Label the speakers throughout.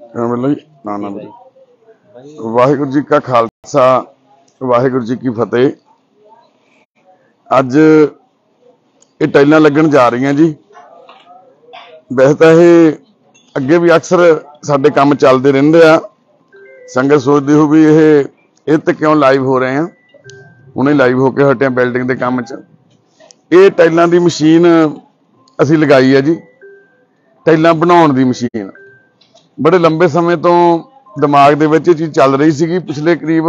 Speaker 1: ਵੱਲੋਂ ਜੀ ਨਾ ਨਾ ਵੀਰੇ। ਵਾਹਿਗੁਰੂ ਜੀ ਕਾ ਖਾਲਸਾ ਵਾਹਿਗੁਰੂ ਜੀ ਕੀ ਫਤਿਹ। ਅੱਜ ਇਹ ਟਾਈਲਾਂ ਲੱਗਣ ਜਾ ਰਹੀਆਂ ਜੀ। ਵੈਸੇ ਤਾਂ ਇਹ ਅੱਗੇ ਵੀ ਅਕਸਰ ਸਾਡੇ ਕੰਮ ਚੱਲਦੇ ਰਹਿੰਦੇ ਆ। ਸੰਗਤ ਸੋਚਦੀ ਹੋ ਵੀ ਇਹ ਇਹ ਤੇ ਕਿਉਂ ਲਾਈਵ ਹੋ ਰਹੇ ਆ? ਹੁਣੇ ਲਾਈਵ ਹੋ ਕੇ ਹਟਿਆ ਬਿਲਡਿੰਗ ਦੇ ਕੰਮ 'ਚ। ਇਹ ਟਾਈਲਾਂ ਦੀ ਮਸ਼ੀਨ ਅਸੀਂ ਲਗਾਈ ਹੈ ਜੀ। ਟਾਈਲਾਂ ਬਣਾਉਣ ਦੀ ਮਸ਼ੀਨ। ਬੜੇ ਲੰਬੇ ਸਮੇਂ ਤੋਂ ਦਿਮਾਗ ਦੇ ਵਿੱਚ ਇਹ ਚੀਜ਼ ਚੱਲ ਰਹੀ ਸੀਗੀ। ਪਿਛਲੇ ਕਰੀਬ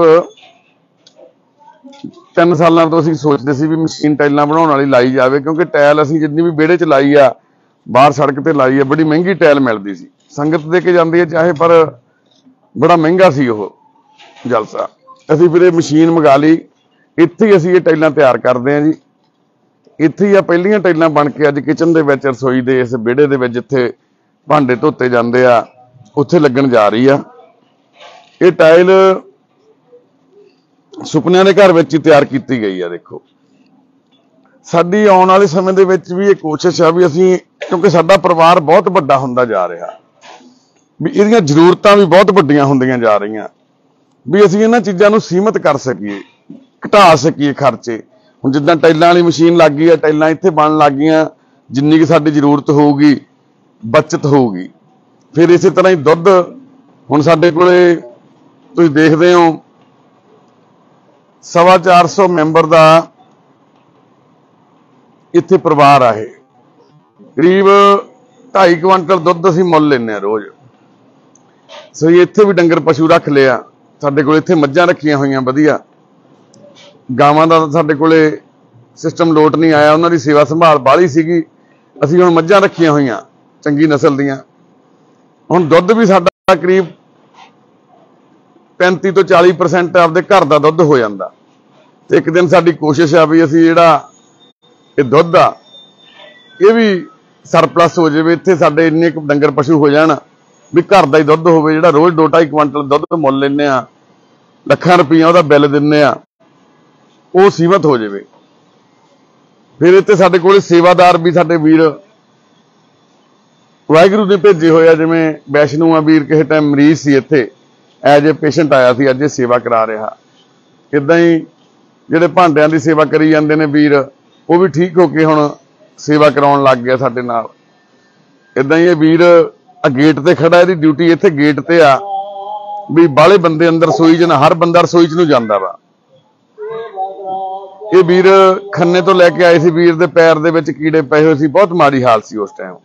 Speaker 1: 3 ਸਾਲਾਂ ਤੋਂ ਅਸੀਂ ਸੋਚਦੇ ਸੀ ਵੀ ਮਸ਼ੀਨ ਟਾਈਲਾਂ ਬਣਾਉਣ ਵਾਲੀ ਲਾਈ ਜਾਵੇ, ਕਿਉਂਕਿ ਟਾਇਲ ਅਸੀਂ ਜਿੰਨੀ ਵੀ ਵਿਹੜੇ 'ਚ ਲਾਈ ਆ, ਬਾਹਰ ਸੜਕ ਤੇ ਲਾਈ ਆ, ਬੜੀ ਮਹਿੰਗੀ ਟਾਇਲ ਮਿਲਦੀ ਸੀ। ਸੰਗਤ ਦੇ ਕੇ ਜਾਂਦੀ ਹੈ ਚਾਹੇ, ਪਰ ਬੜਾ ਮਹਿੰਗਾ ਸੀ ਉਹ ਜਲਸਾ। ਅਸੀਂ ਫਿਰ ਇਹ ਮਸ਼ੀਨ ਮੰਗਾ ਲਈ। ਇੱਥੇ ਹੀ ਅਸੀਂ ਇਹ ਟਾਈਲਾਂ ਤਿਆਰ ਕਰਦੇ ਹਾਂ ਜੀ। ਇੱਥੇ ਹੀ ਆ ਪਹਿਲੀਆਂ ਟਾਈਲਾਂ ਬਣ ਕੇ ਅੱਜ ਕਿਚਨ ਦੇ ਵਿੱਚ, ਰਸੋਈ ਦੇ ਇਸ ਵਿਹੜੇ ਦੇ ਵਿੱਚ ਜਿੱਥੇ ਭਾਂਡੇ ਧੋਤੇ ਜਾਂਦੇ ਆ। ਉੱਥੇ ਲੱਗਣ ਜਾ ਰਹੀ ਆ। ਇਹ ਟਾਈਲ ਸੁਪਨਿਆਂ ਦੇ ਘਰ ਵਿੱਚ ਹੀ ਤਿਆਰ ਕੀਤੀ ਗਈ ਆ, ਦੇਖੋ। ਸਾਡੀ ਆਉਣ ਵਾਲੇ ਸਮੇਂ ਦੇ ਵਿੱਚ ਵੀ ਇਹ ਕੋਸ਼ਿਸ਼ ਆ ਵੀ ਅਸੀਂ, ਕਿਉਂਕਿ ਸਾਡਾ ਪਰਿਵਾਰ ਬਹੁਤ ਵੱਡਾ ਹੁੰਦਾ ਜਾ ਰਿਹਾ। ਵੀ ਇਹਦੀਆਂ ਜ਼ਰੂਰਤਾਂ ਵੀ ਬਹੁਤ ਵੱਡੀਆਂ ਹੁੰਦੀਆਂ ਜਾ ਰਹੀਆਂ। ਵੀ ਅਸੀਂ ਇਹਨਾਂ ਚੀਜ਼ਾਂ ਨੂੰ ਸੀਮਤ ਕਰ ਸਕੀਏ, ਘਟਾ ਸਕੀਏ ਖਰਚੇ। ਹੁਣ ਜਿੱਦਾਂ ਟਾਈਲਾਂ ਵਾਲੀ ਮਸ਼ੀਨ ਲੱਗ ਗਈ ਆ ਟਾਈਲਾਂ ਇੱਥੇ ਬਣਨ ਲੱਗ ਗਈਆਂ, ਜਿੰਨੀ ਕਿ ਸਾਡੀ ਜ਼ਰੂਰਤ ਹੋਊਗੀ, ਬਚਤ ਹੋਊਗੀ। ਫਿਰ ਇਸੇ ਤਰ੍ਹਾਂ ਹੀ ਦੁੱਧ, ਹੁਣ ਸਾਡੇ ਕੋਲੇ ਤੁਸੀਂ ਦੇਖਦੇ ਹੋ, ਸਵਾ 400 ਮੈਂਬਰ ਦਾ ਇੱਥੇ ਪਰਿਵਾਰ ਆ ਇਹ। ਕਰੀਬ 2.5 ਕੁਇੰਟਲ ਦੁੱਧ ਅਸੀਂ ਮੁੱਲ ਲੈਂਦੇ ਆ ਰੋਜ਼। ਸੋ ਇੱਥੇ ਵੀ ਡੰਗਰ ਪਸ਼ੂ ਰੱਖ ਲਿਆ। ਸਾਡੇ ਕੋਲ ਇੱਥੇ ਮੱਝਾਂ ਰੱਖੀਆਂ ਹੋਈਆਂ, ਵਧੀਆ। ਗਾਵਾਂ ਦਾ ਤਾਂ ਸਾਡੇ ਕੋਲੇ ਸਿਸਟਮ ਲੋਟ ਨਹੀਂ ਆਇਆ, ਉਹਨਾਂ ਦੀ ਸੇਵਾ ਸੰਭਾਲ ਬਾਹਲੀ ਸੀਗੀ। ਅਸੀਂ ਹੁਣ ਮੱਝਾਂ ਰੱਖੀਆਂ ਹੋਈਆਂ, ਚੰਗੀ ਨਸਲ ਦੀਆਂ। ਹੁਣ ਦੁੱਧ ਵੀ ਸਾਡਾ ਕਰੀਬ 35 ਤੋਂ 40% ਆਪਦੇ ਘਰ ਦਾ ਦੁੱਧ ਹੋ ਜਾਂਦਾ। ਤੇ ਇੱਕ ਦਿਨ ਸਾਡੀ ਕੋਸ਼ਿਸ਼ ਆ ਵੀ ਅਸੀਂ ਜਿਹੜਾ ਇਹ ਦੁੱਧ ਆ, ਇਹ ਵੀ ਸਰਪਲਸ ਹੋ ਜਾਵੇ, ਇੱਥੇ ਸਾਡੇ ਇੰਨੇ ਕੁ ਡੰਗਰ ਪਸ਼ੂ ਹੋ ਜਾਣ ਵੀ ਘਰ ਦਾ ਹੀ ਦੁੱਧ ਹੋਵੇ, ਜਿਹੜਾ ਰੋਜ਼ 2.5 ਕੁਇੰਟਲ ਦੁੱਧ ਮੁੱਲ ਲੈਂਦੇ ਆ, ਲੱਖਾਂ ਰੁਪਈਆ ਉਹਦਾ ਬਿੱਲ ਦਿੰਨੇ ਆ, ਉਹ ਸੀਮਤ ਹੋ ਜਾਵੇ। ਫਿਰ ਇੱਥੇ ਸਾਡੇ ਕੋਲੇ ਸੇਵਾਦਾਰ ਵੀ ਸਾਡੇ ਵੀਰ ਵਾਹਿਗੁਰੂ ਨੇ ਭੇਜੇ ਹੋਏ ਆ, ਜਿਵੇਂ ਵੈਸ਼ਨੂ ਆ ਵੀਰ ਕਿਸੇ ਟਾਈਮ ਮਰੀਜ਼ ਸੀ ਇੱਥੇ ਐਜ ਏ ਪੇਸ਼ੈਂਟ ਆਇਆ ਸੀ, ਅੱਜ ਇਹ ਸੇਵਾ ਕਰਾ ਰਿਹਾ। ਇਦਾਂ ਹੀ ਜਿਹੜੇ ਭਾਂਡਿਆਂ ਦੀ ਸੇਵਾ ਕਰੀ ਜਾਂਦੇ ਨੇ ਵੀਰ, ਉਹ ਵੀ ਠੀਕ ਹੋ ਕੇ ਹੁਣ ਸੇਵਾ ਕਰਾਉਣ ਲੱਗ ਗਿਆ ਸਾਡੇ ਨਾਲ। ਇਦਾਂ ਹੀ ਇਹ ਵੀਰ ਆ ਗੇਟ ਤੇ ਖੜਾ, ਇਹਦੀ ਡਿਊਟੀ ਇੱਥੇ ਗੇਟ ਤੇ ਆ, ਵੀ ਬਾਹਲੇ ਬੰਦੇ ਅੰਦਰ ਸੋਈ 'ਚ ਨਾ ਹਰ ਬੰਦਾ ਰਸੋਈ 'ਚ ਨੂੰ ਜਾਂਦਾ ਵਾ। ਇਹ ਵੀਰ ਖੰਨੇ ਤੋਂ ਲੈ ਕੇ ਆਏ ਸੀ, ਵੀਰ ਦੇ ਪੈਰ ਦੇ ਵਿੱਚ ਕੀੜੇ ਪਏ ਹੋਏ ਸੀ, ਬਹੁਤ ਮਾੜੀ ਹਾਲ ਸੀ ਉਸ ਟਾਈਮ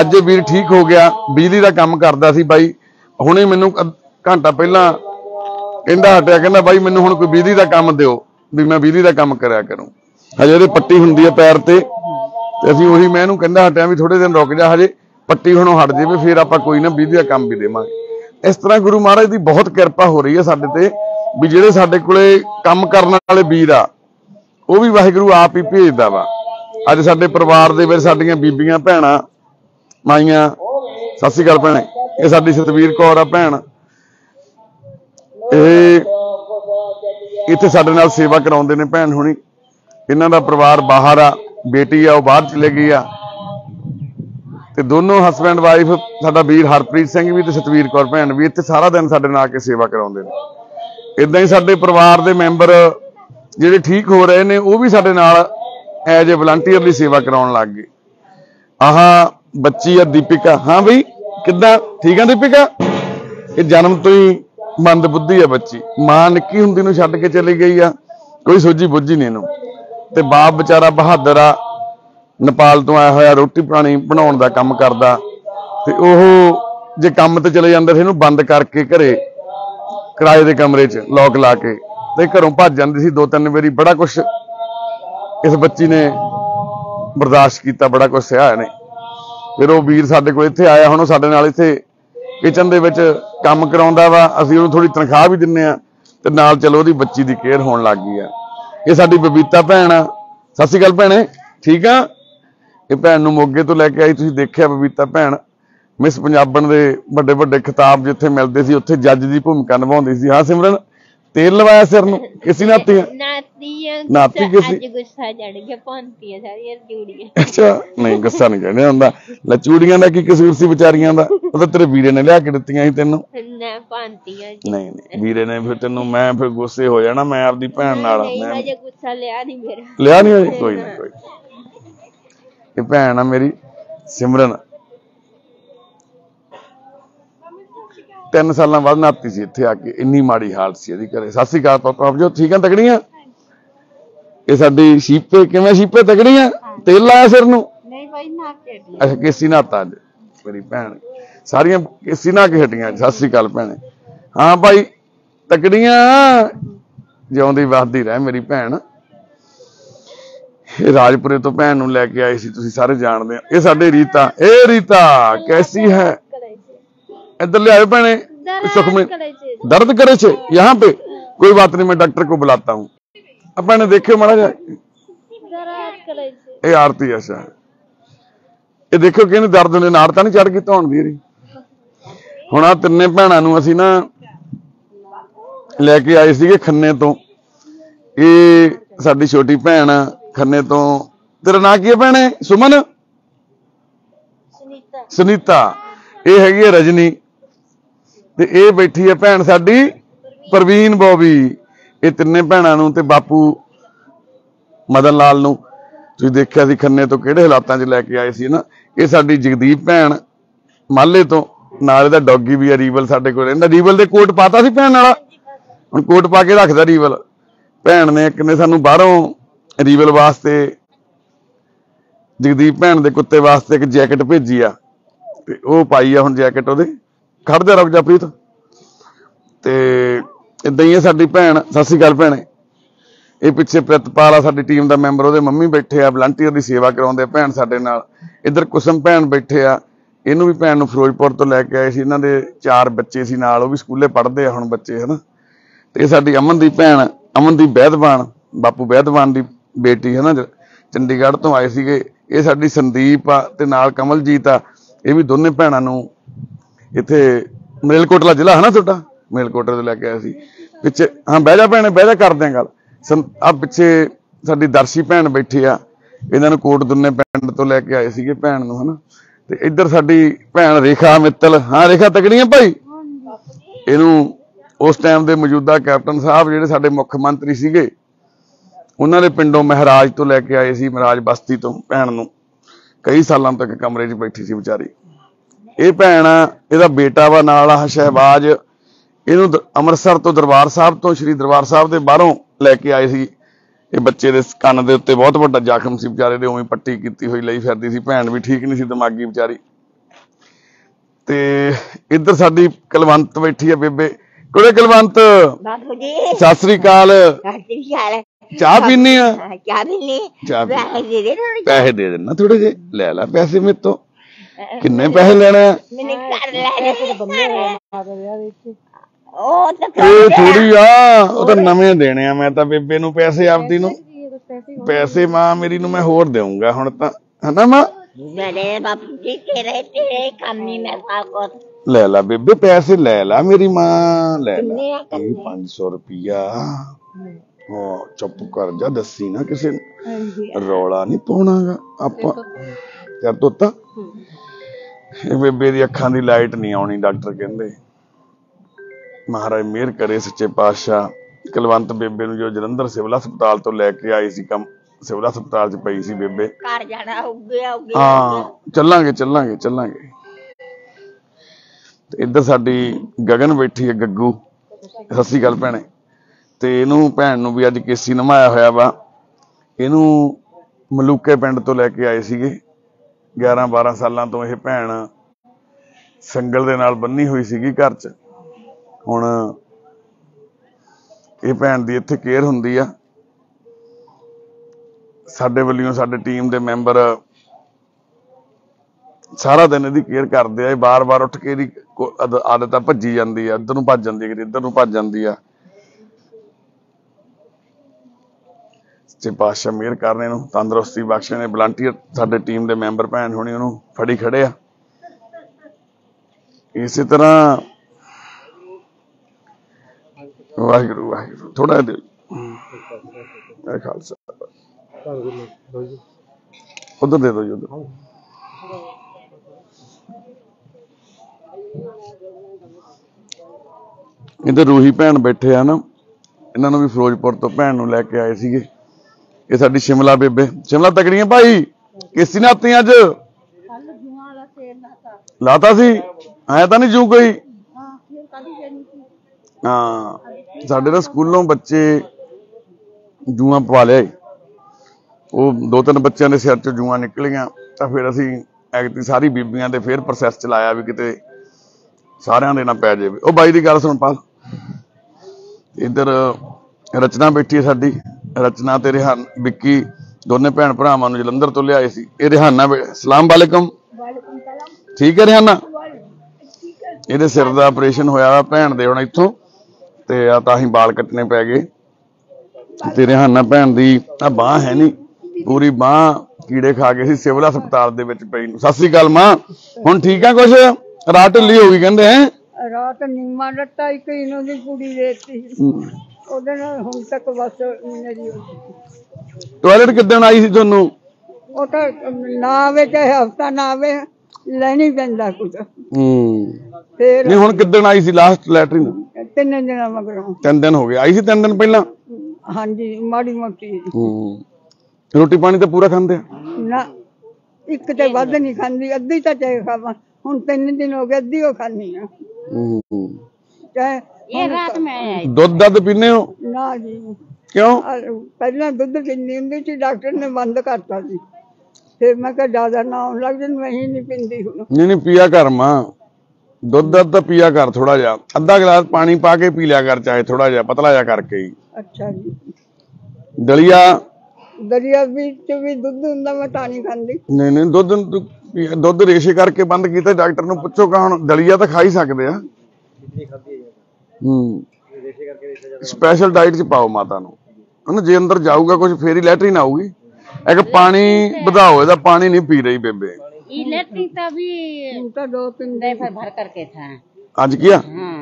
Speaker 1: ਅੱਜ ਵੀਰ ਠੀਕ ਹੋ ਗਿਆ, ਬਿਜਲੀ ਦਾ ਕੰਮ ਕਰਦਾ ਸੀ ਬਾਈ। ਹੁਣੇ ਮੈਨੂੰ ਘੰਟਾ ਪਹਿਲਾਂ ਕਹਿੰਦਾ ਹਟਿਆ, ਕਹਿੰਦਾ ਬਾਈ ਮੈਨੂੰ ਹੁਣ ਕੋਈ ਬਿਜਲੀ ਦਾ ਕੰਮ ਦਿਓ, ਵੀ ਮੈਂ ਬਿਜਲੀ ਦਾ ਕੰਮ ਕਰਿਆ ਕਰੂੰ। ਹਜੇ ਇਹਦੇ ਪੱਟੀ ਹੁੰਦੀ ਹੈ ਪੈਰ ਤੇ। ਤੇ ਅਸੀਂ ਉਹੀ ਮੈਂ ਇਹਨੂੰ ਕਹਿੰਦਾ ਹਟਿਆ ਵੀ ਥੋੜੇ ਦਿਨ ਰੁਕ ਜਾ, ਹਜੇ ਪੱਟੀ ਹੁਣੋਂ ਹਟ ਜਾਵੇ, ਫਿਰ ਆਪਾਂ ਕੋਈ ਨਾ ਬਿਜਲੀ ਦਾ ਕੰਮ ਵੀ ਦੇਵਾਂਗੇ। ਇਸ ਤਰ੍ਹਾਂ ਗੁਰੂ ਮਹਾਰਾਜ ਦੀ ਬਹੁਤ ਕਿਰਪਾ ਹੋ ਰਹੀ ਹੈ ਸਾਡੇ ਤੇ, ਵੀ ਜਿਹੜੇ ਸਾਡੇ ਕੋਲੇ ਕੰਮ ਕਰਨ ਵਾਲੇ ਵੀਰ ਆ, ਉਹ ਵੀ ਵਾਹਿਗੁਰੂ ਆਪ ਹੀ ਭੇਜਦਾ ਵਾ। ਅੱਜ ਸਾਡੇ ਪਰਿਵਾਰ ਦੇ ਵਿੱਚ ਸਾਡੀਆਂ ਬੀਬੀਆਂ, ਭੈਣਾਂ ਮਾਈਆਂ, ਸਤਿ ਸ਼੍ਰੀ ਅਕਾਲ ਭੈਣੇ। ਇਹ ਸਾਡੀ ਸਤਵੀਰ ਕੌਰ ਆ ਭੈਣ। ਇਹ ਇੱਥੇ ਸਾਡੇ ਨਾਲ ਸੇਵਾ ਕਰਾਉਂਦੇ ਨੇ ਭੈਣ ਹੁਣੀ। ਇਹਨਾਂ ਦਾ ਪਰਿਵਾਰ ਬਾਹਰ ਆ, ਬੇਟੀ ਆ, ਉਹ ਬਾਹਰ ਚਲੇ ਗਈ ਆ। ਤੇ ਦੋਨੋਂ ਹਸਬੰਡ ਵਾਈਫ ਸਾਡਾ ਵੀਰ ਹਰਪ੍ਰੀਤ ਸਿੰਘ ਵੀ ਤੇ ਸਤਵੀਰ ਕੌਰ ਭੈਣ ਵੀ ਇੱਥੇ ਸਾਰਾ ਦਿਨ ਸਾਡੇ ਨਾਲ ਆ ਕੇ ਸੇਵਾ ਕਰਾਉਂਦੇ ਨੇ। ਇਦਾਂ ਹੀ ਸਾਡੇ ਪਰਿਵਾਰ ਦੇ ਮੈਂਬਰ ਜਿਹੜੇ ਠੀਕ ਹੋ ਰਹੇ ਨੇ, ਉਹ ਵੀ ਸਾਡੇ ਨਾਲ ਐਜ ਏ ਵਲੰਟੀਅਰ ਦੀ ਸੇਵਾ ਕਰਾਉਣ ਲੱਗ ਗਏ। ਆਹ ਬੱਚੀ ਆ ਦੀਪਿਕਾ। ਹਾਂ ਬਈ, ਕਿੱਦਾਂ? ਠੀਕ ਆ ਦੀਪਿਕਾ? ਇਹ ਜਨਮ ਤੋਂ ਹੀ ਮੰਦ ਬੁੱਧੀ ਆ ਬੱਚੀ। ਮਾਂ ਨਿੱਕੀ ਹੁੰਦੀ ਨੂੰ ਛੱਡ ਕੇ ਚਲੀ ਗਈ ਆ। ਕੋਈ ਸੋਝੀ ਬੁੱਝੀ ਨਹੀਂ ਇਹਨੂੰ। ਤੇ ਬਾਪ ਵਿਚਾਰਾ ਬਹਾਦਰ ਆ। ਨੇਪਾਲ ਤੋਂ ਆਇਆ ਹੋਇਆ, ਰੋਟੀ ਪਾਣੀ ਬਣਾਉਣ ਦਾ ਕੰਮ ਕਰਦਾ। ਤੇ ਉਹ ਜੇ ਕੰਮ ਤੇ ਚਲੇ ਜਾਂਦਾ ਸੀ ਇਹਨੂੰ ਬੰਦ ਕਰਕੇ ਘਰੇ, ਕਿਰਾਏ ਦੇ ਕਮਰੇ 'ਚ ਲੋਕ ਲਾ ਕੇ ਤੇ ਘਰੋਂ ਭੱਜ ਜਾਂਦੀ ਸੀ। ਦੋ ਤਿੰਨ ਵਾਰੀ ਬੜਾ ਕੁਝ ਇਸ ਬੱਚੀ ਨੇ ਬਰਦਾਸ਼ਤ ਕੀਤਾ, ਬੜਾ ਕੁਝ ਸਹਿਆ ਨੇ ਫਿਰ ਉਹ ਵੀਰ ਸਾਡੇ ਕੋਲ ਇੱਥੇ ਆਇਆ ਹੁਣ ਉਹ ਸਾਡੇ ਨਾਲ ਇੱਥੇ ਕਿਚਨ ਦੇ ਵਿੱਚ ਕੰਮ ਕਰਾਉਂਦਾ ਵਾ, ਅਸੀਂ ਉਹਨੂੰ ਥੋੜੀ ਤਨਖਾਹ ਵੀ ਦਿੰਨੇ ਆ ਤੇ ਨਾਲ ਚਲੋ ਉਹਦੀ ਬੱਚੀ ਦੀ ਕੇਅਰ ਹੋਣ ਲੱਗ ਗਈ ਆ। ਇਹ ਸਾਡੀ ਬਬੀਤਾ ਭੈਣ ਆ। ਸਤਿ ਸ਼੍ਰੀ ਅਕਾਲ ਭੈਣੇ, ਠੀਕ ਆ? ਇਹ ਭੈਣ ਨੂੰ ਮੋਗੇ ਤੋਂ ਲੈ ਕੇ ਆਈ, ਤੁਸੀਂ ਦੇਖਿਆ ਬਬੀਤਾ ਭੈਣ? ਮਿਸ ਪੰਜਾਬਣ ਦੇ ਵੱਡੇ ਵੱਡੇ ਖਿਤਾਬ ਜਿੱਥੇ ਮਿਲਦੇ ਸੀ, ਉੱਥੇ ਜੱਜ ਦੀ ਭੂਮਿਕਾ ਨਿਭਾਉਂਦੀ ਸੀ। ਹਾਂ ਸਿਮਰਨ? ਤੇਲ ਲਵਾਇਆ ਸਿਰ ਨੂੰ ਕਿਸੇ ਨਾਤੀ
Speaker 2: ਨਾਤੀ ਆ
Speaker 1: ਨਾਤੀ ਕਿਸੇ-
Speaker 2: ਅੱਜ ਗੁੱਸਾ ਚੜ ਗਿਆ ਭੌਂਤੀ ਆ ਸਾਰੀਆਂ ਜੂੜੀਆਂ
Speaker 1: ਅੱਛਾ ਨਹੀਂ ਗੁੱਸਾ ਨਹੀਂ ਕਹਿੰਦੇ ਹੁੰਦਾ। ਲੈ ਚੂੜੀਆਂ ਦਾ ਕੀ ਕਸੂਰ ਸੀ ਵਿਚਾਰੀਆਂ ਦਾ? ਉਹ ਤਾਂ ਤੇਰੇ ਵੀਰੇ ਨੇ ਲਿਆ ਕੇ ਦਿੱਤੀਆਂ ਸੀ ਤੈਨੂੰ।
Speaker 2: ਨਾ ਭਾਂਤੀਆਂ ਜੀ
Speaker 1: ਨਹੀਂ ਨਹੀਂ ਵੀਰੇ ਨੇ ਫਿਰ ਤੈਨੂੰ ਮੈਂ ਫਿਰ ਗੁੱਸੇ ਹੋ ਜਾਣਾ ਮੈਂ ਆਪਦੀ ਭੈਣ ਨਾਲ। ਮੈਂ
Speaker 2: ਹਜੇ ਗੁੱਸਾ ਲਿਆ ਨਹੀਂ ਮੇਰਾ।
Speaker 1: ਲਿਆ ਨਹੀਂ ਕੋਈ ਨਹੀਂ ਕੋਈ। ਇਹ ਭੈਣ ਆ ਮੇਰੀ ਸਿਮਰਨ। ਤਿੰਨ ਸਾਲਾਂ ਬਾਅਦ ਨਾਤੀ ਸੀ ਇੱਥੇ ਆ ਕੇ ਇੰਨੀ ਮਾੜੀ ਹਾਲਤ ਸੀ ਇਹਦੀ ਘਰੇ। ਸਤਿ ਸ਼੍ਰੀ ਅਕਾਲ ਜੋ ਠੀਕ ਆ ਤਗੜੀਆਂ ਇਹ ਸਾਡੀ ਸ਼ੀਪੇ ਕਿਵੇਂ ਸ਼ੀਪੇ ਤਗੜੀਆਂ ਤੇਲ ਲਾਇਆ ਸਿਰ ਨੂੰ?
Speaker 2: ਨਹੀਂ ਭਾਈ ਨਾ ਕੇ
Speaker 1: ਅੱਛਾ ਕੇਸੀ ਨਾਤਾ ਅੱਜ ਮੇਰੀ ਭੈਣ। ਸਾਰੀਆਂ ਕੇਸੀ ਨਾ ਕੇ ਹਟੀਆਂ। ਸਤਿ ਸ਼੍ਰੀ ਅਕਾਲ ਭੈਣੇ। ਹਾਂ ਭਾਈ ਤਕੜੀਆਂ? ਜਿਉਂਦੀ ਵਸਦੀ ਰਹਿ ਮੇਰੀ ਭੈਣ। ਇਹ ਰਾਜਪੁਰੇ ਤੋਂ ਭੈਣ ਨੂੰ ਲੈ ਕੇ ਆਈ ਸੀ ਤੁਸੀਂ ਸਾਰੇ ਜਾਣਦੇ ਆ ਇਹ ਸਾਡੇ ਰੀਤਾ ਇਹ ਰੀਤਾ ਕੈਸੀ ਹੈ? ਇੱਧਰ ले आए भैने सुख में दर्द करे छे यहाँ पे कोई बात नहीं मैं डॉक्टर को बुलाता हूँ अब मैंने देखे माड़ा जा ਇਹ ਆਰਤੀ ਅੱਛਾ ਇਹ ਦੇਖੋ ਕਿ ਇਹਨੂੰ ਦਰਦ ਦੇ ਨਾੜ ਤਾਂ ਨਹੀਂ ਚੜ ਗਈ ਧੌਣ ਦੀ ਇਹਦੀ ਹੁਣ ਆ ਤਿੰਨੇ ਭੈਣਾਂ ਨੂੰ ਅਸੀਂ ਨਾ ਲੈ ਕੇ ਆਏ ਸੀਗੇ ਖੰਨੇ ਤੋਂ ਇਹ ਸਾਡੀ ਛੋਟੀ ਭੈਣ ਆ, ਖੰਨੇ ਤੋਂ ਤੇਰਾ ਨਾਂ ਕੀ ਹੈ ਭੈਣੇ ਸੁਮਨ
Speaker 2: ਸੁਨੀਤਾ
Speaker 1: ਸੁਨੀਤਾ ਇਹ ਹੈਗੀ ਹੈ ਰਜਨੀ ਤੇ ਇਹ ਬੈਠੀ ਹੈ ਭੈਣ ਸਾਡੀ ਪ੍ਰਵੀਨ ਬੋਬੀ। ਇਹ ਤਿੰਨੇ ਭੈਣਾਂ ਨੂੰ ਤੇ ਬਾਪੂ ਮਦਨ ਲਾਲ ਨੂੰ। ਤੁਸੀਂ ਦੇਖਿਆ ਸੀ ਖੰਨੇ ਤੋਂ ਕਿਹੜੇ ਹਾਲਾਤਾਂ 'ਚ ਲੈ ਕੇ ਆਏ ਸੀ ਨਾ ਇਹ ਸਾਡੀ ਜਗਦੀਪ ਭੈਣ ਮਾਲੇ ਤੋਂ। ਨਾਲ ਇਹਦਾ ਡੌਗੀ ਵੀ ਆ, ਰੀਵਲ ਸਾਡੇ ਕੋਲ। ਰਹਿੰਦਾ ਰੀਵਲ ਦੇ ਕੋਟ ਪਾਤਾ ਸੀ ਭੈਣ ਵਾਲਾ? ਹੁਣ ਕੋਟ ਪਾ ਕੇ ਰੱਖਦਾ ਰੀਵਲ। ਭੈਣ ਨੇ ਇੱਕ ਨੇ ਸਾਨੂੰ ਬਾਹਰੋਂ ਰੀਵਲ ਵਾਸਤੇ, ਜਗਦੀਪ ਭੈਣ ਦੇ ਕੁੱਤੇ ਵਾਸਤੇ ਇੱਕ ਜੈਕਟ ਭੇਜੀ ਆ। ਤੇ ਉਹ ਪਾਈ ਆ ਹੁਣ ਜੈਕਟ ਉਹਦੇ। ਖੜਦੇ ਜਾ ਰੁਕ ਜਾ ਪ੍ਰੀਤ। ਤੇ ਇਦਾਂ ਹੀ ਹੈ ਸਾਡੀ ਭੈਣ, ਸਤਿ ਸ਼੍ਰੀ ਅਕਾਲ ਭੈਣੇ। ਇਹ ਪਿੱਛੇ ਪ੍ਰਿਤਪਾਲ ਆ, ਸਾਡੀ ਟੀਮ ਦਾ ਮੈਂਬਰ, ਉਹਦੇ ਮੰਮੀ ਬੈਠੇ ਆ, ਵਲੰਟੀਅਰ ਦੀ ਸੇਵਾ ਕਰਾਉਂਦੇ ਆ ਭੈਣ ਸਾਡੇ ਨਾਲ। ਇੱਧਰ ਕੁਸਮ ਭੈਣ ਬੈਠੇ ਆ, ਇਹਨੂੰ ਵੀ ਭੈਣ ਨੂੰ ਫਿਰੋਜ਼ਪੁਰ ਤੋਂ ਲੈ ਕੇ ਆਏ ਸੀ, ਇਹਨਾਂ ਦੇ ਚਾਰ ਬੱਚੇ ਸੀ ਨਾਲ, ਉਹ ਵੀ ਸਕੂਲੇ ਪੜ੍ਹਦੇ ਆ ਹੁਣ ਬੱਚੇ, ਹਨਾ। ਤੇ ਇਹ ਸਾਡੀ ਅਮਨਦੀਪ ਭੈਣ ਅਮਨ ਦੀ ਬੈਦਵਾਨ, ਬਾਪੂ ਬੈਦਵਾਨ ਦੀ ਬੇਟੀ, ਹਨਾ ਚੰਡੀਗੜ੍ਹ ਤੋਂ ਆਏ ਸੀਗੇ। ਇਹ ਸਾਡੀ ਸੰਦੀਪ ਆ ਤੇ ਨਾਲ ਕਮਲਜੀਤ ਆ, ਇਹ ਵੀ ਦੋਨੇ ਭੈਣਾਂ ਨੂੰ ਇੱਥੇ ਮਲੇਲਕੋਟਲਾ ਜ਼ਿਲ੍ਹਾ ਹੈ ਨਾ ਤੁਹਾਡਾ? ਮਲੇਲਕੋਟਲੇ ਤੋਂ ਲੈ ਕੇ ਆਇਆ ਸੀ। ਪਿੱਛੇ, ਹਾਂ, ਬਹਿ ਜਾ ਭੈਣੇ, ਬਹਿ ਜਾ ਕਰਦੇ ਆਂ ਗੱਲ। ਆ ਪਿੱਛੇ ਸਾਡੀ ਦਰਸ਼ੀ ਭੈਣ ਬੈਠੀ ਆ। ਇਹਨਾਂ ਨੂੰ ਕੋਟ ਦੁੰਨੇ ਪਿੰਡ ਤੋਂ ਲੈ ਕੇ ਆਏ ਸੀਗੇ ਭੈਣ ਨੂੰ, ਹਨਾ। ਤੇ ਇੱਧਰ ਸਾਡੀ ਭੈਣ ਰੇਖਾ ਮਿੱਤਲ, ਹਾਂ, ਰੇਖਾ ਤਕੜੀ ਤਕੜੀਆਂ ਭਾਈ? ਇਹਨੂੰ ਉਸ ਟਾਈਮ ਦੇ ਮੌਜੂਦਾ ਕੈਪਟਨ ਸਾਹਿਬ ਜਿਹੜੇ ਸਾਡੇ ਮੁੱਖ ਮੰਤਰੀ ਸੀਗੇ, ਉਹਨਾਂ ਦੇ ਪਿੰਡੋਂ ਮਹਾਰਾਜ ਤੋਂ ਲੈ ਕੇ ਆਏ ਸੀ, ਮਹਾਰਾਜ ਬਸਤੀ ਤੋਂ ਭੈਣ ਨੂੰ। ਕਈ ਸਾਲਾਂ ਤੱਕ ਕਮਰੇ 'ਚ ਬੈਠੀ ਸੀ ਵਿਚਾਰੀ। ਇਹ ਭੈਣ ਇਹਦਾ ਬੇਟਾ ਵਾ ਨਾਲ ਆ ਸ਼ਹਿਬਾਜ਼। ਇਹਨੂੰ ਅੰਮ੍ਰਿਤਸਰ ਤੋਂ ਦਰਬਾਰ ਸਾਹਿਬ ਤੋਂ ਸ੍ਰੀ ਦਰਬਾਰ ਸਾਹਿਬ ਦੇ ਬਾਹਰੋਂ ਲੈ ਕੇ ਆਏ ਸੀ। ਇਹ ਬੱਚੇ ਦੇ ਕੰਨ ਦੇ ਉੱਤੇ ਬਹੁਤ ਵੱਡਾ ਜ਼ਖਮ ਸੀ ਵਿਚਾਰੇ ਦੇ ਉਵੇਂ ਪੱਟੀ ਕੀਤੀ ਹੋਈ ਲਈ ਫਿਰਦੀ ਸੀ। ਭੈਣ ਵੀ ਠੀਕ ਨਹੀਂ ਸੀ ਦਿਮਾਗੀ ਵਿਚਾਰੀ। ਤੇ ਇੱਧਰ ਸਾਡੀ ਕਲਵੰਤ ਬੈਠੀ ਆ ਬੇਬੇ। ਕੋਲੇ ਕਲਵੰਤ?
Speaker 3: ਬਾਪੂ ਜੀ।
Speaker 1: ਸਤਿ ਸ੍ਰੀ ਅਕਾਲ।
Speaker 3: ਸਤਿ ਸ਼੍ਰੀ ਅਕਾਲ।
Speaker 1: ਚਾਹ ਪੀਣੀ ਆ?
Speaker 3: ਚਾਹ ਵੀ ਨਹੀਂ
Speaker 1: ਚਾਹ ਪੀ-
Speaker 3: ਪੈਸੇ ਦੇ ਦੇ ਥੋੜੇ
Speaker 1: ਪੈਸੇ ਦੇ ਦੇਣਾ ਥੋੜੇ ਜਿਹੇ। ਲੈ ਲੈ ਪੈਸੇ ਮੇਰੇ ਤੋਂ। ਕਿੰਨੇ ਪੈਸੇ ਲੈਣੇ ਆ?
Speaker 3: ਮੈਨੇ ਕਰ ਲੈ ਉਹ ਤਾਂ
Speaker 1: ਇਹ ਥੋੜੀ ਆ। ਉਹ ਤਾਂ ਨਵੇਂ ਦੇਣੇ ਆ ਮੈਂ ਤਾਂ ਬੇਬੇ ਨੂੰ ਪੈਸੇ ਆਪਦੀ ਨੂੰ। ਪੈਸੇ ਮਾਂ ਮੇਰੀ ਨੂੰ ਮੈਂ ਹੋਰ ਦੇਵਾਂਗਾ ਹੁਣ ਤਾਂ ਹਨਾ ਮਾਂ?
Speaker 3: ਮੇਰੇ ਬਾਪੂ ਜੀ ਤੇਰੇ ਤੇਰੇ ਕੰਮ ਨਹੀਂ ਮੈਂ ਸਾਕੋ
Speaker 1: ਲੈ ਲੈ ਬੇਬੇ ਪੈਸੇ ਲੈ ਲੈ ਮੇਰੀ ਮਾਂ ਲੈ ਲੈ। ਇਹ 500 ਰੁਪਿਆ ਉਹ ਚੁੱਪ ਕਰ ਜਾ ਦੱਸੀ ਨਾ ਕਿਸੇ ਨੂੰ। ਰੌਲਾ ਨਹੀਂ ਪਾਉਣਾਗਾ ਆਪਾਂ। ਯਾਰ ਤੋਤਾ। ਇਹ ਬੇਬੇ ਦੀ ਅੱਖਾਂ ਦੀ ਲਾਈਟ ਨਹੀਂ ਆਉਣੀ ਡਾਕਟਰ ਕਹਿੰਦੇ। ਮਹਾਰਾਜ ਮਿਹਰ ਕਰੇ ਸੱਚੇ ਪਾਤਸ਼ਾਹ। ਕੁਲਵੰਤ ਬੇਬੇ ਨੂੰ ਜੋ ਜਲੰਧਰ ਸਿਵਲ ਹਸਪਤਾਲ ਤੋਂ ਲੈ ਕੇ ਆਈ ਸੀ ਕੰਮ ਸਿਵਲ ਹਸਪਤਾਲ 'ਚ ਪਈ ਸੀ ਬੇਬੇ।
Speaker 3: ਘਰ ਜਾਣਾ ਉੱਗੇ ਉੱਗੇ
Speaker 1: ਹਾਂ ਚੱਲਾਂਗੇ ਚੱਲਾਂਗੇ ਚੱਲਾਂਗੇ। ਤੇ ਇੱਧਰ ਸਾਡੀ ਗਗਨ ਬੈਠੀ ਹੈ ਗੱਗੂ। ਸਤਿ ਸ਼੍ਰੀ ਅਕਾਲ ਭੈਣੇ। ਤੇ ਇਹਨੂੰ ਭੈਣ ਨੂੰ ਵੀ ਅੱਜ ਕੇਸੀ ਨਮਾਇਆ ਹੋਇਆ ਵਾ। ਇਹਨੂੰ ਮਲੂਕੇ ਪਿੰਡ ਤੋਂ ਲੈ ਕੇ ਆਏ ਸੀਗੇ। 11 12 ਸਾਲਾਂ ਤੋਂ ਇਹ ਭੈਣ ਸੰਗਲ ਦੇ ਨਾਲ ਬੰਨੀ ਹੋਈ ਸੀਗੀ ਘਰ 'ਚ। ਹੁਣ ਇਹ ਭੈਣ ਦੀ ਇੱਥੇ ਕੇਅਰ ਹੁੰਦੀ ਆ। ਸਾਡੇ ਵੱਲੋਂ ਸਾਡੇ ਟੀਮ ਦੇ ਮੈਂਬਰ ਸਾਰਾ ਦਿਨ ਇਹਦੀ ਕੇਅਰ ਕਰਦੇ ਆ। ਇਹ ਬਾਰ-ਬਾਰ ਉੱਠ ਕੇ ਇਹਦੀ ਆਦਤ ਆ ਭੱਜੀ ਜਾਂਦੀ ਆ। ਇੱਧਰ ਨੂੰ ਭੱਜ ਜਾਂਦੀ ਹੈ ਕਿਤੇ ਇੱਧਰ ਨੂੰ ਭੱਜ ਜਾਂਦੀ ਆ। ਸੱਚੇ ਪਾਤਸ਼ਾਹ ਮਿਹਰ ਕਰਨੇ ਨੂੰ ਤੰਦਰੁਸਤੀ ਬਖਸ਼ੇ ਨੇ ਵਲੰਟੀਅਰ ਸਾਡੇ ਟੀਮ ਦੇ ਮੈਂਬਰ ਭੈਣ ਹੋਣੀ ਉਹਨੂੰ ਫੜੀ ਖੜੇ ਆ। ਇਸੇ ਤਰ੍ਹਾਂ ਵਾਹਿਗੁਰੂ ਵਾਹਿਗੁਰੂ ਥੋੜਾ ਦੇ ਖਾਲਸਾ। ਉਧਰ ਦੇ ਦੋ ਜੀ, ਉਧਰ। ਇੱਧਰ ਰੂਹੀ ਭੈਣ ਬੈਠੇ ਆ ਨਾ, ਇਹਨਾਂ ਨੂੰ ਵੀ ਫਿਰੋਜ਼ਪੁਰ ਤੋਂ ਭੈਣ ਨੂੰ ਲੈ ਕੇ ਆਏ ਸੀਗੇ। ਇਹ ਸਾਡੀ ਸ਼ਿਮਲਾ ਬੇਬੇ। ਸ਼ਿਮਲਾ ਤਕੜੀਆਂ ਭਾਈ ਕਿਸੀ ਨੇ ਆਤੀ ਅੱਜ ਲਾਤਾ। ਸੀ? ਆਇਆ ਤਾਂ ਨਹੀਂ ਜੂ ਕੋਈ? ਹਾਂ ਸਾਡੇ ਨਾ ਸਕੂਲੋਂ ਬੱਚੇ ਜੂਆਂ ਪਵਾ ਲਿਆ ਉਹ ਦੋ ਤਿੰਨ ਬੱਚਿਆਂ ਦੇ ਸਿਰ ਚੋਂ ਜੂਆਂ ਨਿਕਲੀਆਂ ਤਾਂ ਫਿਰ ਅਸੀਂ ਐਗਤੀ ਸਾਰੀ ਬੀਬੀਆਂ ਦੇ ਫੇਰ ਪ੍ਰੋਸੈਸ ਚਲਾਇਆ ਵੀ ਕਿਤੇ ਸਾਰਿਆਂ ਦੇ ਨਾ ਪੈ ਜਾਵੇ। ਉਹ ਬਾਈ ਦੀ ਗੱਲ ਸੁਣ ਪਾ ਇੱਧਰ ਰਚਨਾ ਬੈਠੀ ਹੈ ਸਾਡੀ। ਰਚਨਾ ਤੇ ਰਿਹਾਨ ਵਿੱਕੀ ਦੋਨੇ ਭੈਣ ਭਰਾਵਾਂ ਨੂੰ ਜਲੰਧਰ ਤੋਂ ਲਿਆਏ ਸੀ। ਇਹ ਰਿਹਾਨਾ ਸਲਾਮ ਵਾਲੇਕਮ। ਠੀਕ ਹੈ ਰਿਹਾਨਾ? ਇਹਦੇ ਸਿਰ ਦਾ ਆਪਰੇਸ਼ਨ ਹੋਇਆ ਵਾ ਭੈਣ ਦੇ ਹੁਣ ਇੱਥੋਂ ਤੇ ਆ ਤਾਂ ਹੀ ਵਾਲ ਕੱਟਣੇ ਪੈ ਗਏ। ਤੇ ਰਿਹਾਨਾ ਭੈਣ ਦੀ ਆ ਬਾਹ ਹੈ ਨਹੀਂ ਪੂਰੀ ਬਾਹ ਕੀੜੇ ਖਾ ਗਏ ਸੀ ਸਿਵਲ ਹਸਪਤਾਲ ਦੇ ਵਿੱਚ ਪਈ ਨੂੰ। ਸਤਿ ਸ੍ਰੀ ਅਕਾਲ ਮਾਂ। ਹੁਣ ਠੀਕ ਆ ਕੁਛ? ਰਾਤ ਢਿੱਲੀ ਹੋ ਗਈ ਕਹਿੰਦੇ ਹੈ?
Speaker 4: ਰਾਤ ਨਿੰਮਾ ਲੱਤਾ ਇੱਕ ਇਹਨਾਂ ਦੀ ਕੁੜੀ ਦੇਤੀ। ਉਹਦੇ ਨਾਲ ਹੁਣ ਤੱਕ ਬਸ ਮੇਰੀ
Speaker 1: ਟਾਇਲਟ ਕਿੱਦਣ ਆਈ ਸੀ ਤੁਹਾਨੂੰ?
Speaker 4: ਉਹ ਤਾਂ ਨਾ ਆਵੇ ਚਾਹੇ ਹਫਤਾ ਨਾ ਆਵੇ ਲੈਣੀ ਪੈਂਦਾ ਕੁਝ
Speaker 1: ਹੂੰ।
Speaker 4: ਫੇਰ
Speaker 1: ਨਹੀਂ ਹੁਣ ਕਿੱਦਣ ਆਈ ਸੀ ਲਾਸਟ ਲੈਟਰਿਨ
Speaker 4: ਤਿੰਨ ਦਿਨਾਂ ਮਗਰੋਂ।
Speaker 1: ਤਿੰਨ ਦਿਨ ਹੋ ਗਏ। ਆਈ ਸੀ ਤਿੰਨ ਦਿਨ ਪਹਿਲਾਂ?
Speaker 4: ਹਾਂਜੀ ਮਾੜੀ ਮੋਟੀ।
Speaker 1: ਹੂੰ। ਰੋਟੀ ਪਾਣੀ ਤਾਂ ਪੂਰਾ ਖਾਂਦੇ ਆ?
Speaker 4: ਨਾ ਇੱਕ ਤੇ ਵੱਧ ਨਹੀਂ ਖਾਂਦੀ ਅੱਧੀ ਤਾਂ ਚਾਹੇ ਖਾਵਾਂ। ਹੁਣ ਤਿੰਨ ਦਿਨ ਹੋ ਗਏ ਅੱਧੀ ਉਹ ਖਾਣੀ ਆ।
Speaker 1: ਹੂੰ।
Speaker 4: ਚਾਹੇ
Speaker 2: ਇਹ ਰਾਤ ਮੈਂ ਆਈ
Speaker 1: ਦੁੱਧ ਦੱਧ ਪੀਨੇ ਹੋ?
Speaker 4: ਨਾ ਜੀ।
Speaker 1: ਕਿਉਂ?
Speaker 4: ਪਹਿਲਾਂ ਦੁੱਧ ਪੀਂਦੀ ਹੁੰਦੀ ਸੀ ਡਾਕਟਰ ਨੇ ਬੰਦ ਕਰਤਾ ਸੀ। ਫਿਰ ਮੈਂ ਕਿਹਾ ਜ਼ਿਆਦਾ ਨਾ ਆਉਣ ਲੱਗ ਜਨ ਮੈਂ ਹੀ ਨਹੀਂ ਪੀਂਦੀ ਹੁਣ।
Speaker 1: ਨਹੀਂ ਨਹੀਂ ਪੀਆ ਕਰ ਮਾਂ। ਦੁੱਧ ਦੱਧ ਤਾਂ ਪੀਆ ਕਰ ਥੋੜਾ ਜਿਹਾ। ਅੱਧਾ ਗਲਾਸ ਪਾਣੀ ਪਾ ਕੇ ਪੀ ਲਿਆ ਕਰ ਚਾਹੇ ਥੋੜਾ ਜਿਹਾ ਪਤਲਾ ਜਿਹਾ ਕਰਕੇ ਹੀ।
Speaker 4: ਅੱਛਾ ਜੀ।
Speaker 1: ਦਲੀਆ?
Speaker 4: ਦਰਿਆ ਵਿੱਚ ਵੀ ਦੁੱਧ ਹੁੰਦਾ ਮੈਂ ਤਾਂ ਨਹੀਂ ਖਾਂਦੀ।
Speaker 1: ਨਹੀਂ ਨਹੀਂ ਦੁੱਧ ਦੁੱਧ ਰੇਸ਼ੇ ਕਰਕੇ ਬੰਦ ਕੀਤਾ ਡਾਕਟਰ ਨੂੰ ਪੁੱਛੋ ਕਾ ਹੁਣ ਦਲੀਆ ਤਾਂ ਖਾ ਹੀ ਸਕਦੇ ਆ। ਹੂੰ ਸਪੈਸ਼ਲ ਡਾਈਟ ਚ ਪਾਓ ਮਾਤਾ ਨੂੰ ਉਹਨੂੰ ਜੇ ਅੰਦਰ ਜਾਊਗਾ ਕੁਝ ਫੇਰ ਹੀ ਲੈਟਰੀਨ ਆਊਗੀ ਇੱਕ ਪਾਣੀ ਵਧਾਓ ਇਹਦਾ ਪਾਣੀ ਨਹੀਂ ਪੀ ਰਹੀ ਬੇਬੇ
Speaker 2: इलेक्ट्रिक तभी
Speaker 4: ਹੁਣ ਤਾਂ ਦੋ ਤਿੰਨ
Speaker 2: ड्राइवर भर करके था
Speaker 1: ਅੱਜ ਕੀ ਆ
Speaker 2: हाँ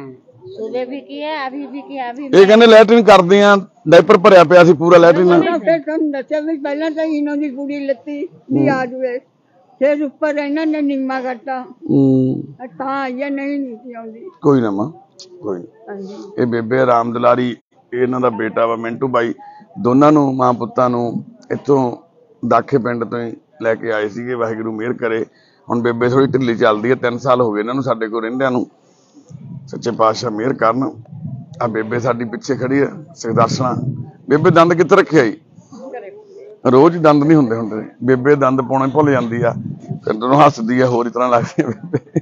Speaker 2: सुबह भी किया अभी भी किया अभी
Speaker 1: ਇਹ ਕਹਿੰਦੇ ਲੈਟਰੀਨ ਕਰਦੇ ਆ ਡਾਈਪਰ ਭਰਿਆ ਪਿਆ ਸੀ ਪੂਰਾ ਲੈਟਰੀਨ ਨਾਲ
Speaker 4: ਤਾਂ ਫਿਰ ਤੁਹਾਨੂੰ ਦੱਸਿਆ ਵੀ ਪਹਿਲਾਂ ਤਾਂ ਇਹਨਾਂ ਦੀ ਕੁੜੀ ਲੱਤੀ ਵੀ ਆ ਜਵੇ ਫਿਰ ਉੱਪਰ ਇਹਨਾਂ ਨੇ ਨਿੰਮਾ ਕਰਤਾ
Speaker 1: ਹੂੰ
Speaker 4: ਤਾਂ ਆਈਆ ਨਹੀਂ ਨਹੀਂ ਆਉਂਦੀ
Speaker 1: ਕੋਈ ਨਾ ਮਾਂ ਨਾ
Speaker 4: ਹਾਂਜੀ।
Speaker 1: ਇਹ ਬੇਬੇ ਰਾਮ ਦੁਲਾਰੀ ਇਹ ਇਹਨਾਂ ਦਾ ਬੇਟਾ ਵਾ ਮਿੰਟੂ ਬਾਈ। ਦੋਨਾਂ ਨੂੰ ਮਾਂ ਪੁੱਤਾਂ ਨੂੰ ਇੱਥੋਂ ਦਾਖੇ ਪਿੰਡ ਤੋਂ ਹੀ ਲੈ ਕੇ ਆਏ ਸੀਗੇ ਵਾਹਿਗੁਰੂ ਮਿਹਰ ਕਰੇ। ਹੁਣ ਬੇਬੇ ਥੋੜੀ ਢਿੱਲੀ ਚੱਲਦੀ ਹੈ 3 ਸਾਲ ਹੋ ਗਏ ਇਹਨਾਂ ਨੂੰ ਸਾਡੇ ਕੋਲ ਰਹਿੰਦਿਆਂ ਨੂੰ। ਸੱਚੇ ਪਾਤਸ਼ਾਹ ਮਿਹਰ ਕਰਨ। ਆ ਬੇਬੇ ਸਾਡੀ ਪਿੱਛੇ ਖੜੀ ਹੈ ਸੁਖਦਰਸ਼ਨਾ ਬੇਬੇ ਦੰਦ ਕਿੱਥੇ ਰੱਖਿਆ ਜੀ ਰੋਜ਼ ਦੰਦ ਨਹੀਂ ਹੁੰਦੇ ਹੁੰਦੇ। ਬੇਬੇ ਦੰਦ ਪਾਉਣੇ ਭੁੱਲ ਜਾਂਦੀ ਆ। ਫਿਰ ਤੈਨੂੰ ਹੱਸਦੀ ਆ ਹੋਰ ਹੀ ਤਰ੍ਹਾਂ ਲੱਗਦੀ ਆ ਬੇਬੇ।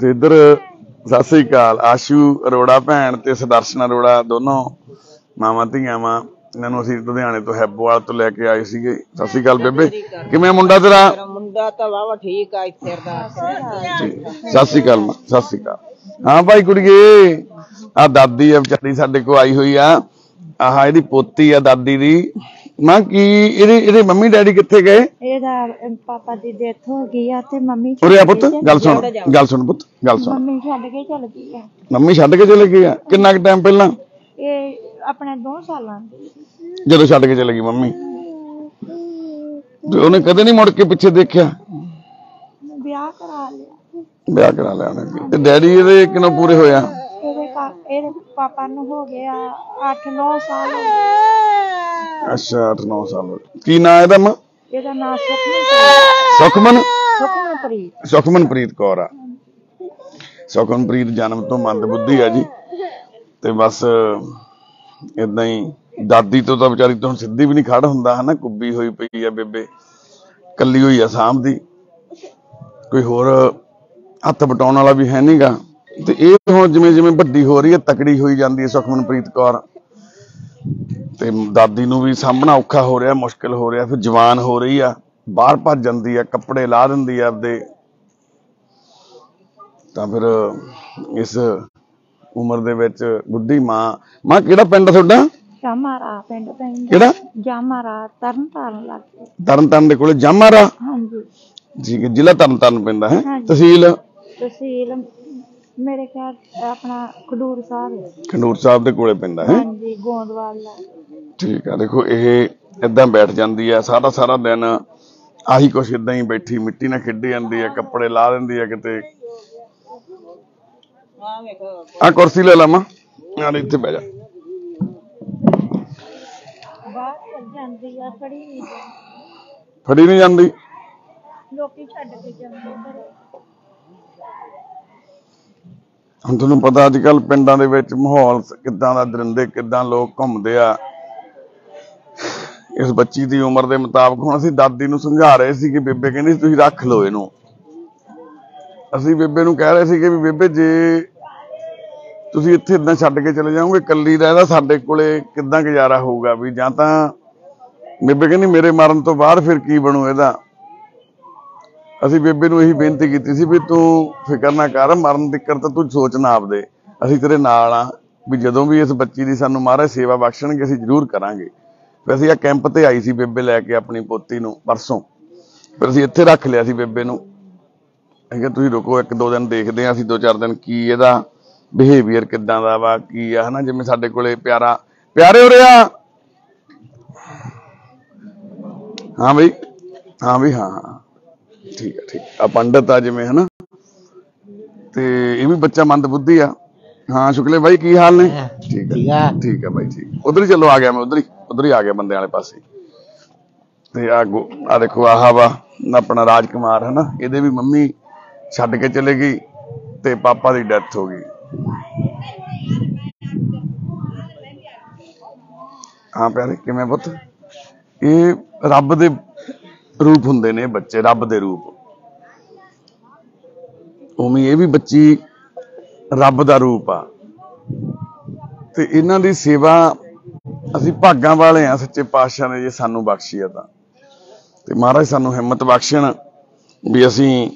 Speaker 1: ਤੇ ਇੱਧਰ ਸਤਿ ਸ੍ਰੀ ਅਕਾਲ ਆਸ਼ੂ ਅਰੋੜਾ ਭੈਣ ਤੇ ਸੁਦਰਸ਼ਨ ਅਰੋੜਾ ਦੋਨੋਂ ਮਾਵਾਂ ਧੀਆਂ ਵਾਂ। ਇਹਨਾਂ ਨੂੰ ਅਸੀਂ ਲੁਧਿਆਣੇ ਤੋਂ ਹੈਬੋਵਾਲ ਤੋਂ ਲੈ ਕੇ ਆਏ ਸੀਗੇ। ਸਤਿ ਸ੍ਰੀ ਅਕਾਲ ਬੇਬੇ ਕਿਵੇਂ ਮੁੰਡਾ ਤੇਰਾ?
Speaker 5: ਮੁੰਡਾ ਤਾਂ ਵਾਵਾ ਠੀਕ ਆ ਇੱਥੇ ਦਾ
Speaker 1: ਸਤਿ ਸ੍ਰੀ ਅਕਾਲ ਮਾਂ, ਸਤਿ ਸ੍ਰੀ ਅਕਾਲ। ਹਾਂ ਭਾਈ ਕੁੜੀਏ ਆ ਦਾਦੀ ਆ ਵਿਚਾਰੀ ਸਾਡੇ ਕੋ ਆਈ ਹੋਈ ਆ। ਆਹ ਇਹਦੀ ਪੋਤੀ ਆ ਦਾਦੀ ਦੀ। ਮਾਂ ਕੀ ਇਹਦੇ ਇਹਦੇ ਮੰਮੀ ਡੈਡੀ ਕਿੱਥੇ ਗਏ?
Speaker 6: ਇਹਦਾ ਪਾਪਾ ਦੀ ਡੈਥ ਹੋ ਗਈ ਆ ਤੇ ਮੰਮੀ
Speaker 1: ਉਰੇ ਆ ਪੁੱਤ ਗੱਲ ਸੁਣ ਗੱਲ ਸੁਣ ਪੁੱਤ ਗੱਲ ਸੁਣ।
Speaker 6: ਮੰਮੀ ਛੱਡ ਕੇ ਚਲ ਗਈ ਆ।
Speaker 1: ਮੰਮੀ ਛੱਡ ਕੇ ਚਲੇ ਗਈ ਆ? ਕਿੰਨਾ ਕੁ ਟਾਈਮ ਪਹਿਲਾਂ?
Speaker 6: ਇਹ ਆਪਣੇ 2 ਸਾਲਾਂ ਦੀ।
Speaker 1: ਜਦੋਂ ਛੱਡ ਕੇ ਚਲੇ ਗਈ ਮੰਮੀ। ਤੇ ਉਹਨੇ ਕਦੇ ਨਹੀਂ ਮੁੜ ਕੇ ਪਿੱਛੇ ਦੇਖਿਆ?
Speaker 6: ਵਿਆਹ ਕਰਾ ਲਿਆ।
Speaker 1: ਵਿਆਹ ਕਰਾ ਲਿਆ ਉਹਨੇ। ਤੇ ਡੈਡੀ ਇਹਦੇ ਕਿਨੋਂ ਪੂਰੇ ਹੋਇਆ
Speaker 6: ਪਾ- ਇਹਦੇ ਪਾਪਾ ਨੂੰ ਹੋ ਗਿਆ 8-9 ਸਾਲ ਹੋ ਗਏ।
Speaker 1: ਅੱਛਾ 8-9 ਸਾਲ। ਹੋ ਗਏ। ਕੀ ਨਾਂ ਇਹਦਾ ਮਾਂ?
Speaker 6: ਇਹਦਾ ਨਾਮ ਸੁਖਮਨਪ੍ਰੀਤ
Speaker 1: ਸੁਖਮਨ?
Speaker 6: ਸੁਖਮਨਪ੍ਰੀਤ।
Speaker 1: ਸੁਖਮਨਪ੍ਰੀਤ ਕੌਰ ਆ। ਸੁਖਮਨਪ੍ਰੀਤ ਜਨਮ ਤੋਂ ਮੰਦ ਬੁੱਧੀ ਆ ਜੀ। ਤੇ ਬਸ ਇਦਾਂ ਹੀ ਦਾਦੀ ਤੋਂ ਤਾਂ ਵਿਚਾਰੀ ਤੋਂ ਸਿੱਧੀ ਵੀ ਨਹੀਂ ਖੜ ਹੁੰਦਾ ਹਨਾ? ਕੁੱਬੀ ਹੋਈ ਪਈ ਆ ਬੇਬੇ। ਕੱਲੀ ਹੋਈ ਆ ਸਾਂਭਦੀ। ਕੋਈ ਹੋਰ ਹੱਥ ਬਟਾਉਣ ਵਾਲਾ ਵੀ ਹੈ ਨਹੀਂਗਾ ਤੇ ਇਹ ਹੁਣ ਜਿਵੇਂ ਜਿਵੇਂ ਵੱਡੀ ਹੋ ਰਹੀ ਹੈ ਤਕੜੀ ਹੋਈ ਜਾਂਦੀ ਹੈ ਸੁਖਮਨਪ੍ਰੀਤ ਕੌਰ। ਤੇ ਦਾਦੀ ਨੂੰ ਵੀ ਸਾਂਭਣਾ ਔਖਾ ਹੋ ਰਿਹਾ ਮੁਸ਼ਕਲ ਹੋ ਰਿਹਾ ਫਿਰ ਜਵਾਨ ਹੋ ਰਹੀ ਆ ਬਾਹਰ ਭੱਜ ਜਾਂਦੀ ਆ ਕੱਪੜੇ ਲਾ ਦਿੰਦੀ ਆ ਆਪਦੇ। ਤਾਂ ਫਿਰ ਇਸ ਉਮਰ ਦੇ ਵਿੱਚ ਬੁੱਢੀ ਮਾਂ ਮਾਂ ਕਿਹੜਾ ਪਿੰਡ ਤੁਹਾਡਾ?
Speaker 6: ਜਾਮਾਰਾ ਪਿੰਡ ਪੈਂਦਾ।
Speaker 1: ਕਿਹੜਾ?
Speaker 6: ਜਾਮਾਰਾ ਤਰਨ ਤਾਰਨ ਲੱਗ।
Speaker 1: ਤਰਨਤਾਰਨ ਦੇ ਕੋਲੇ ਜਾਮਾਰਾ?
Speaker 6: ਹਾਂਜੀ।
Speaker 1: ਹੈ ਜ਼ਿਲ੍ਹਾ ਤਰਨਤਾਰਨ ਪੈਂਦਾ ਹੈ। ਤਹਿਸੀਲ?
Speaker 6: ਤਹਿਸੀਲ ਮੇਰੇ ਘਰ ਆਪਣਾ ਖਡੂਰ ਸਾਹਿਬ ਹੈ।
Speaker 1: ਖੰਡੂਰ ਸਾਹਿਬ ਦੇ ਕੋਲੇ ਪੈਂਦਾ ਹੈ?
Speaker 6: ਹਾਂਜੀ ਗੋਂਦਵਾਲ ਦਾ।
Speaker 1: ਠੀਕ ਆ ਦੇਖੋ ਇਹ ਇਦਾਂ ਬੈਠ ਜਾਂਦੀ ਆ ਸਾਰਾ ਸਾਰਾ ਦਿਨ ਆਹੀ ਕੁਛ ਇਦਾਂ ਹੀ ਬੈਠੀ ਮਿੱਟੀ ਨਾਲ ਖੇਡੀ ਜਾਂਦੀ ਹੈ ਕੱਪੜੇ ਲਾ ਦਿੰਦੀ ਹੈ ਕਿਤੇ।
Speaker 5: ਆ
Speaker 1: ਆ ਕੁਰਸੀ ਲੈ ਲਾ ਮਾਂ ਨਾਲ ਇੱਥੇ ਬਹਿ ਜਾ।
Speaker 6: ਬਾਹਰ ਚੱਲ ਜਾਂਦੀ ਆ ਖੜੀ ਨਹੀਂ ਜਾਂਦੀ।
Speaker 1: ਫੜੀ ਨਹੀਂ ਜਾਂਦੀ?
Speaker 6: ਲੋਕੀ ਛੱਡ ਕੇ ਜਾਂਦੇ ਘਰੇ।
Speaker 1: ਹੁਣ ਤੁਹਾਨੂੰ ਪਤਾ ਅੱਜ ਕੱਲ ਪਿੰਡਾਂ ਦੇ ਵਿੱਚ ਮਾਹੌਲ ਕਿੱਦਾਂ ਦਾ, ਦਰਿੰਦੇ ਕਿੱਦਾਂ ਲੋਕ ਘੁੰਮਦੇ ਆ। ਇਸ ਬੱਚੀ ਦੀ ਉਮਰ ਦੇ ਮੁਤਾਬਕ ਹੁਣ ਅਸੀਂ ਦਾਦੀ ਨੂੰ ਸਮਝਾ ਰਹੇ ਸੀ ਕਿ ਬੇਬੇ ਕਹਿੰਦੀ ਸੀ, ਤੁਸੀਂ ਰੱਖ ਲਓ ਇਹਨੂੰ। ਅਸੀਂ ਬੇਬੇ ਨੂੰ ਕਹਿ ਰਹੇ ਸੀ ਕਿ ਵੀ ਬੇਬੇ ਜੇ ਤੁਸੀਂ ਇੱਥੇ ਇਦਾਂ ਛੱਡ ਕੇ ਚਲੇ ਜਾਓਗੇ, ਇਕੱਲੀ ਦਾ ਇਹਦਾ ਸਾਡੇ ਕੋਲੇ ਕਿੱਦਾਂ ਗੁਜ਼ਾਰਾ ਹੋਊਗਾ? ਵੀ ਜਾਂ ਤਾਂ ਬੇਬੇ ਕਹਿੰਦੀ, ਮੇਰੇ ਮਰਨ ਤੋਂ ਬਾਅਦ ਫਿਰ ਕੀ ਬਣੂ ਇਹਦਾ? ਅਸੀਂ ਬੇਬੇ ਨੂੰ ਇਹੀ ਬੇਨਤੀ ਕੀਤੀ ਸੀ ਵੀ ਤੂੰ ਫਿਕਰ ਨਾ ਕਰ, ਮਰਨ ਦਿੱਕਰ ਤਾਂ ਤੂੰ ਸੋਚ ਨਾ ਆਪਦੇ। ਅਸੀਂ ਤੇਰੇ ਨਾਲ ਆ ਵੀ ਜਦੋਂ ਵੀ ਇਸ ਬੱਚੀ ਦੀ ਸਾਨੂੰ ਮਹਾਰਾਜ ਸੇਵਾ ਬਖਸ਼ਣਗੇ, ਅਸੀਂ ਜ਼ਰੂਰ ਕਰਾਂਗੇ। ਫਿਰ ਅਸੀਂ ਆ ਕੈਂਪ ਤੇ ਆਈ ਸੀ ਬੇਬੇ ਲੈ ਕੇ ਆਪਣੀ ਪੋਤੀ ਨੂੰ ਪਰਸੋਂ। ਫਿਰ ਅਸੀਂ ਇੱਥੇ ਰੱਖ ਲਿਆ ਸੀ ਬੇਬੇ ਨੂੰ। ਅਸੀਂ ਕਿਹਾ, ਤੁਸੀਂ ਰੁਕੋ, ਇੱਕ ਦੋ ਦਿਨ ਦੇਖਦੇ ਆ ਅਸੀਂ, ਦੋ ਚਾਰ ਦਿਨ ਕੀ ਇਹਦਾ ਬਿਹੇਵੀਅਰ ਕਿੱਦਾਂ ਦਾ ਵਾ, ਕੀ ਆ, ਹਨਾ, ਜਿਵੇਂ ਸਾਡੇ ਕੋਲੇ ਪਿਆਰਾ, ਪਿਆਰੇ ਹੋ ਰਿਹਾ ਹਾਂ ਬਈ ਹਾਂ ਬਈ, ਹਾਂ ਹਾਂ। ਠੀਕ ਹੈ ਠੀਕ ਆ ਪੰਡਤ ਆ ਜਿਵੇਂ ਹਨਾ? ਤੇ ਇਹ ਵੀ ਬੱਚਾ ਮੰਦ ਬੁੱਧੀ ਆ। ਹਾਂ ਸ਼ੁਕਲੇ ਬਾਈ ਕੀ ਹਾਲ ਨੇ? ਠੀਕ ਹੈ। ਠੀਕ ਹੈ ਬਾਈ ਠੀਕ। ਉਧਰ ਹੀ ਚੱਲੋ ਆ ਗਿਆ ਮੈਂ ਉਧਰ ਹੀ ਉਧਰ ਹੀ ਆ ਗਿਆ ਬੰਦੇ ਵਾਲੇ ਪਾਸੇ। ਤੇ ਆ ਆ ਦੇਖੋ ਆਹ ਵਾ ਆਪਣਾ ਰਾਜਕੁਮਾਰ ਹਨਾ? ਇਹਦੇ ਵੀ ਮੰਮੀ ਛੱਡ ਕੇ ਚਲੇ ਗਈ ਤੇ ਪਾਪਾ ਦੀ ਡੈਥ ਹੋ ਗਈ। ਹਾਂ ਪਿਆਰੇ ਕਿਵੇਂ ਪੁੱਤ? ਇਹ ਰੱਬ ਦੇ ਰੂਪ ਹੁੰਦੇ ਨੇ ਬੱਚੇ, ਰੱਬ ਦੇ ਰੂਪ। ਉਵੇਂ ਇਹ ਵੀ ਬੱਚੀ ਰੱਬ ਦਾ ਰੂਪ ਆ। ਤੇ ਇਹਨਾਂ ਦੀ ਸੇਵਾ, ਅਸੀਂ ਭਾਗਾਂ ਵਾਲੇ ਆ, ਸੱਚੇ ਪਾਤਸ਼ਾਹ ਨੇ ਜੇ ਸਾਨੂੰ ਬਖਸ਼ੀ ਆ ਤਾਂ। ਤੇ ਮਹਾਰਾਜ ਸਾਨੂੰ ਹਿੰਮਤ ਬਖਸ਼ਣ ਵੀ ਅਸੀਂ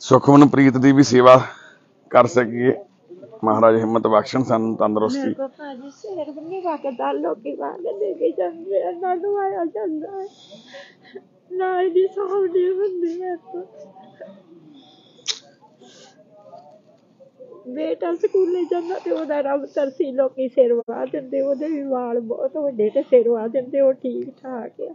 Speaker 1: ਸੁਖਮਨ ਪ੍ਰੀਤ ਦੀ ਵੀ ਸੇਵਾ ਕਰ ਸਕੀਏ। ਮਹਾਰਾਜ ਹਿੰਮਤ ਬਖਸ਼ਣ ਸਾਨੂੰ ਤੰਦਰੁਸਤੀ।
Speaker 6: ਮੇਰੇ ਕੋ ਭਾਜੀ ਸਿਰ ਵੀ ਨਹੀਂ ਲੋਕੀ ਦੇ ਕੇ ਜਾਂਦੇ ਆ ਨਾ ਦਵਾਇਆ ਜਾਂਦਾ ਹੈ। ਨਾ ਇਹਦੀ ਸਾਹਮਣੇ ਹੁੰਦੀ ਹੈ ਤਾਂ। ਬੇਟਾ ਸਕੂਲੇ ਜਾਂਦਾ ਤੇ ਉਹਦਾ ਰੱਬ ਤਰਸੀ ਲੋਕੀ ਸਿਰ ਵਾਹ ਦਿੰਦੇ ਉਹਦੇ ਵੀ ਵਾਲ ਬਹੁਤ ਵੱਡੇ ਤੇ ਸਿਰ ਵਾਹ ਦਿੰਦੇ ਉਹ ਠੀਕ ਠਾਕ ਆ।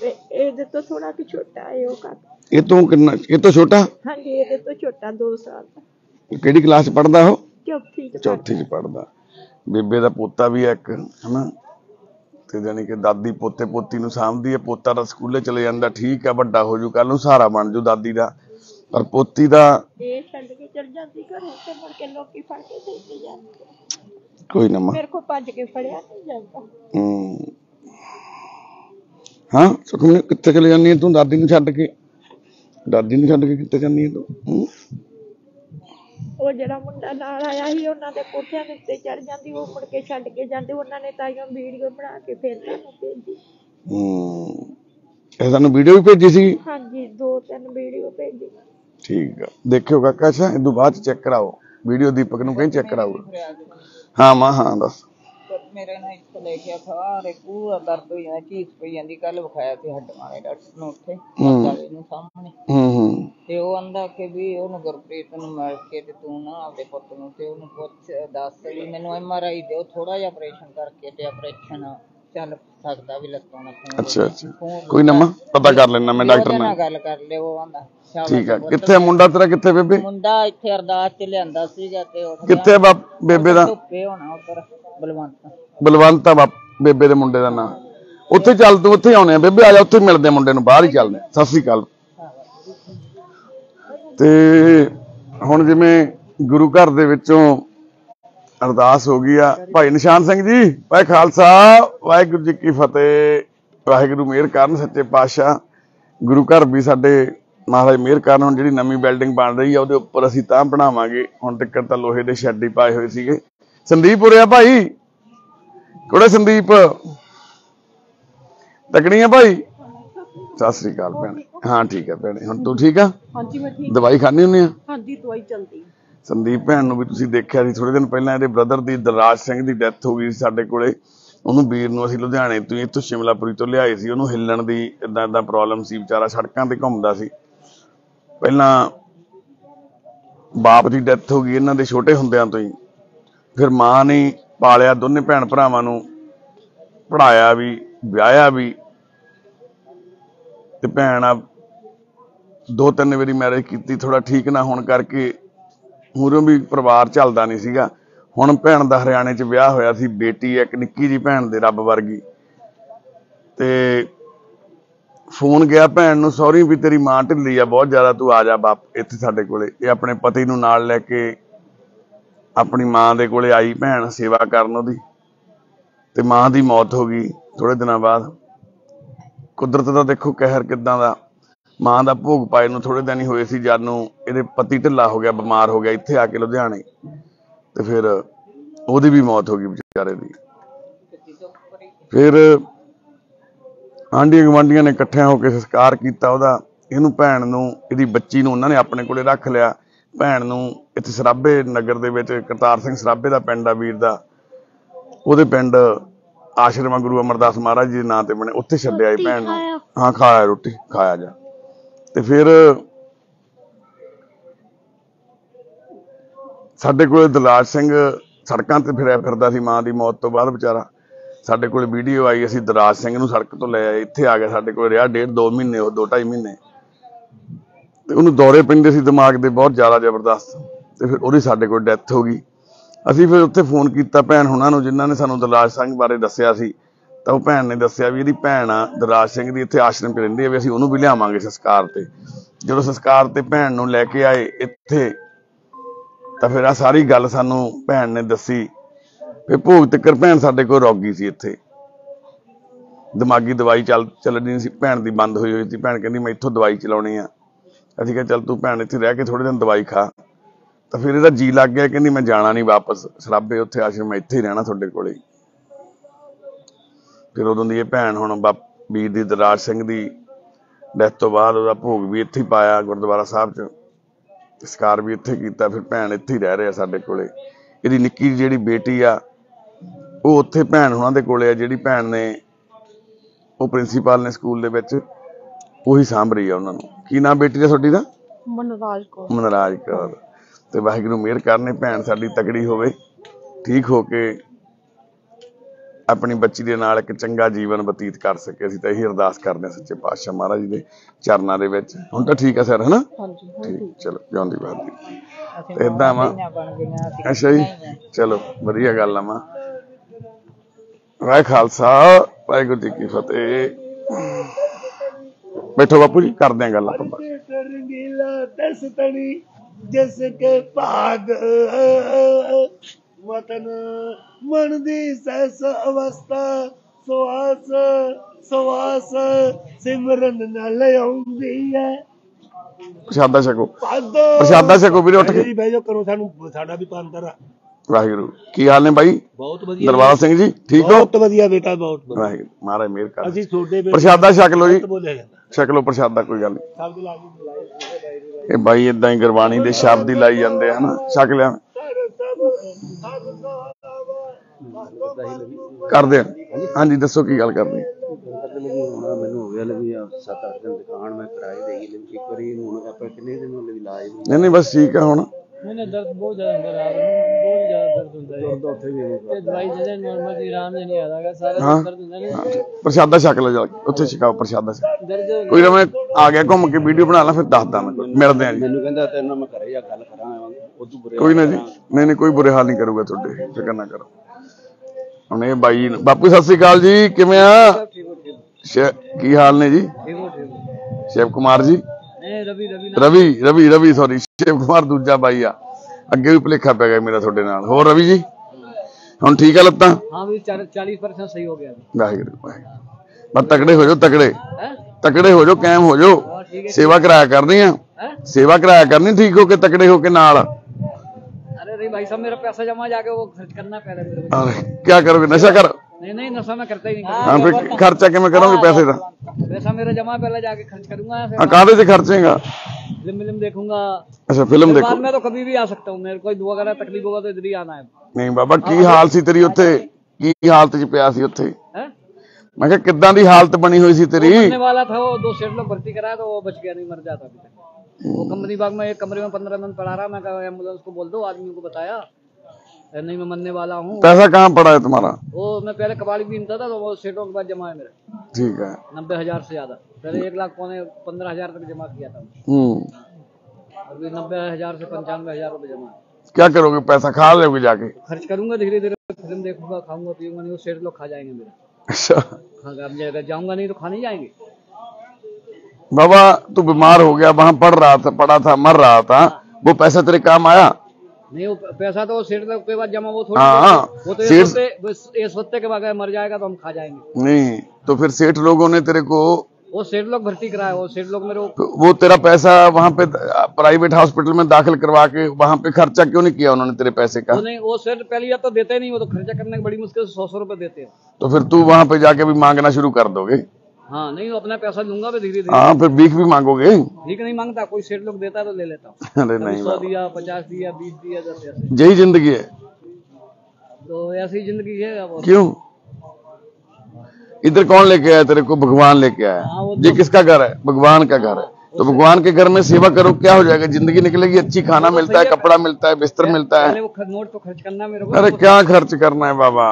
Speaker 6: ਤੇ ਇਹਦੇ ਤੋਂ ਥੋੜਾ ਕਿ ਛੋਟਾ ਹੈ ਉਹ ਕਰ
Speaker 1: ਇਹ ਤੋਂ ਕਿੰਨਾ ਇਹ ਤੋਂ ਛੋਟਾ?
Speaker 6: ਹਾਂਜੀ ਇਹਦੇ ਤੋਂ ਛੋਟਾ 2 ਸਾਲ ਦਾ।
Speaker 1: ਕਿਹੜੀ ਕਲਾਸ ਚ ਪੜਦਾ ਉਹ?
Speaker 6: ਚੌਥੀ ਚ
Speaker 1: ਚੌਥੀ ਚ ਪੜਦਾ ਬੇਬੇ ਦਾ ਪੋਤਾ ਵੀ ਹੈ ਇੱਕ ਹਨਾ? ਤੇ ਜਾਨੀ ਕਿ ਦਾਦੀ ਪੋਤੇ ਪੋਤੀ ਨੂੰ ਸਾਂਭਦੀ ਹੈ ਪੋਤਾ ਤਾਂ ਸਕੂਲੇ ਚਲੇ ਜਾਂਦਾ ਠੀਕ ਹੈ ਵੱਡਾ ਹੋ ਜੂ ਕੱਲ ਨੂੰ ਸਹਾਰਾ ਬਣ ਜੂ ਦਾਦੀ ਦਾ। ਪਰ ਪੋਤੀ ਦਾ
Speaker 6: ਇਹ ਛੱਡ ਕੇ ਚਲ ਜਾਂਦੀ ਘਰੋਂ ਤੇ ਮੁੜ ਕੇ ਲੋਕੀ ਫੜ ਕੇ ਦੇ ਕੇ ਜਾਂਦੇ।
Speaker 1: ਕੋਈ ਨਾ
Speaker 6: ਮੇਰੇ ਕੋ ਭੱਜ ਕੇ ਫੜਿਆ ਨਹੀਂ ਜਾਂਦਾ।
Speaker 1: ਹਾਂ। ਸੁਖਮਨ ਕਿੱਥੇ ਚਲੇ ਜਾਂਦੀ ਤੂੰ? ਦਾਦੀ ਨੂੰ ਛੱਡ ਕੇ। ਦਾਦੀ ਨੂੰ ਛੱਡ ਕੇ ਕਿੱਥੇ ਜਾਂਦੀ ਤੂੰ?
Speaker 6: ਉਹ ਜਿਹੜਾ ਮੁੰਡਾ ਨਾਲ ਆਇਆ ਸੀ ਉਹਨਾਂ ਦੇ ਕੋਠਿਆਂ ਦੇ ਉੱਤੇ ਚੜ ਜਾਂਦੀ ਉਹ ਮੁੜ ਕੇ ਛੱਡ ਕੇ ਜਾਂਦੇ ਉਹਨਾਂ ਨੇ ਤਾਈਆਂ ਵੀਡੀਓ ਬਣਾ ਕੇ ਫਿਰ ਤੁਹਾਨੂੰ ਭੇਜੀ।
Speaker 1: ਹਮ। ਇਹ ਸਾਨੂੰ ਵੀਡੀਓ ਵੀ ਭੇਜੀ ਸੀ
Speaker 6: ਹਾਂਜੀ ਦੋ ਤਿੰਨ ਵੀਡੀਓ ਭੇਜੀ।
Speaker 1: ਠੀਕ ਆ। ਦੇਖਿਓ ਕਾਕਾ ਅੱਛਾ ਇਹ ਤੋਂ ਬਾਅਦ ਚੈੱਕ ਕਰਾਓ। ਵੀਡੀਓ ਦੀਪਕ ਨੂੰ ਕਹੀਂ ਚੈੱਕ ਕਰਾਓ ਹਾਂ ਮਾਂ ਹਾਂ ਦੱਸ।
Speaker 5: ਮੇਰੇ ਨਾਲ ਇੱਥੇ ਲੈ ਕੇ ਸਾਰੇ ਪੂਰਾ ਦਰਦ ਹੋਈ ਜਾਂਦਾ ਚੀਜ਼ ਪਈ ਜਾਂਦੀ ਕੱਲ ਵਿਖਾਇਆ ਤੇ ਹੱਡ ਮਾਰੇ ਡਾਕਟਰ ਨੂੰ ਉੱਥੇ ਜਾਵੇ ਨੂੰ ਸਾਹਮਣੇ।
Speaker 1: ਹੂੰ ਹੂੰ।
Speaker 5: ਤੇ ਉਹ ਆਂਦਾ ਕਿ ਵੀ ਉਹਨੂੰ ਗੁਰਪ੍ਰੀਤ ਨੂੰ ਮਿਲ ਕੇ ਤੇ ਤੂੰ ਨਾ ਆਪਦੇ ਪੁੱਤ ਨੂੰ ਤੇ ਉਹਨੂੰ ਪੁੱਛ ਦੱਸ ਵੀ ਮੈਨੂੰ ਐਮ ਆਰ ਆਈ ਦਿਓ ਥੋੜਾ ਜਿਹਾ ਆਪਰੇਸ਼ਨ ਕਰਕੇ ਤੇ ਆਪਰੇਸ਼ਨ ਚੱਲ ਸਕਦਾ ਵੀ ਲੱਤਾਂ ਨਾਲ ਖੂਨ
Speaker 1: ਅੱਛਾ ਅੱਛਾ। ਕੋਈ ਨਾ ਮਾਂ ਪਤਾ ਕਰ ਲੈਣਾ ਮੈਂ ਡਾਕਟਰ ਨਾਲ
Speaker 5: ਗੱਲ ਕਰ ਲਿਓ ਉਹ ਆਂਦਾ
Speaker 1: ਠੀਕ ਆ। ਕਿੱਥੇ ਮੁੰਡਾ ਤੇਰਾ ਕਿੱਥੇ ਬੇਬੇ?
Speaker 5: ਮੁੰਡਾ ਇੱਥੇ ਅਰਦਾਸ ਚ ਲਿਆਂਦਾ ਸੀਗਾ ਤੇ ਉੱਠ
Speaker 1: ਕਿੱਥੇ ਬੇਬੇ ਦਾ?
Speaker 5: ਧੁੱਪੇ ਹੋਣਾ ਉੱਧਰ ਬਲਵੰਤ।
Speaker 1: ਬਲਵੰਤ ਆ ਬਾਪ ਬੇਬੇ ਦੇ ਮੁੰਡੇ ਦਾ ਨਾਂ। ਉੱਥੇ ਚੱਲ ਤੂੰ ਉੱਥੇ ਆਉਣੇ ਆ। ਬੇਬੇ ਆ ਜਾ, ਉੱਥੇ ਮਿਲਦੇ ਆ ਮੁੰਡੇ ਨੂੰ, ਬਾਹਰ ਹੀ ਚੱਲਦੇ ਆ। ਸਤਿ ਸ੍ਰੀ ਅਕਾਲ। ਤੇ ਹੁਣ ਜਿਵੇਂ ਗੁਰੂ ਘਰ ਦੇ ਵਿੱਚੋਂ ਅਰਦਾਸ ਹੋ ਗਈ ਆ। ਭਾਈ ਨਿਸ਼ਾਨ ਸਿੰਘ ਜੀ, ਭਾਈ ਖਾਲਸਾ, ਵਾਹਿਗੁਰੂ ਜੀ ਕੀ ਫਤਿਹ। ਵਾਹਿਗੁਰੂ ਮਿਹਰ ਕਰਨ ਸੱਚੇ ਪਾਤਸ਼ਾਹ। ਗੁਰੂ ਘਰ ਵੀ ਸਾਡੇ ਮਹਾਰਾਜ ਮਿਹਰ ਕਰਨ। ਹੁਣ ਜਿਹੜੀ ਨਵੀਂ ਬਿਲਡਿੰਗ ਬਣ ਰਹੀ ਆ, ਉਹਦੇ ਉੱਪਰ ਅਸੀਂ ਤਾਂ ਬਣਾਵਾਂਗੇ। ਹੁਣ ਤੱਕ ਤਾਂ ਲੋਹੇ ਦੇ ਸ਼ੈੱਡ ਹੀ ਪਾਏ ਹੋਏ ਸੀਗੇ। ਸੰਦੀਪ ਉਰਿਆ ਭਾਈ। ਕੋੜੇ ਸੰਦੀਪ। ਤਕੜੀ ਆ ਭਾਈ? ਸਤਿ ਸ੍ਰੀ ਅਕਾਲ ਭੈਣੇ। ਹਾਂ? ਠੀਕ ਹੈ ਭੈਣੇ। ਹੁਣ ਤੂੰ ਠੀਕ ਆ?
Speaker 6: ਹਾਂਜੀ ਮੈਂ ਠੀਕ।
Speaker 1: ਦਵਾਈ ਖਾਣੀ ਹੁੰਨੀ ਆ?
Speaker 6: ਹਾਂਜੀ ਦਵਾਈ ਚਲਦੀ।
Speaker 1: ਸੰਦੀਪ ਭੈਣ ਨੂੰ ਵੀ ਤੁਸੀਂ ਦੇਖਿਆ ਸੀ ਥੋੜੇ ਦਿਨ ਪਹਿਲਾਂ ਇਹਦੇ ਬ੍ਰਦਰ ਦੀ ਦਲਰਾਜ ਸਿੰਘ ਦੀ ਡੈਥ ਹੋ ਗਈ ਸੀ ਸਾਡੇ ਕੋਲੇ। ਉਹਨੂੰ ਵੀਰ ਨੂੰ ਅਸੀਂ ਲੁਧਿਆਣੇ ਤੋਂ ਇੱਥੋਂ ਸ਼ਿਮਲਾਪੁਰੀ ਤੋਂ ਲਿਆਏ ਸੀ। ਉਹਨੂੰ ਹਿੱਲਣ ਦੀ ਇਦਾਂ ਇਦਾਂ ਪ੍ਰੋਬਲਮ ਸੀ ਵਿਚਾਰਾ ਸੜਕਾਂ ਤੇ ਘੁੰਮਦਾ ਸੀ। ਪਹਿਲਾਂ ਬਾਪ ਦੀ ਡੈਥ ਹੋ ਗਈ ਇਹਨਾਂ ਦੇ ਛੋਟੇ ਹੁੰਦਿਆਂ ਤੋਂ ਹੀ। ਫਿਰ ਮਾਂ ਨੇ ਪਾਲਿਆ, ਦੋਨੇ ਭੈਣ ਭਰਾਵਾਂ ਨੂੰ ਪੜਾਇਆ ਵੀ, ਵਿਆਹਿਆ ਵੀ ਤੇ ਭੈਣ ਆ ਦੋ ਤਿੰਨ ਵਾਰੀ ਮੈਰਿਜ ਕੀਤੀ ਥੋੜਾ ਠੀਕ ਨਾ ਹੋਣ ਕਰਕੇ ਮੂਹਰੋਂ ਵੀ ਪਰਿਵਾਰ ਚੱਲਦਾ ਨਹੀਂ ਸੀਗਾ। ਹੁਣ ਭੈਣ ਦਾ ਹਰਿਆਣੇ 'ਚ ਵਿਆਹ ਹੋਇਆ ਸੀ, ਬੇਟੀ ਹੈ ਇੱਕ ਨਿੱਕੀ ਜੀ ਭੈਣ ਦੇ ਰੱਬ ਵਰਗੀ। ਤੇ ਫੋਨ ਗਿਆ ਭੈਣ ਨੂੰ, ਸੌਰੀ ਵੀ ਤੇਰੀ ਮਾਂ ਢਿੱਲੀ ਆ, ਬਹੁਤ ਜ਼ਿਆਦਾ ਤੂੰ ਆ ਜਾ ਬਾਪ ਇੱਥੇ ਸਾਡੇ ਕੋਲੇ। ਇਹ ਆਪਣੇ ਪਤੀ ਨੂੰ ਨਾਲ ਲੈ ਕੇ ਆਪਣੀ ਮਾਂ ਦੇ ਕੋਲੇ ਆਈ ਭੈਣ ਸੇਵਾ ਕਰਨ ਉਹਦੀ ਤੇ ਮਾਂ ਦੀ ਮੌਤ ਹੋ ਗਈ ਥੋੜੇ ਦਿਨਾਂ ਬਾਅਦ। ਕੁਦਰਤ ਦਾ ਦੇਖੋ ਕਹਿਰ ਕਿਦਾਂ ਦਾ। ਮਾਂ ਦਾ ਭੋਗ ਪਾਏ ਨੂੰ ਥੋੜੇ ਦਿਨ ਹੀ ਹੋਏ ਸੀ ਜਦ ਨੂੰ ਇਹਦੇ ਪਤੀ ਢਿੱਲਾ ਹੋ ਗਿਆ, ਬਿਮਾਰ ਹੋ ਗਿਆ, ਇੱਥੇ ਆ ਕੇ ਲੁਧਿਆਣੇ। ਤੇ ਫਿਰ ਉਹਦੀ ਵੀ ਮੌਤ ਹੋ ਗਈ ਵਿਚਾਰੇ ਦੀ। ਫਿਰ ਆਂਢੀਆਂ ਗੁਆਂਢੀਆਂ ਨੇ ਇਕੱਠਿਆਂ ਹੋ ਕੇ ਸੰਸਕਾਰ ਕੀਤਾ ਉਹਦਾ। ਇਹਨੂੰ ਭੈਣ ਨੂੰ, ਇਹਦੀ ਬੱਚੀ ਨੂੰ ਉਹਨਾਂ ਨੇ ਆਪਣੇ ਕੋਲੇ ਰੱਖ ਲਿਆ। ਭੈਣ ਨੂੰ ਇੱਥੇ ਸਰਾਬੇ ਨਗਰ ਦੇ ਵਿੱਚ ਕਰਤਾਰ ਸਿੰਘ ਸਰਾਬੇ ਦਾ ਪਿੰਡ ਆ ਵੀਰ ਦਾ। ਉਹਦੇ ਪਿੰਡ ਆਸ਼ਰਮ ਗੁਰੂ ਅਮਰਦਾਸ ਮਹਾਰਾਜ ਜੀ ਦੇ ਨਾਂ ਤੇ ਬਣੇ ਉੱਥੇ ਛੱਡਿਆ ਇਹ ਭੈਣ ਨੂੰ। ਹਾਂ ਖਾਇਆ ਰੋਟੀ ਖਾਇਆ ਜਾ। ਤੇ ਫਿਰ ਸਾਡੇ ਕੋਲੇ ਦਲਾਜ ਸਿੰਘ ਸੜਕਾਂ ਤੇ ਫਿਰਿਆ ਫਿਰਦਾ ਸੀ ਮਾਂ ਦੀ ਮੌਤ ਤੋਂ ਬਾਅਦ ਵਿਚਾਰਾ। ਸਾਡੇ ਕੋਲੇ ਵੀਡੀਓ ਆਈ ਅਸੀਂ ਦਰਾਜ ਸਿੰਘ ਨੂੰ ਸੜਕ ਤੋਂ ਲੈ ਆਏ ਇੱਥੇ ਆ ਗਿਆ ਸਾਡੇ ਕੋਲ ਰਿਹਾ ਡੇਢ ਦੋ ਮਹੀਨੇ ਉਹ ਦੋ ਢਾਈ ਮਹੀਨੇ। ਤੇ ਉਹਨੂੰ ਦੌਰੇ ਪੈਂਦੇ ਸੀ ਦਿਮਾਗ ਦੇ ਬਹੁਤ ਜ਼ਿਆਦਾ ਜ਼ਬਰਦਸਤ ਤੇ ਫਿਰ ਉਹਦੀ ਸਾਡੇ ਕੋਲ ਡੈਥ ਹੋ ਗਈ। ਅਸੀਂ ਫਿਰ ਉੱਥੇ ਫੋਨ ਕੀਤਾ ਭੈਣ ਹੁਣਾਂ ਨੂੰ ਜਿਨ੍ਹਾਂ ਨੇ ਸਾਨੂੰ ਦਰਾਜ ਸਿੰਘ ਬਾਰੇ ਦੱਸਿਆ ਸੀ। ਤਾਂ ਉਹ ਭੈਣ ਨੇ ਦੱਸਿਆ ਵੀ ਇਹਦੀ ਭੈਣ ਆ ਦਰਾਜ ਸਿੰਘ ਦੀ ਇੱਥੇ ਆਸ਼ਰਮ 'ਚ ਰਹਿੰਦੀ ਹੈ ਵੀ ਅਸੀਂ ਉਹਨੂੰ ਵੀ ਲਿਆਵਾਂਗੇ ਸੰਸਕਾਰ ਤੇ। ਜਦੋਂ ਸੰਸਕਾਰ ਤੇ ਭੈਣ ਨੂੰ ਲੈ ਕੇ ਆਏ ਇੱਥੇ, ਤਾਂ ਫਿਰ ਆ ਸਾਰੀ ਗੱਲ ਸਾਨੂੰ ਭੈਣ ਨੇ ਦੱਸੀ। ਫਿਰ ਭੋਗ ਤਿੱਕਰ ਭੈਣ ਸਾਡੇ ਕੋਲ ਰੋਗੀ ਸੀ ਇੱਥੇ। ਦਿਮਾਗੀ ਦਵਾਈ ਚੱਲ, ਚੱਲਣੀ ਸੀ, ਭੈਣ ਦੀ ਬੰਦ ਹੋਈ ਹੋਈ ਸੀ। ਭੈਣ ਕਹਿੰਦੀ, ਮੈਂ ਇੱਥੋਂ ਦਵਾਈ ਚਲਾਉਣੀ ਆ। ਅਸੀਂ ਕਿਹਾ, ਚੱਲ ਤੂੰ ਭੈਣ ਇੱਥੇ ਰਹਿ ਕੇ ਥੋੜੇ ਦਿਨ ਦਵਾਈ ਖਾ। ਤਾਂ ਫਿਰ ਇਹਦਾ ਜੀ ਲੱਗ ਗਿਆ ਕਹਿੰਦੀ ਮੈਂ ਜਾਣਾ ਨਹੀਂ ਵਾਪਸ। ਸਰਾਬੇ ਉੱਥੇ ਆਸ਼ਰਮ, ਮੈਂ ਇੱਥੇ ਹੀ ਰਹਿਣਾ ਤੁਹਾਡੇ ਕੋਲੇ ਹੀ। ਫਿਰ ਉਦੋਂ ਦੀ ਇਹ ਭੈਣ ਹੁਣ ਬਾਪ, ਵੀਰ ਦੀ, ਦਰਾਜ ਸਿੰਘ ਦੀ ਡੈਥ ਤੋਂ ਬਾਅਦ ਉਹਦਾ ਭੋਗ ਵੀ ਇੱਥੇ ਪਾਇਆ ਗੁਰਦੁਆਰਾ ਸਾਹਿਬ 'ਚ। ਸੰਸਕਾਰ ਵੀ ਇੱਥੇ ਕੀਤਾ, ਫਿਰ ਭੈਣ ਇੱਥੇ ਹੀ ਰਹਿ ਰਿਹਾ ਸਾਡੇ ਕੋਲੇ। ਇਹਦੀ ਨਿੱਕੀ ਜਿਹੜੀ ਬੇਟੀ ਆ, ਉਹ ਉੱਥੇ ਭੈਣ ਉਹਨਾਂ ਦੇ ਕੋਲੇ ਆ, ਜਿਹੜੀ ਭੈਣ ਨੇ, ਉਹ ਪ੍ਰਿੰਸੀਪਲ ਨੇ ਸਕੂਲ ਦੇ ਵਿੱਚ, ਉਹੀ ਸਾਂਭ ਰਹੀ ਆ ਉਹਨਾਂ ਨੂੰ। ਕੀ ਨਾਮ ਬੇਟੀ ਦਾ ਤੁਹਾਡੀ ਦਾ?
Speaker 6: ਮਨਰਾਜ ਕੋ
Speaker 1: ਮਨਰਾਜ ਕੌਰ। ਤੇ ਵਾਹਿਗੁਰੂ ਮਿਹਰ ਕਰਨੇ ਭੈਣ ਸਾਡੀ ਤਕੜੀ ਹੋਵੇ ਠੀਕ ਹੋ ਕੇ ਆਪਣੀ ਬੱਚੀ ਦੇ ਨਾਲ ਇੱਕ ਚੰਗਾ ਜੀਵਨ ਬਤੀਤ ਕਰ ਸਕੇ। ਅਸੀਂ ਤਾਂ ਇਹੀ ਅਰਦਾਸ ਕਰਦੇ ਹਾਂ ਸੱਚੇ ਪਾਤਸ਼ਾਹ ਮਹਾਰਾਜ ਜੀ ਦੇ ਚਰਨਾਂ ਦੇ ਵਿੱਚ। ਹੁਣ ਤਾਂ ਠੀਕ ਹੈ ਸਰ ਹਨਾ?
Speaker 6: ਹਾਂਜੀ
Speaker 1: ਠੀਕ ਚਲੋ ਤੇ ਏਦਾਂ ਵਾ ਅੱਛਾ ਜੀ ਚਲੋ ਵਧੀਆ ਗੱਲ ਆ ਮਾਂ। ਵਾਹਿ ਖਾਲਸਾ ਵਾਹਿਗੁਰੂ ਜੀ ਕੀ ਫਤਿਹ। ਬੈਠੋ ਬਾਪੂ ਜੀ ਕਰਦੇ ਆ ਗੱਲ ਆਪਾਂ। ਬਾਅਦ। ਰੰਗੀਲਾ
Speaker 7: ਦਸਤਣੀ ਜਿਸ ਕੇ ਭਾਗ ਵਤਨ ਮਨ ਦੀ ਸਹਿਸ ਅਵਸਥਾ ਸਵਾਸ ਸਵਾਸ ਸਿਮਰਨ ਨਾਲ ਆਉਂਦੀ ਹੈ।
Speaker 1: ਪ੍ਰਸ਼ਾਦਾ ਛਕੋ ਪ੍ਰਸ਼ਾਦਾ ਛਕੋ ਵੀਰੇ ਉੱਠ ਕੇ।
Speaker 7: ਜੀ ਬਹਿ ਕਰੋ ਸਾਨੂੰ ਸਾਡਾ ਵੀ ਪੰਦਰ ਆ
Speaker 1: ਵਾਹਿਗੁਰੂ। ਕੀ ਹਾਲ ਨੇ ਬਾਈ?
Speaker 7: ਬਹੁਤ ਵਧੀਆ
Speaker 1: ਦਰਬਾਰ ਸਿੰਘ ਜੀ ਠੀਕ ਹੋ?
Speaker 7: ਬਹੁਤ ਵਧੀਆ ਬੇਟਾ ਬਹੁਤ ਵਧੀਆ।
Speaker 1: ਵਾਹਿਗੁਰੂ ਮਹਾਰਾਜ ਮਿਹਰ ਕਰ।
Speaker 7: ਅਸੀਂ ਬੇਟੇ
Speaker 1: ਪ੍ਰਸ਼ਾਦਾ ਛਕ ਲਓ ਜੀ। ਛਕ ਲਓ ਪ੍ਰਸ਼ਾਦਾ ਕੋਈ ਗੱਲ ਨਹੀਂ।
Speaker 7: ਸ਼ਬਦ ਲਾ ਕੇ ਬੁਲਾਏ
Speaker 1: ਇਹ ਬਾਈ ਇਦਾਂ ਹੀ ਗੁਰਬਾਣੀ ਦੇ ਸ਼ਬਦ ਹੀ ਲਾਈ ਜਾਂਦੇ ਆ ਹਨਾ? ਛਕ ਲਿਆ। ਕਰਦੇ ਆ। ਹਾਂਜੀ ਦੱਸੋ ਕੀ ਗੱਲ ਕਰਨੀ?
Speaker 8: ਮੈਨੂੰ ਹੋ ਗਿਆ ਆ 7-8 ਦਿਨ ਦੁਕਾਨ ਮੈਂ ਕਿਰਾਏ ਦੇਈ ਲਈ ਇੱਕ ਵਾਰੀ ਹੁਣ ਆਪਾਂ ਕਿੰਨੇ ਦਿਨ ਲਈ ਇਲਾਜ
Speaker 1: ਨਹੀਂ ਨਹੀਂ ਬਸ ਠੀਕ ਆ ਹੁਣ।
Speaker 9: ਮੈਨੂੰ ਦਰਦ ਬਹੁਤ ਜ਼ਿਆਦਾ ਹੁੰਦਾ ਰਾਤ ਨੂੰ ਬਹੁਤ ਜ਼ਿਆਦਾ ਦਰਦ ਹੁੰਦਾ ਹੈ
Speaker 8: ਦਰਦ ਉੱਥੇ ਵੀ
Speaker 9: ਤੇ ਦਵਾਈ ਜਿਹੜੇ ਨਾਰਮਲ ਦੀ ਆਰਾਮ ਨਹੀਂ
Speaker 1: ਆਦਾਗਾ
Speaker 9: ਸਾਰਾ ਦਰਦ ਹੁੰਦਾ ਨਹੀਂ
Speaker 1: ਪ੍ਰਸ਼ਾਦਾ ਛਕ ਲੈ ਜਾ ਉੱਥੇ ਛਕਾਓ ਪ੍ਰਸ਼ਾਦਾ ਕੋਈ ਨਾ ਆ ਗਿਆ ਘੁੰਮ ਕੇ ਵੀਡੀਓ ਬਣਾ ਲਾਂ ਫਿਰ ਦੱਸਦਾ ਮੈਂ ਮਿਲਦੇ ਆਂ ਜੀ।
Speaker 8: ਮੈਨੂੰ ਕਹਿੰਦਾ ਤੇਰੇ ਨਾਲ ਮੈਂ ਘਰੇ ਜਾ ਗੱਲ ਕਰਾਂ ਉਦੋਂ ਬੁਰੇ
Speaker 1: ਕੋਈ ਨਾ ਜੀ ਨਹੀਂ ਨਹੀਂ ਕੋਈ ਬੁਰੇ ਹਾਲ ਨਹੀਂ ਕਰੂਗਾ ਤੁਹਾਡੇ ਫਿਕਰ ਨਾ ਕਰੋ। ਹੁਣ ਇਹ ਬਾਈ ਬਾਪੂ ਸਤਿ ਸ੍ਰੀ ਅਕਾਲ ਜੀ ਕਿਵੇਂ ਆ? ਕੀ ਹਾਲ ਨੇ ਜੀ? ਸ਼ਿਵ ਕੁਮਾਰ ਜੀ?
Speaker 9: नहीं रवि रवि
Speaker 1: ਰਵੀ ਰਵੀ ਰਵੀ ਸੌਰੀ ਸ਼ਿਵ ਕੁਮਾਰ ਦੂਜਾ ਬਾਈ ਆ ਅੱਗੇ ਵੀ ਭੁਲੇਖਾ ਪੈ ਗਿਆ ਮੇਰਾ ਤੁਹਾਡੇ ਨਾਲ ਹੋਰ ਰਵੀ ਜੀ ਹੁਣ ਠੀਕ ਆ ਲੱਤਾਂ
Speaker 9: हाँ भी चालीस परसेंट सही हो गया
Speaker 1: ਵਾਹਿਗੁਰੂ ਵਾਹਿਗੁਰੂ ਬਸ ਤਕੜੇ ਹੋ ਜਾਓ ਤਕੜੇ
Speaker 9: है
Speaker 1: ਤਕੜੇ ਹੋ ਜਾਓ ਕਾਇਮ ਹੋ ਜਾਓ
Speaker 9: हाँ ठीक है
Speaker 1: ਸੇਵਾ ਕਰਾਇਆ ਕਰਨੀ ਆ
Speaker 9: हैं?
Speaker 1: ਸੇਵਾ ਕਰਾਇਆ ਕਰਨੀ ਠੀਕ ਹੋ ਕੇ ਤਕੜੇ ਹੋ ਕੇ ਨਾਲ
Speaker 9: अरे अरे भाई साहब मेरा पैसा जमा जाके वो खर्च करना पहले मेरे को
Speaker 1: ਅਰੇ ਕੀ ਕਰੋਗੇ ਨਸ਼ਾ ਕਰ
Speaker 9: नहीं नहीं नशा मैं करता ही नहीं
Speaker 1: ਹਾਂ ਫਿਰ ਖਰਚਾ ਕਿਵੇਂ ਕਰੋਗੇ ਪੈਸੇ ਦਾ
Speaker 9: पैसा मेरा जमा पहले जाके खर्च करूंगा
Speaker 1: ਹਾਂ
Speaker 9: फिर
Speaker 1: ਕਾਹਦੇ 'ਚ ਖਰਚੇਗਾ
Speaker 9: फिल्म फिल्म देखूंगा
Speaker 1: ਅੱਛਾ ਫਿਲਮ
Speaker 9: बाद
Speaker 1: ਦੇਖੋ
Speaker 9: में तो कभी भी आ सकता हूँ मेरे कोई वगैरह तकलीफ होगा तो इधर ही आना है
Speaker 1: ਨਹੀਂ ਬਾਬਾ ਕੀ ਹਾਲ ਸੀ ਤੇਰੀ ਉੱਥੇ ਕੀ ਹਾਲਤ 'ਚ ਪਿਆ ਸੀ ਉੱਥੇ
Speaker 9: हैं?
Speaker 1: ਮੈਂ ਕਿਹਾ ਕਿੱਦਾਂ ਦੀ ਹਾਲਤ ਬਣੀ ਹੋਈ ਸੀ ਤੇਰੀ
Speaker 9: मरने वाला था वो दो सेठ लोग भर्ती कराया तो वो बच गया नहीं मर जाता अभी तक वो कंपनी बाग में एक कमरे में पंद्रह मिनट पड़ा रहा मैं कहा एम्बुलेंस को बोल दो आदमी को बताया नहीं मैं मरने वाला हूँ।
Speaker 1: पैसा कहाँ पड़ा है तुम्हारा?
Speaker 9: वो मैं पहले कबाड़ी बीनता था तो वो सेठों के पास जमा है मेरा।
Speaker 1: ठीक है।
Speaker 9: नब्बे हज़ार से ज़्यादा। पहले एक लाख पौने पंद्रह हज़ार तक जमा किया था
Speaker 1: हम्म।
Speaker 9: अभी नब्बे हज़ार से पंचानवे हज़ार रूपए जमा है।
Speaker 1: क्या करोगे? पैसा खा लोगे जाके?
Speaker 9: खर्च करूँगा धीरे धीरे फ़िल्म देखूँगा खाऊँगा पीऊँगा नहीं वो सेठ लोग खा जाएँगे मेरा।
Speaker 1: अच्छा।
Speaker 9: हाँ अगर जाऊँगा नहीं तो खा नहीं जाएँगे।
Speaker 1: बाबा तू बीमार हो गया वहाँ पढ़ रहा था पड़ा था मर रहा था। वो पैसा तेरे काम आया?
Speaker 9: नहीं वो पैसा तो सेठ लोग के पास जमा वो थोड़ी
Speaker 1: हाँ,
Speaker 9: वो तो सत्ते के बगैर मर जाएगा तो हम खा जाएँगे।
Speaker 1: नहीं तो फिर सेठ लोगों ने तेरे को
Speaker 9: वो सेठ लोग भर्ती कराए वो सेठ लोग मेरे
Speaker 1: तो वो तेरा पैसा वहाँ पे प्राइवेट हॉस्पिटल में दाखिल करवा के वहाँ पे खर्चा क्यों नहीं किया उन्होंने तेरे पैसे का?
Speaker 9: नहीं वो सेठ पहली बात तो देते नहीं वो तो खर्चा करने की बड़ी मुश्किल से सौ सौ रुपए देते हैं।
Speaker 1: तो फिर तू वहाँ पे जाके भी मांगना शुरू कर दोगे?
Speaker 9: हाँ नहीं वो अपना पैसा लूँगा मैं धीरे धीरे
Speaker 1: हाँ फिर भीख भी मांगोगे?
Speaker 9: ठीक नहीं माँगता कोई सेठ लोग देता तो ले लेता हूँ।
Speaker 1: अरे नहीं
Speaker 9: सौ दिया पचास दिया बीस दिया दस ऐसे
Speaker 1: यही ज़िंदगी है।
Speaker 9: तो ऐसी ज़िंदगी है
Speaker 1: क्यों? इधर कौन लेके आया? तेरे को भगवान लेके आया।
Speaker 9: हाँ,
Speaker 1: ये किसका घर है? भगवान का घर है। तो भगवान के घर में सेवा करो क्या हो जाएगा? ज़िंदगी निकलेगी अच्छी खाना मिलता है कपड़ा मिलता है बिस्तर मिलता है।
Speaker 9: वो नोट तो खर्च करना मेरे को
Speaker 1: अरे क्या खर्च करना है बाबा?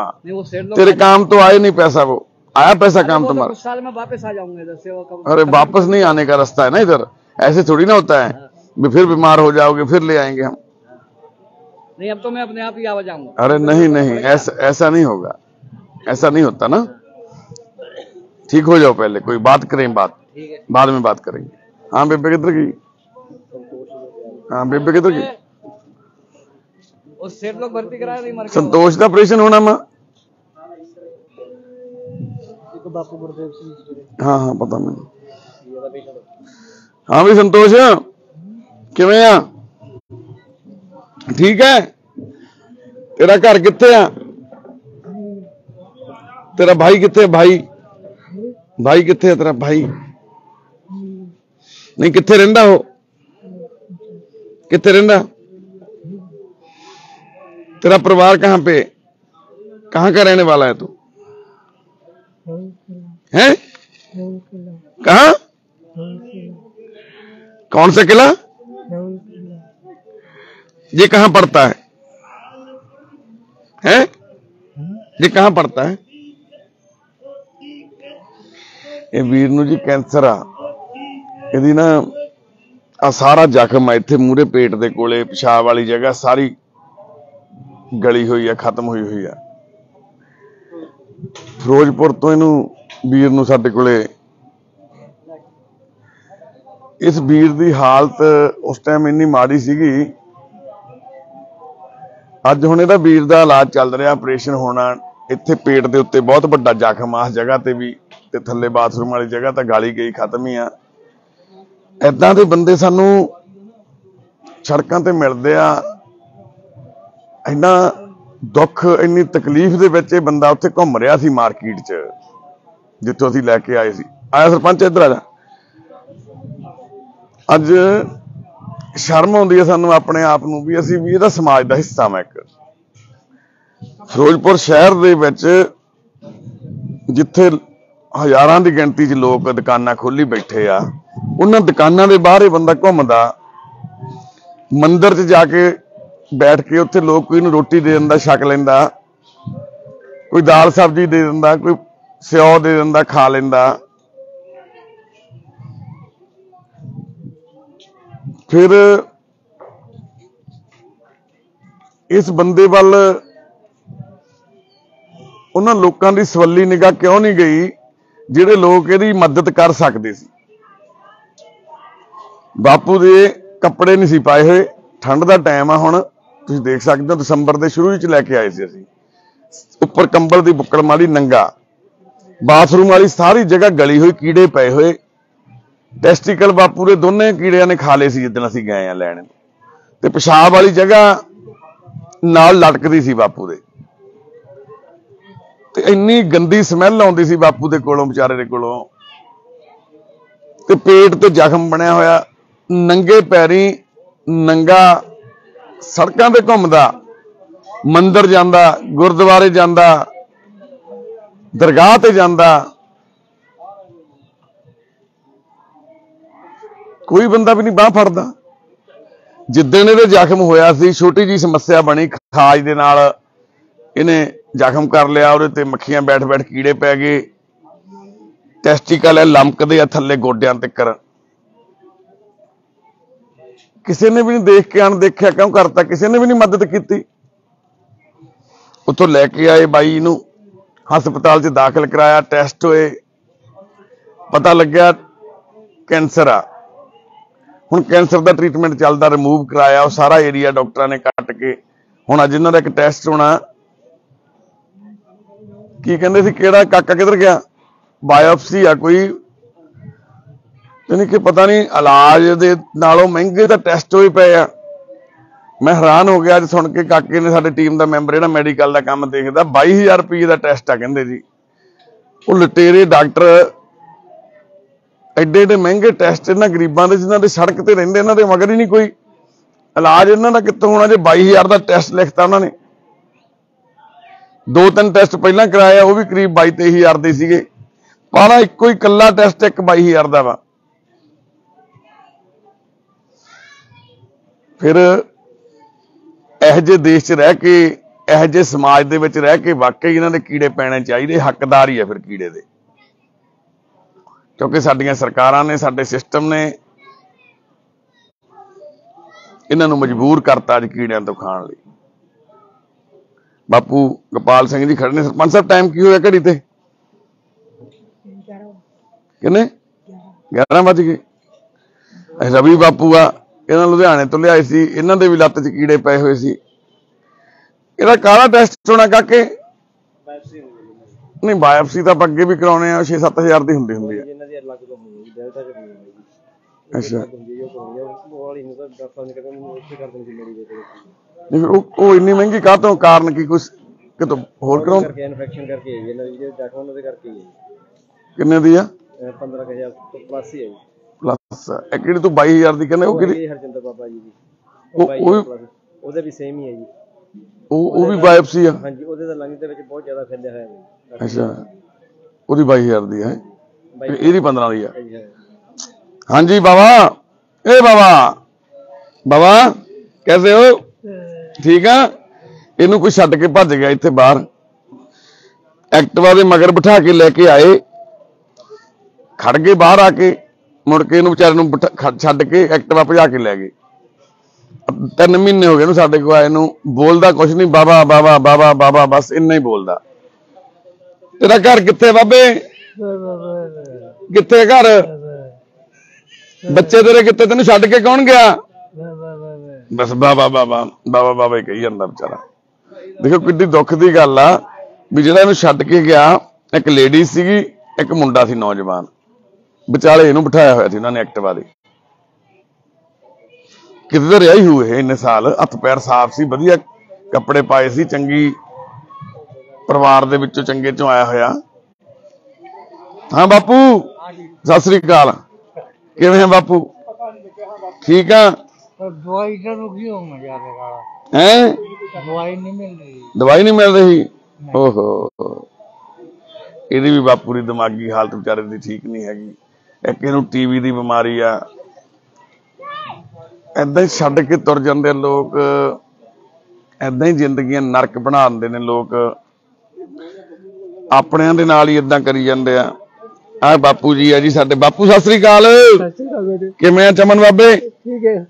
Speaker 1: तेरे काम तो आए नहीं पैसा वो। आया पैसा काम
Speaker 9: तो
Speaker 1: तुम्हारा।
Speaker 9: कुछ साल में वापस आ जाऊँगा इधर
Speaker 1: अरे वापस नहीं आने का रास्ता है ना इधर। ऐसे थोड़ी ना होता है। भी फिर बीमार हो जाओगे फिर ले आएँगे हम।
Speaker 9: नहीं अब तो मैं अपने आप ही आवा जाऊँगा।
Speaker 1: अरे नहीं नहीं ऐसा ऐसा नहीं होगा। ऐसा नहीं होता ना। ठीक हो जाओ पहले कोई बात करें बात। बाद में बात करेंगे। हाँ बेबे किधर गई? हाँ बेबे किधर गई?
Speaker 9: गए।
Speaker 1: संतोष का ऑपरेशन होना माँ।
Speaker 9: बापू गुरुदेव सिंह
Speaker 1: हाँ हाँ पता ਮੈਨੂੰ ਹਾਂ ਵੀ ਸੰਤੋਸ਼ ਕਿਵੇਂ ਆ ਠੀਕ ਹੈ ਤੇਰਾ ਘਰ ਕਿੱਥੇ ਆ ਤੇਰਾ ਭਾਈ ਕਿੱਥੇ ਹੈ ਭਾਈ ਭਾਈ ਕਿੱਥੇ ਹੈ ਤੇਰਾ ਭਾਈ ਨਹੀਂ ਕਿੱਥੇ ਰਹਿੰਦਾ ਉਹ ਕਿੱਥੇ ਰਹਿੰਦਾ तेरा परिवार कहाँ पे कहाँ का रहने वाला है तू है कहा कौन सा किला ये कहाँ पड़ता है है ये कहाँ पड़ता है ਇਹ ਵੀਰ ਨੂੰ ਜੀ ਕੈਂਸਰ ਆ ਇਹਦੀ ਨਾ ਆ ਸਾਰਾ ਜ਼ਖਮ ਆ ਇੱਥੇ ਮੂਰੇ ਪੇਟ ਦੇ ਕੋਲੇ ਪਿਸ਼ਾਬ ਵਾਲੀ ਜਗ੍ਹਾ ਸਾਰੀ ਗਲੀ ਹੋਈ ਆ ਖਤਮ ਹੋਈ ਹੋਈ ਆ ਫਿਰੋਜ਼ਪੁਰ ਤੋਂ ਇਹਨੂੰ ਵੀਰ ਨੂੰ ਸਾਡੇ ਕੋਲੇ। ਇਸ ਵੀਰ ਦੀ ਹਾਲਤ ਉਸ ਟਾਈਮ ਇੰਨੀ ਮਾੜੀ ਸੀਗੀ। ਅੱਜ ਹੁਣ ਇਹਦਾ ਵੀਰ ਦਾ ਇਲਾਜ ਚੱਲ ਰਿਹਾ ਆਪਰੇਸ਼ਨ ਹੋਣਾ। ਇੱਥੇ ਪੇਟ ਦੇ ਉੱਤੇ ਬਹੁਤ ਵੱਡਾ ਜ਼ਖਮ ਆ ਜਗ੍ਹਾ ਤੇ ਵੀ ਤੇ ਥੱਲੇ ਬਾਥਰੂਮ ਵਾਲੀ ਜਗ੍ਹਾ ਤਾਂ ਗਾਲੀ ਗਈ, ਖਤਮ ਹੀ ਆ। ਐਦਾਂ ਦੇ ਬੰਦੇ ਸਾਨੂੰ ਸੜਕਾਂ ਤੇ ਮਿਲਦੇ ਆ। ਇੰਨਾ ਦੁੱਖ ਇੰਨੀ ਤਕਲੀਫ ਦੇ ਵਿੱਚ ਇਹ ਬੰਦਾ ਉੱਥੇ ਘੁੰਮ ਰਿਹਾ ਸੀ ਮਾਰਕੀਟ 'ਚ, ਜਿੱਥੋਂ ਅਸੀਂ ਲੈ ਕੇ ਆਏ ਸੀ। ਆਇਆ ਸਰਪੰਚ, ਇੱਧਰ ਆ ਜਾ। ਅੱਜ ਸ਼ਰਮ ਆਉਂਦੀ ਹੈ ਸਾਨੂੰ ਆਪਣੇ ਆਪ ਨੂੰ ਵੀ, ਅਸੀਂ ਵੀ ਇਹਦਾ ਸਮਾਜ ਦਾ ਹਿੱਸਾ ਮੈਂ ਇੱਕ। ਫਿਰੋਜ਼ਪੁਰ ਸ਼ਹਿਰ ਦੇ ਵਿੱਚ ਜਿੱਥੇ ਹਜ਼ਾਰਾਂ ਦੀ ਗਿਣਤੀ 'ਚ ਲੋਕ ਦੁਕਾਨਾਂ ਖੋਲੀ ਬੈਠੇ ਆ, ਉਹਨਾਂ ਦੁਕਾਨਾਂ ਦੇ ਬਾਹਰ ਇਹ ਬੰਦਾ ਘੁੰਮਦਾ। ਮੰਦਿਰ 'ਚ ਜਾ ਕੇ ਬੈਠ ਕੇ ਉੱਥੇ ਲੋਕ ਕੋਈ ਨੂੰ ਰੋਟੀ ਦੇ ਦਿੰਦਾ, ਛਕ ਲੈਂਦਾ। ਕੋਈ ਦਾਲ ਸਬਜ਼ੀ ਦੇ ਦਿੰਦਾ, ਕੋਈ ਸਿਓ ਦੇ ਦਿੰਦਾ, ਖਾ ਲੈਂਦਾ। ਫਿਰ ਇਸ ਬੰਦੇ ਵੱਲ ਉਹਨਾਂ ਲੋਕਾਂ ਦੀ ਸਵੱਲੀ ਨਿਗਾਹ ਕਿਉਂ ਨਹੀਂ ਗਈ, ਜਿਹੜੇ ਲੋਕ ਇਹਦੀ ਮਦਦ ਕਰ ਸਕਦੇ ਸੀ? ਬਾਪੂ ਦੇ ਕੱਪੜੇ ਨਹੀਂ ਸੀ ਪਾਏ ਹੋਏ, ਠੰਡ ਦਾ ਟਾਈਮ ਆ ਹੁਣ। ਤੁਸੀਂ ਦੇਖ ਸਕਦੇ ਹੋ, ਦਸੰਬਰ ਦੇ ਸ਼ੁਰੂ ਵਿੱਚ ਲੈ ਕੇ ਆਏ ਸੀ ਅਸੀਂ। ਉੱਪਰ ਕੰਬਲ ਦੀ ਬੁੱਕੜ ਮਾਰੀ, ਨੰਗਾ। ਬਾਥਰੂਮ ਵਾਲੀ ਸਾਰੀ ਜਗ੍ਹਾ ਗਲੀ ਹੋਈ, ਕੀੜੇ ਪਏ ਹੋਏ। ਟੈਸਟੀਕਲ ਬਾਪੂ ਦੇ ਦੋਨੇ ਕੀੜਿਆਂ ਨੇ ਖਾ ਲਏ ਸੀ ਜਿੱਦਣ ਅਸੀਂ ਗਏ ਆ ਲੈਣ। ਤੇ ਪਿਸ਼ਾਬ ਵਾਲੀ ਜਗ੍ਹਾ ਨਾਲ ਲਟਕਦੀ ਸੀ ਬਾਪੂ ਦੇ। ਤੇ ਇੰਨੀ ਗੰਦੀ ਸਮੈਲ ਆਉਂਦੀ ਸੀ ਬਾਪੂ ਦੇ ਕੋਲੋਂ, ਵਿਚਾਰੇ ਦੇ ਕੋਲੋਂ। ਤੇ ਪੇਟ ਤੇ ਜ਼ਖਮ ਬਣਿਆ ਹੋਇਆ, ਨੰਗੇ ਪੈਰੀ ਨੰਗਾ ਸੜਕਾਂ ਤੇ ਘੁੰਮਦਾ, ਮੰਦਿਰ ਜਾਂਦਾ, ਗੁਰਦੁਆਰੇ ਜਾਂਦਾ, ਦਰਗਾਹ ਤੇ ਜਾਂਦਾ। ਕੋਈ ਬੰਦਾ ਵੀ ਨਹੀਂ ਬਾਹ ਫੜਦਾ। ਜਿੱਦਣ ਇਹਦੇ ਜ਼ਖਮ ਹੋਇਆ ਸੀ, ਛੋਟੀ ਜੀ ਸਮੱਸਿਆ ਬਣੀ, ਖਾਜ ਦੇ ਨਾਲ ਇਹਨੇ ਜ਼ਖਮ ਕਰ ਲਿਆ, ਉਹਦੇ ਤੇ ਮੱਖੀਆਂ ਬੈਠ ਬੈਠ ਕੀੜੇ ਪੈ ਗਏ। ਟੈਸਟੀਕਲ ਹੈ, ਲਮਕਦੇ ਆ ਥੱਲੇ ਗੋਡਿਆਂ ਤੱਕਰ ਕਿਸੇ ਨੇ ਵੀ ਨਹੀਂ ਦੇਖ ਕੇ ਅਣ ਦੇਖਿਆ, ਕਿਉਂ ਕਰਤਾ? ਕਿਸੇ ਨੇ ਵੀ ਨਹੀਂ ਮਦਦ ਕੀਤੀ। ਉੱਥੋਂ ਲੈ ਕੇ ਆਏ ਬਾਈ ਨੂੰ, ਹਸਪਤਾਲ 'ਚ ਦਾਖਲ ਕਰਾਇਆ, ਟੈਸਟ ਹੋਏ। ਪਤਾ ਲੱਗਿਆ ਕੈਂਸਰ ਆ। ਹੁਣ ਕੈਂਸਰ ਦਾ ਟ੍ਰੀਟਮੈਂਟ ਚੱਲਦਾ ਰਿਮੂਵ ਕਰਾਇਆ, ਉਹ ਸਾਰਾ ਏਰੀਆ ਡਾਕਟਰਾਂ ਨੇ ਕੱਟ ਕੇ। ਹੁਣ ਅੱਜ ਇਹਨਾਂ ਦਾ ਇੱਕ ਟੈਸਟ ਹੋਣਾ। ਕੀ ਕਹਿੰਦੇ ਸੀ, ਕਿਹੜਾ ਕਾਕਾ ਕਿੱਧਰ ਗਿਆ? ਬਾਇਓਪਸੀ ਆ ਕੋਈ। ਯਾਨੀ ਕਿ ਪਤਾ ਨਹੀਂ ਇਲਾਜ ਦੇ ਨਾਲੋਂ ਮਹਿੰਗੇ ਤਾਂ ਟੈਸਟ ਹੋਏ ਪਏ ਆ। ਮੈਂ ਹੈਰਾਨ ਹੋ ਗਿਆ ਅੱਜ ਸੁਣ ਕੇ ਕਾਕੇ ਨੇ ਸਾਡੇ ਟੀਮ ਦਾ ਮੈਂਬਰ ਜਿਹੜਾ ਮੈਡੀਕਲ ਦਾ ਕੰਮ ਦੇਖਦਾ 22000 ਰੁਪਏ ਦਾ ਟੈਸਟ ਆ ਕਹਿੰਦੇ ਜੀ। ਉਹ ਲਟੇਰੇ ਡਾਕਟਰ ਐਡੇ ਐਡੇ ਮਹਿੰਗੇ ਟੈਸਟ ਇਹਨਾਂ ਗਰੀਬਾਂ ਦੇ, ਜਿਨ੍ਹਾਂ ਦੇ ਸੜਕ ਤੇ ਰਹਿੰਦੇ, ਇਹਨਾਂ ਦੇ ਮਗਰ ਹੀ ਨਹੀਂ ਕੋਈ। ਇਲਾਜ ਇਹਨਾਂ ਦਾ ਕਿੱਥੋਂ ਹੋਣਾ ਜੇ 22000 ਦਾ ਟੈਸਟ ਲਿਖਤਾ ਉਹਨਾਂ ਨੇ? ਦੋ ਤਿੰਨ ਟੈਸਟ ਪਹਿਲਾਂ ਕਰਾਇਆ, ਉਹ ਵੀ ਕਰੀਬ 22 23000 ਦੇ ਸੀਗੇ। ਪਾਣਾ ਇੱਕੋ ਹੀ ਕੱਲਾ ਟੈਸਟ ਇੱਕ 22000 ਦਾ ਵਾ। ਫਿਰ ਇਹੋ ਜਿਹੇ ਦੇਸ਼ 'ਚ ਰਹਿ ਕੇ ਇਹੋ ਜਿਹੇ ਸਮਾਜ ਦੇ ਵਿੱਚ ਰਹਿ ਕੇ ਵਾਕਈ ਇਹਨਾਂ ਦੇ ਕੀੜੇ ਪੈਣੇ ਚਾਹੀਦੇ ਹੱਕਦਾਰ ਹੀ ਆ ਫਿਰ ਕੀੜੇ ਦੇ। ਕਿਉਂਕਿ ਸਾਡੀਆਂ ਸਰਕਾਰਾਂ ਨੇ ਸਾਡੇ ਸਿਸਟਮ ਨੇ ਇਹਨਾਂ ਨੂੰ ਮਜਬੂਰ ਕਰਤਾ ਅੱਜ ਕੀੜਿਆਂ ਤੋਂ ਖਾਣ ਲਈ। ਬਾਪੂ ਗੋਪਾਲ ਸਿੰਘ ਜੀ ਖੜੇ ਨੇ ਸਰਪੰਚ ਸਾਹਿਬ ਟਾਈਮ ਕੀ ਹੋਇਆ ਘੜੀ ਤੇ? ਕਿੰਨੇ? 11 ਵਜ ਗਏ। ਰਵੀ ਬਾਪੂ ਆ। ਇਹਨਾਂ ਲੁਧਿਆਣੇ ਤੋਂ ਲਿਆਏ ਸੀ ਇਹਨਾਂ ਦੇ ਵੀ ਲੱਤ 'ਚ ਕੀੜੇ ਪਏ ਹੋਏ ਸੀ। ਇਹਦਾ ਕਾਹਦਾ ਟੈਸਟ ਹੋਣਾ ਕਾਕੇ? ਨਹੀਂ ਬਾਇਓਪਸੀ ਤਾਂ ਆਪਾਂ ਅੱਗੇ ਵੀ ਕਰਾਉਣੇ ਆ 6-7000 ਦੀ ਹੁੰਦੀ ਹੁੰਦੀ ਆ।
Speaker 8: ਇਹਨਾਂ ਦੀ ਅਲੱਗ ਤੋਂ ਡੈਲਟਾ ਚ
Speaker 1: ਅੱਛਾ।
Speaker 8: ਉਹ ਉਹ
Speaker 1: ਨਹੀਂ ਫਿਰ ਇੰਨੀ ਮਹਿੰਗੀ ਕਾਹ ਤੋਂ ਕਾਰਨ ਕੀ ਕੁਛ? ਕਿਤੋਂ ਹੋਰ ਕਰਾਉਂ
Speaker 8: ਕਰਕੇ ਇਨਫੈਕਸ਼ਨ ਕਰਕੇ ਆਈ ਇਹਨਾਂ ਦੀ ਜਿਹੜੇ ਜ਼ਖਮ ਉਹਨਾਂ ਦੇ ਕਰਕੇ ਹੀ ਹੈ
Speaker 1: ਕਿੰਨੇ ਦੀ ਆ?
Speaker 8: 15000 ਤੋਂ ਪਲੱਸ ਹੀ
Speaker 1: ਪਲੱਸ ਇਹ ਕਿਹੜੀ ਤੂੰ 22000 ਦੀ ਕਹਿੰਦੇ ਉਹ ਕਿਹੜੀ
Speaker 8: ਇਹ ਹਰਜਿੰਦਰ ਬਾਬਾ ਜੀ ਦੀ।
Speaker 1: ਉਹ ਉਹ ਵੀ-
Speaker 8: plus, ਉਹਦੇ ਵੀ ਸੇਮ ਹੀ ਹੈ ਜੀ।
Speaker 1: ਉਹ ਉਹ ਵੀ ਬਾਇਓਪਸੀ ਆ।
Speaker 8: ਹਾਂਜੀ ਉਹਦੇ ਤਾਂ ਲੰਗ ਦੇ ਵਿੱਚ ਬਹੁਤ ਜ਼ਿਆਦਾ ਫੈਲਿਆ ਹੋਇਆ ਹੈ
Speaker 1: ਅੱਛਾ। ਉਹਦੀ 22000 ਦੀ ਹੈ।
Speaker 8: ਬਾਈ
Speaker 1: ਇਹਦੀ 15 ਦੀ ਆ।
Speaker 8: ਜੀ ਹੈ
Speaker 1: ਹਾਂਜੀ ਬਾਬਾ। ਏ ਬਾਬਾ। ਬਾਬਾ ਕੈਸੇ ਹੋ? ਠੀਕ ਆ? ਇਹਨੂੰ ਕੋਈ ਛੱਡ ਕੇ ਭੱਜ ਗਿਆ ਇੱਥੇ ਬਾਹਰ। ਐਕਟਿਵਾ ਦੇ ਮਗਰ ਬਿਠਾ ਕੇ ਲੈ ਕੇ ਆਏ। ਖੜ ਗਏ ਬਾਹਰ ਆ ਕੇ। ਮੁੜ ਕੇ ਇਹਨੂੰ ਵਿਚਾਰੇ ਨੂੰ ਬਿਠਾ- ਛੱਡ ਕੇ ਐਕਟਿਵਾ ਭਜਾ ਕੇ ਲੈ ਗਏ। ਤਿੰਨ ਮਹੀਨੇ ਹੋ ਗਏ ਨੂੰ ਸਾਡੇ ਕੋਲ ਆਏ ਨੂੰ। ਬੋਲਦਾ ਕੁਛ ਨਹੀਂ, ਬਾਬਾ ਬਾਬਾ ਬਾਬਾ ਬਾਬਾ, ਬਸ ਇੰਨਾ ਹੀ ਬੋਲਦਾ। ਤੇਰਾ ਘਰ ਕਿੱਥੇ ਬਾਬੇ? ਕਿੱਥੇ ਘਰ? ਬੱਚੇ ਤੇਰੇ ਕਿੱਥੇ? ਤੈਨੂੰ ਛੱਡ ਕੇ ਕੌਣ ਗਿਆ? ਬਸ ਬਾਬਾ ਬਾਬਾ ਬਾਬਾ ਬਾਬਾ ਹੀ ਕਹੀ ਜਾਂਦਾ ਵਿਚਾਰਾ। ਦੇਖੋ ਕਿੰਨੀ ਦੁੱਖ ਦੀ ਗੱਲ ਆ ਵੀ ਜਿਹੜਾ ਇਹਨੂੰ ਛੱਡ ਕੇ ਗਿਆ, ਇੱਕ ਲੇਡੀ ਸੀਗੀ, ਇੱਕ ਮੁੰਡਾ ਸੀ ਨੌਜਵਾਨ। ਵਿਚਾਲੇ ਇਹਨੂੰ ਬਿਠਾਇਆ ਹੋਇਆ ਸੀ ਉਹਨਾਂ ਨੇ ਐਕਟਿਵਾ ਦੇ ਕਿਤੇ ਤਾਂ ਰਿਹਾ ਹੀ ਹੋਏ ਇੰਨੇ ਸਾਲ ਹੱਥ ਪੈਰ ਸਾਫ਼ ਸੀ ਵਧੀਆ ਕੱਪੜੇ ਪਾਏ ਸੀ ਚੰਗੀ ਪਰਿਵਾਰ ਦੇ ਵਿੱਚੋਂ ਚੰਗੇ ਚੋਂ ਆਇਆ ਹੋਇਆ। ਹਾਂ ਬਾਪੂ ਸਤਿ ਸ੍ਰੀ ਅਕਾਲ। ਕਿਵੇਂ ਆ ਬਾਪੂ? ਠੀਕ ਆ?
Speaker 5: ਦਵਾਈ ਤਾਂ ਰੁਕੀ ਹੋ ਮੈਂ ਜਾ ਰਿਹਾ
Speaker 1: ਹੈ?
Speaker 5: ਦਵਾਈ ਨਹੀਂ ਮਿਲ ਰਹੀ।
Speaker 1: ਦਵਾਈ ਨਹੀਂ ਮਿਲ ਰਹੀ? ਓਹੋ। ਇਹਦੀ ਵੀ ਬਾਪੂ ਦੀ ਦਿਮਾਗੀ ਹਾਲਤ ਵਿਚਾਰੇ ਦੀ ਠੀਕ ਨਹੀਂ ਹੈਗੀ। ਇੱਕ ਇਹਨੂੰ ਟੀਵੀ ਦੀ ਬਿਮਾਰੀ ਆ। ਐਦਾਂ ਹੀ ਛੱਡ ਕੇ ਤੁਰ ਜਾਂਦੇ ਲੋਕ। ਐਦਾਂ ਹੀ ਜ਼ਿੰਦਗੀਆਂ ਨਰਕ ਬਣਾ ਦਿੰਦੇ ਨੇ ਲੋਕ। ਆਪਣਿਆਂ ਦੇ ਨਾਲ ਹੀ ਇਦਾਂ ਕਰੀ ਜਾਂਦੇ ਆ। ਆ ਬਾਪੂ ਜੀ ਆ ਜੀ ਸਾਡੇ। ਬਾਪੂ ਸਤਿ ਸ੍ਰੀ ਅਕਾਲ। ਕਿਵੇਂ ਆ ਚਮਨ ਬਾਬੇ?
Speaker 7: ਠੀਕ ਹੈ।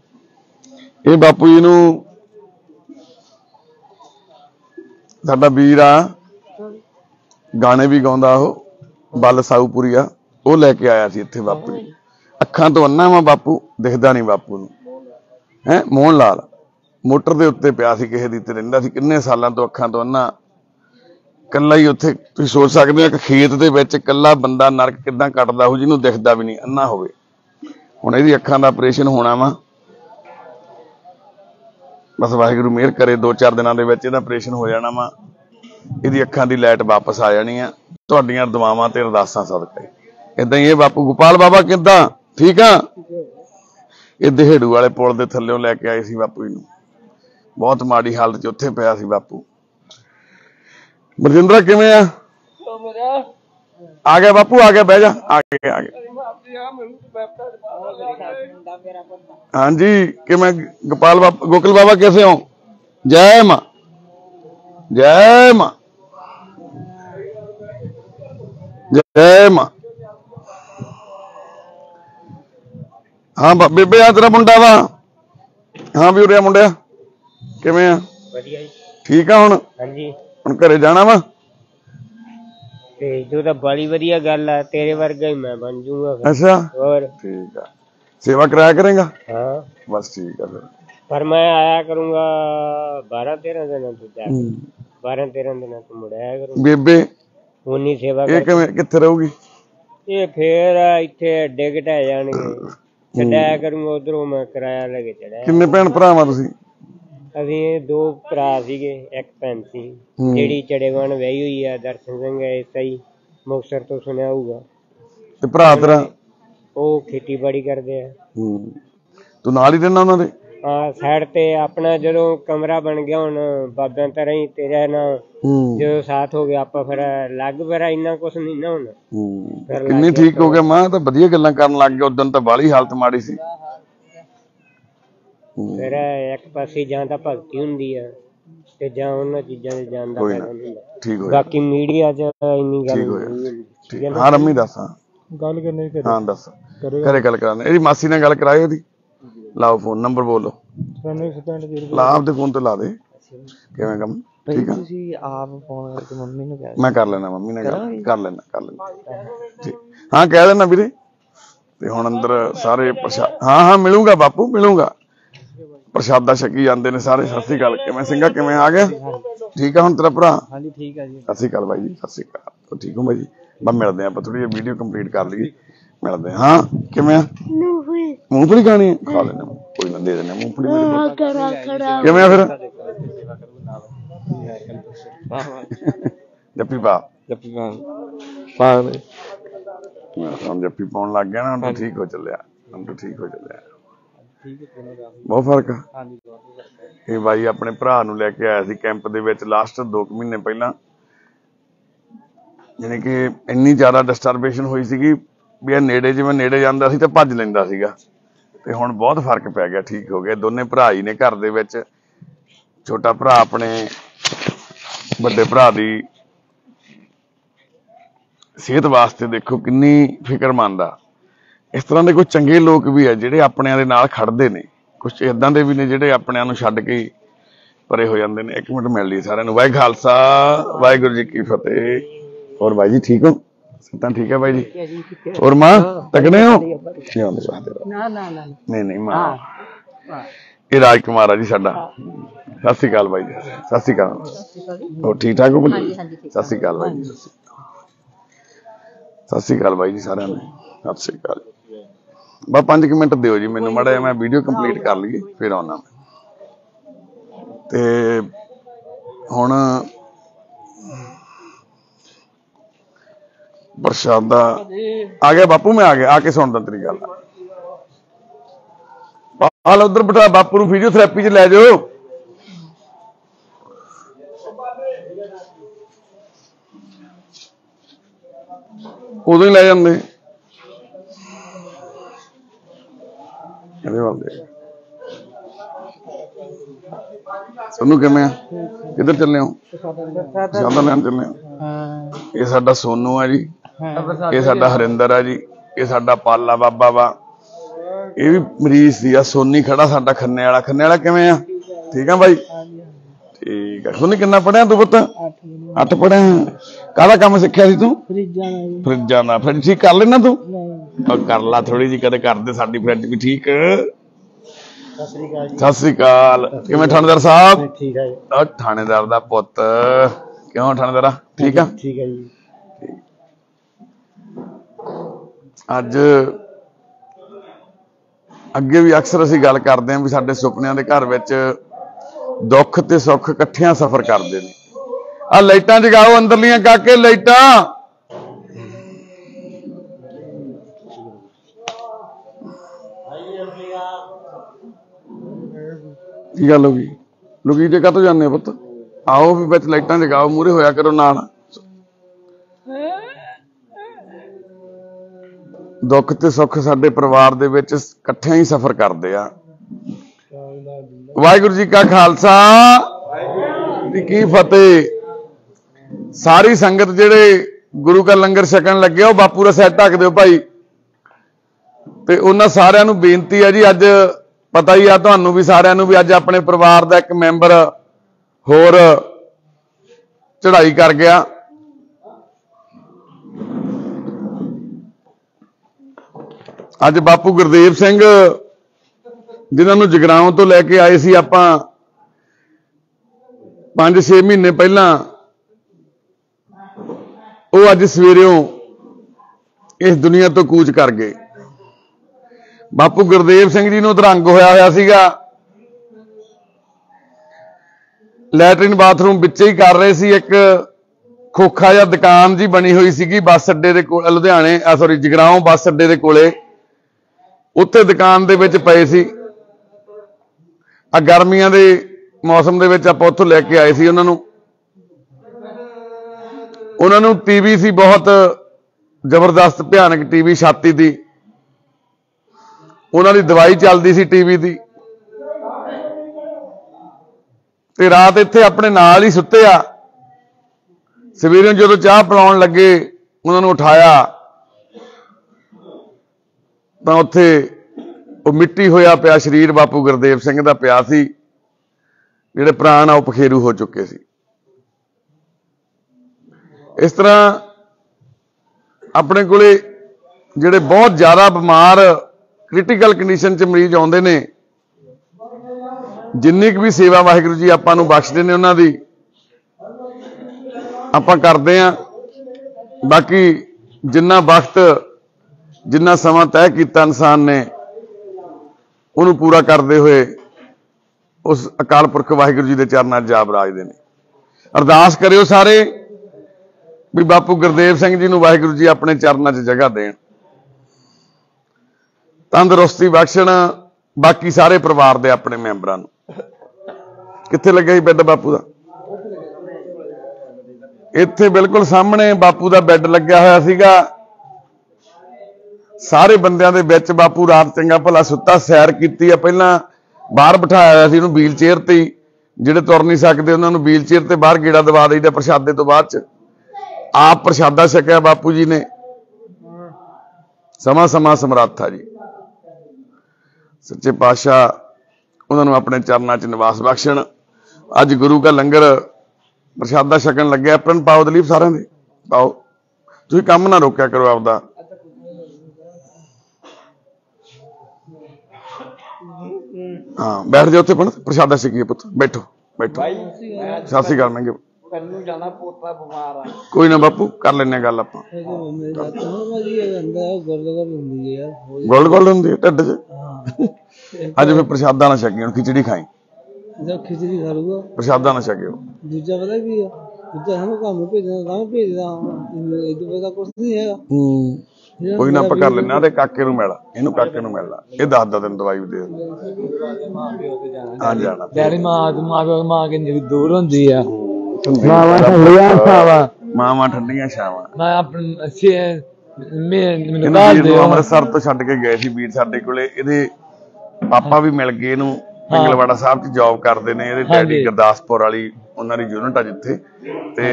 Speaker 1: ਇਹ ਬਾਪੂ ਜੀ ਨੂੰ ਸਾਡਾ ਵੀਰ ਆ। ਗਾਣੇ ਵੀ ਗਾਉਂਦਾ ਉਹ। ਬੱਲ ਸਾਊਪੁਰੀ ਆ ਉਹ ਲੈ ਕੇ ਆਇਆ ਸੀ ਇੱਥੇ ਬਾਪੂ ਜੀ। ਅੱਖਾਂ ਤੋਂ ਅੰਨਾ ਵਾ ਬਾਪੂ, ਦਿਖਦਾ ਨਹੀਂ ਬਾਪੂ ਨੂੰ। ਹੈ, ਮੋਹਨ ਲਾਲ। ਮੋਟਰ ਦੇ ਉੱਤੇ ਪਿਆ ਸੀ ਕਿਸੇ ਦੀ ਤੇ ਰਹਿੰਦਾ ਸੀ। ਕਿੰਨੇ ਸਾਲਾਂ ਤੋਂ ਅੱਖਾਂ ਤੋਂ ਅੰਨਾ। ਕੱਲਾ ਹੀ ਉੱਥੇ, ਤੁਸੀਂ ਸੋਚ ਸਕਦੇ ਹੋ ਕਿ ਖੇਤ ਦੇ ਵਿੱਚ ਕੱਲਾ ਬੰਦਾ ਨਰਕ ਕਿਦਾਂ ਕੱਟਦਾ ਹੋ ਜਿਹਨੂੰ ਦਿਖਦਾ ਵੀ ਨਹੀਂ, ਅੰਨਾ ਹੋਵੇ। ਹੁਣ ਇਹਦੀ ਅੱਖਾਂ ਦਾ ਆਪਰੇਸ਼ਨ ਹੋਣਾ ਵਾ। ਬਸ ਵਾਹਿਗੁਰੂ, ਮਿਹਰ ਕਰੇ 2-4 ਦਿਨਾਂ ਦੇ ਵਿੱਚ ਇਹਦਾ ਆਪਰੇਸ਼ਨ ਹੋ ਜਾਣਾ ਵਾ। ਇਹਦੀ ਅੱਖਾਂ ਦੀ ਲਾਈਟ ਵਾਪਸ ਆ ਜਾਣੀ ਆ। ਤੁਹਾਡੀਆਂ ਦੁਆਵਾਂ ਤੇ ਅਰਦਾਸਾਂ ਸਦਕਾ ਇਦਾਂ ਹੀ ਇਹ ਬਾਪੂ ਗੋਪਾਲ ਬਾਬਾ ਕਿੱਦਾਂ? ਠੀਕ ਆ? ਇਹ ਦਹੇੜੂ ਵਾਲੇ ਪੁਲ ਦੇ ਥੱਲੇੋਂ ਲੈ ਕੇ ਆਏ ਸੀ ਬਾਪੂ ਜੀ ਨੂੰ। ਬਹੁਤ ਮਾੜੀ ਹਾਲਤ 'ਚ ਉੱਥੇ ਪਿਆ ਸੀ ਬਾਪੂ। ਬਰਜਿੰਦਰਾ ਕਿਵੇਂ ਆ? ਆ ਗਿਆ ਬਾਪੂ ਆ ਗਿਆ ਬਹਿ ਜਾ। ਆ ਗਿਆ ਆ ਗਿਆ। ਹਾਂਜੀ ਕਿਵੇਂ ਗੋਪਾਲ ਬਾਬਾ ਗੋਕਲ ਬਾਬਾ ਕਿਵੇਂ ਹੋ? ਜੈ ਮਾਂ। ਜੈ ਮਾਂ। ਜੈ ਮਾਂ। ਹਾਂ ਬਾ- ਬੇਬੇ ਆ ਤੇਰਾ ਮੁੰਡਾ ਵਾ। ਹਾਂ ਵੀ ਉਰਿਆ ਮੁੰਡਿਆ। ਕਿਵੇਂ ਆ?
Speaker 10: ਵਧੀਆ ਜੀ।
Speaker 1: ਠੀਕ ਆ ਹੁਣ?
Speaker 10: ਹਾਂਜੀ।
Speaker 1: ਹੁਣ ਘਰੇ ਜਾਣਾ ਵਾ?
Speaker 10: ਤੇ ਜੋ ਤਾਂ ਬੜੀ ਵਧੀਆ ਗੱਲ ਆ ਤੇਰੇ ਵਰਗਾ ਹੀ ਮੈਂ ਬਣ ਜੂਗਾ ਫਿਰ।
Speaker 1: ਅੱਛਾ।
Speaker 10: ਹੋਰ?
Speaker 1: ਠੀਕ ਆ। ਸੇਵਾ ਕਰਾਇਆ ਕਰੇਗਾ?
Speaker 10: ਹਾਂ।
Speaker 1: ਬਸ ਠੀਕ ਆ ਫਿਰ।
Speaker 10: ਪਰ ਮੈਂ ਆਇਆ ਕਰੂੰਗਾ 12 13 ਦਿਨਾਂ ਤੋਂ ਜਾ
Speaker 1: ਹੂੰ।
Speaker 10: 12 13 ਦਿਨਾਂ ਤੋਂ ਮੁੜ ਆਇਆ ਕਰੂੰ
Speaker 1: ਬੇਬੇ
Speaker 10: ਉਨੀ ਸੇਵਾ
Speaker 1: ਇਹ
Speaker 10: ਕਰ
Speaker 1: ਕਿਵੇਂ ਕਿੱਥੇ ਰਹੂਗੀ?
Speaker 10: ਇਹ ਫੇਰ ਇੱਥੇ ਅੱਡੇ ਘਟਾਏ ਜਾਣਗੇ। ਛੱਡਿਆ ਕਰੂੰਗਾ ਉਧਰੋਂ ਮੈਂ ਕਿਰਾਇਆ ਲੈ ਕੇ ਚੜਿਆ।
Speaker 1: ਕਿੰਨੇ ਭੈਣ ਭਰਾ ਵਾਂ ਤੁਸੀਂ?
Speaker 10: ਅਸੀਂ ਦੋ ਭਰਾ ਸੀਗੇ ਇੱਕ ਭੈਣ ਸੀ।
Speaker 1: ਹੂੰ।
Speaker 10: ਜਿਹੜੀ ਚੜੇਵਣ ਵਿਆਹੀ ਹੋਈ ਆ ਦਰਸ਼ਨ ਸਿੰਘ ਐਸਾ ਹੀ ਮੁਕਤਸਰ ਤੋਂ ਸੁਣਿਆ ਹੋਊਗਾ।
Speaker 1: ਤੇ ਭਰਾ ਤੇਰਾ?
Speaker 10: ਉਹ ਖੇਤੀਬਾੜੀ ਕਰਦੇ ਆ।
Speaker 1: ਹੂੰ। ਤੂੰ ਨਾਲ ਹੀ ਰਹਿਣਾ ਉਹਨਾਂ ਦੇ?
Speaker 10: ਸਾਈਡ ਤੇ ਆਪਣਾ ਜਦੋਂ ਕਮਰਾ ਬਣ ਗਿਆ ਹੁਣ ਬਾਬਿਆਂ ਤਰ੍ਹਾਂ ਹੀ ਤੇਰਾ ਨਾ
Speaker 1: ਹੂੰ।
Speaker 10: ਜਦੋਂ ਸਾਥ ਹੋ ਗਿਆ ਆਪਾਂ ਫਿਰ ਲੱਗ ਫਿਰ ਇੰਨਾ ਕੁਛ ਨਹੀਂ ਨਾ ਹੁਣ।
Speaker 1: ਹੂੰ।
Speaker 10: ਫਿਰ
Speaker 1: ਕਿੰਨੀ ਠੀਕ ਹੋ ਗਿਆ ਮਾਂ ਤਾਂ ਵਧੀਆ ਗੱਲਾਂ ਕਰਨ ਲੱਗ ਗਿਆ ਉਦੋਂ ਤਾਂ ਬਾਹਲੀ ਹਾਲਤ ਮਾੜੀ ਸੀ। ਹੂੰ।
Speaker 10: ਫਿਰ ਇੱਕ ਪਾਸੇ ਜਾਂ ਤਾਂ ਭਗਤੀ ਹੁੰਦੀ ਆ ਤੇ ਜਾਂ ਉਹਨਾਂ ਚੀਜ਼ਾਂ ਦੇ ਜਾਣ ਦਾ
Speaker 1: ਕੋਈ ਨਾ
Speaker 10: ਹੁੰਦਾ।
Speaker 1: ਠੀਕ ਹੋ ਗਿਆ
Speaker 10: ਬਾਕੀ ਮੀਡੀਆ 'ਚ ਇੰਨੀ ਗੱਲ
Speaker 1: ਠੀਕ ਹੋ
Speaker 10: ਨਹੀਂ
Speaker 1: ਗਿਆ
Speaker 10: ਹੁੰਦੀ।
Speaker 1: ਠੀਕ। ਹਾਂ ਰੰਮੀ ਦੱਸ ਹਾਂ।
Speaker 7: ਗੱਲ ਕਰਨੀ ਕਰੇ
Speaker 1: ਹਾਂ ਦੱਸ। ਘਰੇ। ਗੱਲ ਕਰਾਣੇ ਇਹਦੀ ਮਾਸੀ ਨਾਲ ਗੱਲ ਕਰਾਇਓ ਉਹਦੀ। ਲਾਓ ਫੋਨ ਨੰਬਰ ਬੋਲੋ।
Speaker 7: ਸਾਨੂੰ ਸਪੈਂਡ ਦੇ
Speaker 1: ਲਾ ਆਪਦੇ ਫੋਨ ਤੇ ਲਾ ਦੇ। ਕਿਵੇਂ ਕੰਮ? ਠੀਕ ਆ?
Speaker 9: ਤੁਸੀਂ ਆਪ ਫੋਨ ਕਰਕੇ ਮੰਮੀ ਨੂੰ ਕਹਿ
Speaker 1: ਮੈਂ ਕਰ ਲੈਣਾ ਮੰਮੀ ਨਾਲ ਗੱਲ। ਕਰ ਲੈਣਾ ਕਰ ਲੈਣਾ ਠੀਕ। ਹਾਂ ਕਹਿ ਦੇਣਾ ਵੀਰੇ। ਤੇ ਹੁਣ ਅੰਦਰ ਸਾਰੇ ਪ੍ਰਸ਼ਾਦ ਹਾਂ ਹਾਂ ਮਿਲੂਗਾ ਬਾਪੂ ਮਿਲੂਗਾ। ਪ੍ਰਸ਼ਾਦਾ ਛਕੀ ਜਾਂਦੇ ਨੇ ਸਾਰੇ। ਸਤਿ ਸ੍ਰੀ ਅਕਾਲ। ਕਿਵੇਂ ਸਿੰਘਾ ਕਿਵੇਂ ਆ ਗਿਆ? ਠੀਕ ਆ ਹੁਣ ਤੇਰਾ ਭਰਾ?
Speaker 9: ਹਾਂਜੀ ਠੀਕ ਆ ਜੀ।
Speaker 1: ਸਤਿ ਸ਼੍ਰੀ ਅਕਾਲ ਬਾਈ ਜੀ ਸਤਿ ਸ਼੍ਰੀ ਅਕਾਲ। ਠੀਕ ਹੋ ਬਾਈ ਜੀ? ਬਸ ਮਿਲਦੇ ਆਂ ਆਪਾਂ ਥੋੜੀ ਜਿਹੀ ਵੀਡੀਓ ਕੰਪਲੀਟ ਕਰ ਲਈਏ। ਮਿਲਦੇ ਹਾਂ ਕਿਵੇਂ ਆ? ਮੂੰਗਫਲੀ। ਖਾਣੀ ਹੈ ਖਾ ਲੈਣਾ ਕੋਈ ਨਾ ਦੇ ਦੇਣਾ ਮੂੰਗਫਲੀ ਮੇਰੇ ਕਿਵੇਂ ਆ ਫਿਰ? ਜੱਪੀ ਪਾ।
Speaker 9: ਜੱਪੀ ਪਾਣ ਪਾਣ
Speaker 1: ਹੁਣ ਜੱਪੀ ਪਾਉਣ ਲੱਗ ਗਿਆ ਨਾ ਹੁਣ ਤਾਂ ਠੀਕ ਹੋ ਚੱਲਿਆ। ਹੁਣ ਤਾਂ ਠੀਕ ਹੋ ਚੱਲਿਆ। ਬਹੁਤ ਫ਼ਰਕ ਆ।
Speaker 9: ਹਾਂਜੀ।
Speaker 1: ਇਹ ਬਾਈ ਆਪਣੇ ਭਰਾ ਨੂੰ ਲੈ ਕੇ ਆਇਆ ਸੀ ਕੈਂਪ ਦੇ ਵਿੱਚ ਲਾਸਟ 2 ਮਹੀਨੇ ਪਹਿਲਾਂ। ਯਾਨੀ ਕਿ ਇੰਨੀ ਜ਼ਿਆਦਾ ਡਿਸਟਰਬੇਸ਼ਨ ਹੋਈ ਸੀਗੀ ਵੀ ਇਹ ਨੇੜੇ ਜਿਵੇਂ ਨੇੜੇ ਜਾਂਦਾ ਸੀ ਤੇ ਭੱਜ ਲੈਂਦਾ ਸੀਗਾ। ਤੇ ਹੁਣ ਬਹੁਤ ਫ਼ਰਕ ਪੈ ਗਿਆ, ਠੀਕ ਹੋ ਗਿਆ। ਦੋਨੇ ਭਰਾ ਹੀ ਨੇ ਘਰ ਦੇ ਵਿੱਚ। ਛੋਟਾ ਭਰਾ ਆਪਣੇ ਵੱਡੇ ਭਰਾ ਦੀ ਸਿਹਤ ਵਾਸਤੇ ਦੇਖੋ ਕਿੰਨੀ ਫਿਕਰਮੰਦ ਆ। ਇਸ ਤਰ੍ਹਾਂ ਦੇ ਕੁਝ ਚੰਗੇ ਲੋਕ ਵੀ ਆ ਜਿਹੜੇ ਆਪਣਿਆਂ ਦੇ ਨਾਲ ਖੜਦੇ ਨੇ। ਕੁਝ ਇਦਾਂ ਦੇ ਵੀ ਨੇ ਜਿਹੜੇ ਆਪਣਿਆਂ ਨੂੰ ਛੱਡ ਕੇ ਪਰੇ ਹੋ ਜਾਂਦੇ ਨੇ। ਇੱਕ ਮਿੰਟ ਮਿਲ ਲਈ ਸਾਰਿਆਂ ਨੂੰ। ਵਾਹਿ ਖਾਲਸਾ, ਵਾਹਿਗੁਰੂ ਜੀ ਕੀ ਫਤਿਹ। ਹੋਰ ਬਾਈ ਜੀ, ਠੀਕ ਹੋ? ਤਾਂ ਠੀਕ ਹੈ ਬਾਈ ਜੀ। ਹੋਰ ਮਾਂ ਤਕੜੇ ਹੋ।
Speaker 5: ਨਾ ਨਾ ਨਾ
Speaker 1: ਨਹੀਂ ਨਹੀਂ ਮਾਂ। ਇਹ ਰਾਜ ਕੁਮਾਰ ਆ ਜੀ ਸਾਡਾ। ਸਤਿ ਸ਼੍ਰੀ ਅਕਾਲ ਬਾਈ ਜੀ। ਸਤਿ ਸ਼੍ਰੀ ਅਕਾਲ। ਠੀਕ ਠਾਕ ਹੋ ਬੋਲੀ ਸਤਿ ਸ਼੍ਰੀ ਅਕਾਲ ਬਾਈ ਜੀ। ਸਤਿ ਸ਼੍ਰੀ ਅਕਾਲ। ਬਾਈ ਜੀ ਸਾਰਿਆਂ ਨੂੰ। ਸਤਿ ਸ਼੍ਰੀ ਅਕਾਲ। ਬਸ 5 ਮਿੰਟ ਦਿਓ ਜੀ ਮੈਨੂੰ। ਮਾੜਾ ਮੈਂ ਵੀਡੀਓ ਕੰਪਲੀਟ ਕਰ ਲਈਏ ਫਿਰ ਆਉਣਾ ਤੇ ਹੁਣ ਪ੍ਰਸ਼ਾਦਾ। ਆ ਗਿਆ ਬਾਪੂ ਮੈਂ ਆ ਗਿਆ। ਆ ਕੇ ਸੁਣਦਾ ਤੇਰੀ ਗੱਲ। ਹਾਲ ਉਧਰ ਬਿਠਾ ਬਾਪੂ ਨੂੰ ਫਿਜ਼ੀਓਥੈਰੇਪੀ 'ਚ ਲੈ ਜਾਓ। ਉਦੋਂ ਹੀ ਲੈ ਜਾਂਦੇ। ਇਹਦੇ ਵੱਲ ਦੇ ਤੁਹਾਨੂੰ ਕਿਵੇਂ ਆ? ਕਿੱਧਰ ਚੱਲੇ ਹੋ? ਪ੍ਰਸ਼ਾਦਾ ਲੈਣ। ਚੱਲੇ ਹੋ। ਇਹ ਸਾਡਾ ਸੋਨੂ ਆ ਜੀ। ਇਹ ਸਾਡਾ ਹਰਿੰਦਰ ਆ ਜੀ ਇਹ ਸਾਡਾ ਪਾਲਾ ਬਾਬਾ ਵਾ। ਇਹ ਵੀ ਮਰੀਜ਼ ਸੀ ਆ ਸੋਨੀ ਖੜਾ ਸਾਡਾ ਖੰਨੇ ਵਾਲਾ। ਖੰਨੇ ਵਾਲਾ ਕਿਵੇਂ ਆ? ਠੀਕ ਆ ਬਾਈ? ਠੀਕ ਆ। ਸੋਨੀ ਕਿੰਨਾ ਪੜਿਆ ਤੂੰ ਪੁੱਤ? ਅੱਠ ਪੜਿਆ ਕਾਹਦਾ ਕੰਮ ਸਿੱਖਿਆ ਸੀ ਤੂੰ?
Speaker 5: ਫਰਿੱਜਾਂ ਦਾ
Speaker 1: ਫਰਿੱਜਾਂ ਦਾ। ਫਰਿੱਜ ਠੀਕ ਕਰ ਲੈਣਾ ਤੂੰ?
Speaker 5: ਨਹੀਂ
Speaker 1: ਕਰ ਲਾ ਥੋੜੀ ਜੀ ਕਦੇ ਕਰਦੇ ਸਾਡੀ ਫਰਿੱਜ ਵੀ ਠੀਕ। ਸਤਿ ਸ੍ਰੀ ਅਕਾਲ ਕਿਵੇਂ ਥਾਣੇਦਾਰ ਸਾਹਿਬ?
Speaker 10: ਠੀਕ ਹੈ ਜੀ।
Speaker 1: ਥਾਣੇਦਾਰ ਦਾ ਪੁੱਤ। ਕਿਉਂ ਥਾਣੇਦਾਰਾ ਠੀਕ ਆ?
Speaker 10: ਠੀਕ ਹੈ ਜੀ।
Speaker 1: ਅੱਜ ਅੱਗੇ ਵੀ ਅਕਸਰ ਅਸੀਂ ਗੱਲ ਕਰਦੇ ਹਾਂ ਵੀ ਸਾਡੇ ਸੁਪਨਿਆਂ ਦੇ ਘਰ ਵਿੱਚ ਦੁੱਖ ਤੇ ਸੁੱਖ ਇਕੱਠਿਆਂ ਸਫ਼ਰ ਕਰਦੇ ਨੇ। ਆ ਲਾਈਟਾਂ ਜਗਾਓ ਅੰਦਰਲੀਆਂ ਕਾਕੇ ਲਾਈਟਾਂ। ਕੀ ਗੱਲ ਹੋ ਗਈ? ਲੁਕੀ ਜੇ ਕਾਤੋਂ ਜਾਂਦੇ ਹੋ ਪੁੱਤ? ਆਓ ਵੀ ਵਿੱਚ ਲਾਈਟਾਂ ਜਗਾਓ ਮੂਰੇ ਹੋਇਆ ਕਰੋ ਨਾਲ। ਦੁੱਖ ਤੇ ਸੁੱਖ ਸਾਡੇ ਪਰਿਵਾਰ ਦੇ ਵਿੱਚ ਇਕੱਠਿਆਂ ਹੀ ਸਫ਼ਰ ਕਰਦੇ ਆ। ਵਾਹਿਗੁਰੂ ਜੀ ਕਾ ਖਾਲਸਾ। ਜੀ ਕੀ ਫਤਿਹ। ਸਾਰੀ ਸੰਗਤ ਜਿਹੜੇ ਗੁਰੂ ਕਾ ਲੰਗਰ ਛਕਣ ਲੱਗੇ, ਉਹ ਬਾਪੂ ਦਾ ਸਿਰ ਢੱਕ ਦਿਓ ਭਾਈ। ਤੇ ਉਹਨਾਂ ਸਾਰਿਆਂ ਨੂੰ ਬੇਨਤੀ ਹੈ ਜੀ, ਅੱਜ ਪਤਾ ਹੀ ਆ ਤੁਹਾਨੂੰ ਵੀ ਸਾਰਿਆਂ ਨੂੰ ਵੀ ਅੱਜ ਆਪਣੇ ਪਰਿਵਾਰ ਦਾ ਇੱਕ ਮੈਂਬਰ ਹੋਰ ਚੜ੍ਹਾਈ ਕਰ ਗਿਆ। ਅੱਜ ਬਾਪੂ ਗੁਰਦੇਵ ਸਿੰਘ ਜਿਨ੍ਹਾਂ ਨੂੰ ਜਗਰਾਉਂ ਤੋਂ ਲੈ ਕੇ ਆਏ ਸੀ ਆਪਾਂ 5-6 ਮਹੀਨੇ ਪਹਿਲਾਂ, ਉਹ ਅੱਜ ਸਵੇਰਿਓਂ ਇਸ ਦੁਨੀਆ ਤੋਂ ਕੂਚ ਕਰ ਗਏ। ਬਾਪੂ ਗੁਰਦੇਵ ਸਿੰਘ ਜੀ ਨੂੰ ਅਧਰੰਗ ਹੋਇਆ ਹੋਇਆ ਸੀਗਾ। ਲੈਟਰਿਨ ਬਾਥਰੂਮ ਵਿੱਚ ਹੀ ਕਰ ਰਹੇ ਸੀ ਇੱਕ ਖੋਖਾ ਜਿਹਾ ਦੁਕਾਨ ਜੀ ਬਣੀ ਹੋਈ ਸੀਗੀ ਬੱਸ ਅੱਡੇ ਦੇ ਕੋਲ, ਲੁਧਿਆਣੇ ਆ ਸੌਰੀ ਜਗਰਾਉਂ ਬੱਸ ਅੱਡੇ ਦੇ ਕੋਲੇ। ਉੱਥੇ ਦੁਕਾਨ ਦੇ ਵਿੱਚ ਪਏ ਸੀ। ਆ ਗਰਮੀਆਂ ਦੇ ਮੌਸਮ ਦੇ ਵਿੱਚ ਆਪਾਂ ਉੱਥੋਂ ਲੈ ਕੇ ਆਏ ਸੀ ਉਹਨਾਂ ਨੂੰ। ਉਹਨਾਂ ਨੂੰ ਟੀਵੀ ਸੀ ਬਹੁਤ ਜ਼ਬਰਦਸਤ, ਭਿਆਨਕ ਟੀਵੀ, ਛਾਤੀ ਦੀ। ਉਹਨਾਂ ਦੀ ਦਵਾਈ ਚੱਲਦੀ ਸੀ ਟੀਵੀ ਦੀ। ਤੇ ਰਾਤ ਇੱਥੇ ਆਪਣੇ ਨਾਲ ਹੀ ਸੁੱਤੇ ਆ। ਸਵੇਰੇ ਜਦੋਂ ਚਾਹ ਪਿਲਾਉਣ ਲੱਗੇ, ਉਹਨਾਂ ਨੂੰ ਉਠਾਇਆ। ਤਾਂ ਉੱਥੇ ਉਹ ਮਿੱਟੀ ਹੋਇਆ ਪਿਆ, ਸਰੀਰ ਬਾਪੂ ਗੁਰਦੇਵ ਸਿੰਘ ਦਾ ਪਿਆ ਸੀ। ਜਿਹੜੇ ਪ੍ਰਾਣ ਆ, ਉਹ ਪਖੇਰੂ ਹੋ ਚੁੱਕੇ ਸੀ। ਇਸ ਤਰ੍ਹਾਂ ਆਪਣੇ ਕੋਲੇ ਜਿਹੜੇ ਬਹੁਤ ਜ਼ਿਆਦਾ ਬਿਮਾਰ ਕ੍ਰਿਟੀਕਲ ਕੰਡੀਸ਼ਨ 'ਚ ਮਰੀਜ਼ ਆਉਂਦੇ ਨੇ, ਜਿੰਨੀ ਕੁ ਵੀ ਸੇਵਾ ਵਾਹਿਗੁਰੂ ਜੀ ਆਪਾਂ ਨੂੰ ਬਖਸ਼ਦੇ ਨੇ ਉਹਨਾਂ ਦੀ, ਆਪਾਂ ਕਰਦੇ ਆਂ। ਬਾਕੀ ਜਿੰਨਾ ਵਕਤ ਜਿੰਨਾ ਸਮਾਂ ਤੈਅ ਕੀਤਾ ਇਨਸਾਨ ਨੇ, ਉਹਨੂੰ ਪੂਰਾ ਕਰਦੇ ਹੋਏ ਉਸ ਅਕਾਲ ਪੁਰਖ ਵਾਹਿਗੁਰੂ ਜੀ ਦੇ ਚਰਨਾਂ 'ਚ ਜਾ ਬਰਾਜਦੇ ਨੇ। ਅਰਦਾਸ ਕਰਿਓ ਸਾਰੇ ਵੀ ਬਾਪੂ ਗੁਰਦੇਵ ਸਿੰਘ ਜੀ ਨੂੰ ਵਾਹਿਗੁਰੂ ਜੀ ਆਪਣੇ ਚਰਨਾਂ 'ਚ ਜਗ੍ਹਾ ਦੇਣ। ਤੰਦਰੁਸਤੀ ਬਖਸ਼ਣ ਬਾਕੀ ਸਾਰੇ ਪਰਿਵਾਰ ਦੇ ਆਪਣੇ ਮੈਂਬਰਾਂ ਨੂੰ। ਕਿੱਥੇ ਲੱਗਿਆ ਸੀ ਬੈੱਡ ਬਾਪੂ ਦਾ? ਇੱਥੇ ਬਿਲਕੁਲ ਸਾਹਮਣੇ ਬਾਪੂ ਦਾ ਬੈੱਡ ਲੱਗਿਆ ਹੋਇਆ ਸੀਗਾ। ਸਾਰੇ ਬੰਦਿਆਂ ਦੇ ਵਿੱਚ ਬਾਪੂ ਰਾਤ ਚੰਗਾ ਭਲਾ ਸੁੱਤਾ ਸੈਰ ਕੀਤੀ ਆ। ਪਹਿਲਾਂ ਬਾਹਰ ਬਿਠਾਇਆ ਹੋਇਆ ਸੀ ਉਹਨੂੰ ਵੀਲ ਚੇਅਰ ਤੇ ਜਿਹੜੇ ਤੁਰ ਨਹੀਂ ਸਕਦੇ, ਉਹਨਾਂ ਨੂੰ ਵੀਲ ਚੇਅਰ ਤੇ ਬਾਹਰ ਗੇੜਾ ਦਵਾ ਦਈਦਾ ਪ੍ਰਸ਼ਾਦੇ ਤੋਂ ਬਾਅਦ ਚ। ਆਪ ਪ੍ਰਸ਼ਾਦਾ ਛਕਿਆ ਬਾਪੂ ਜੀ ਨੇ। ਸਮਾਂ ਸਮਾਂ ਸਮਰਾਥਾ ਜੀ। ਸੱਚੇ ਪਾਤਸ਼ਾਹ, ਉਹਨਾਂ ਨੂੰ ਆਪਣੇ ਚਰਨਾਂ 'ਚ ਨਿਵਾਸ ਬਖਸ਼ਣ। ਅੱਜ ਗੁਰੂ ਦਾ ਲੰਗਰ ਪ੍ਰਸ਼ਾਦਾ ਛਕਣ ਲੱਗਿਆ। ਪ੍ਰਣ ਪਾਓ ਦਲੀਪ ਸਾਰਿਆਂ ਦੇ। ਪਾਓ। ਤੁਸੀਂ ਕੰਮ ਨਾ ਰੋਕਿਆ ਕਰੋ ਆਪਦਾ। ਹਾਂ ਬੈਠ ਜਾ ਉੱਥੇ ਪਣ ਪ੍ਰਸ਼ਾਦਾ ਛਕੀਏ ਪੁੱਤ ਬੈਠੋ ਬੈਠੋ। ਸਤਿ ਸ਼੍ਰੀ ਅਕਾਲ
Speaker 9: ਕੰਨੂ ਜਾਣਾ ਪੋਤਾ ਬਿਮਾਰ ਆ।
Speaker 1: ਕੋਈ ਨਾ ਬਾਪੂ ਕਰ ਲੈਨੇ ਗੱਲ ਆਪਾਂ। ਗੋਲ ਗੋਲ ਹੁੰਦੀ ਹੈ ਢਿੱਡ 'ਚ? ਅੱਜ ਫਿਰ ਪ੍ਰਸ਼ਾਦਾ ਨਾ ਛਕੀ ਹੁਣ ਖਿਚੜੀ ਖਾਈ।
Speaker 7: ਜਦ ਖਿਚੜੀ ਖਾ ਲੂਗਾ
Speaker 1: ਪ੍ਰਸ਼ਾਦਾ ਨਾ ਛਕਿਓ।
Speaker 7: ਦੂਜਾ ਪਤਾ ਕੀ ਆ? ਦੂਜਾ ਸਾਨੂੰ ਕੰਮ ਭੇਜਣਾ ਤਾਂ ਭੇਜਦਾ ਇਹ ਤੋਂ ਪਤਾ ਕੁਝ ਨਹੀਂ ਹੈਗਾ।
Speaker 1: ਹੂੰ। ਕੋਈ ਨਾ ਆਪਾਂ ਕਰ ਲੈਣਾ ਤੇ ਕਾਕੇ ਨੂੰ ਮਿਲ ਇਹਨੂੰ ਕਾਕੇ ਨੂੰ ਮਿਲਣਾ ਇਹ ਦੱਸਦਾ ਤੈਨੂੰ ਦਵਾਈ ਵੀ ਦੇ ਦਿੰਦਾ। ਹਾਂ ਜਾਣਾ।
Speaker 9: ਡੈਡੀ ਮਾਂ ਮਾਂ ਪਿਓ ਮਾਂ ਕਿੰਨੀ ਦੂਰ ਹੁੰਦੀ ਆ।
Speaker 1: ਮਾਵਾ ਠੰਡੀਆਂ ਛਾਵਾਂ ਮਾਵਾ ਠੰਡੀਆਂ ਛਾਵਾਂ
Speaker 9: ਮੈਂ ਆਪਣੀ ਮੈਂ ਮੈਨੂੰ
Speaker 1: ਨੂੰ
Speaker 9: ਦਿਓ
Speaker 1: ਅੰਮ੍ਰਿਤਸਰ ਤੋਂ ਛੱਡ ਕੇ ਗਏ ਸੀ ਵੀਰ ਸਾਡੇ ਕੋਲੇ। ਇਹਦੇ ਪਾਪਾ ਵੀ ਮਿਲ ਗਏ ਇਹਨੂੰ। ਪਿੰਗਲਵਾੜਾ ਸਾਹਿਬ 'ਚ ਜੌਬ ਕਰਦੇ ਨੇ। ਇਹਦੇ ਡੈਡੀ। ਗੁਰਦਾਸਪੁਰ ਵਾਲੀ ਉਹਨਾਂ ਦੀ ਯੂਨਿਟ ਆ ਜਿੱਥੇ। ਤੇ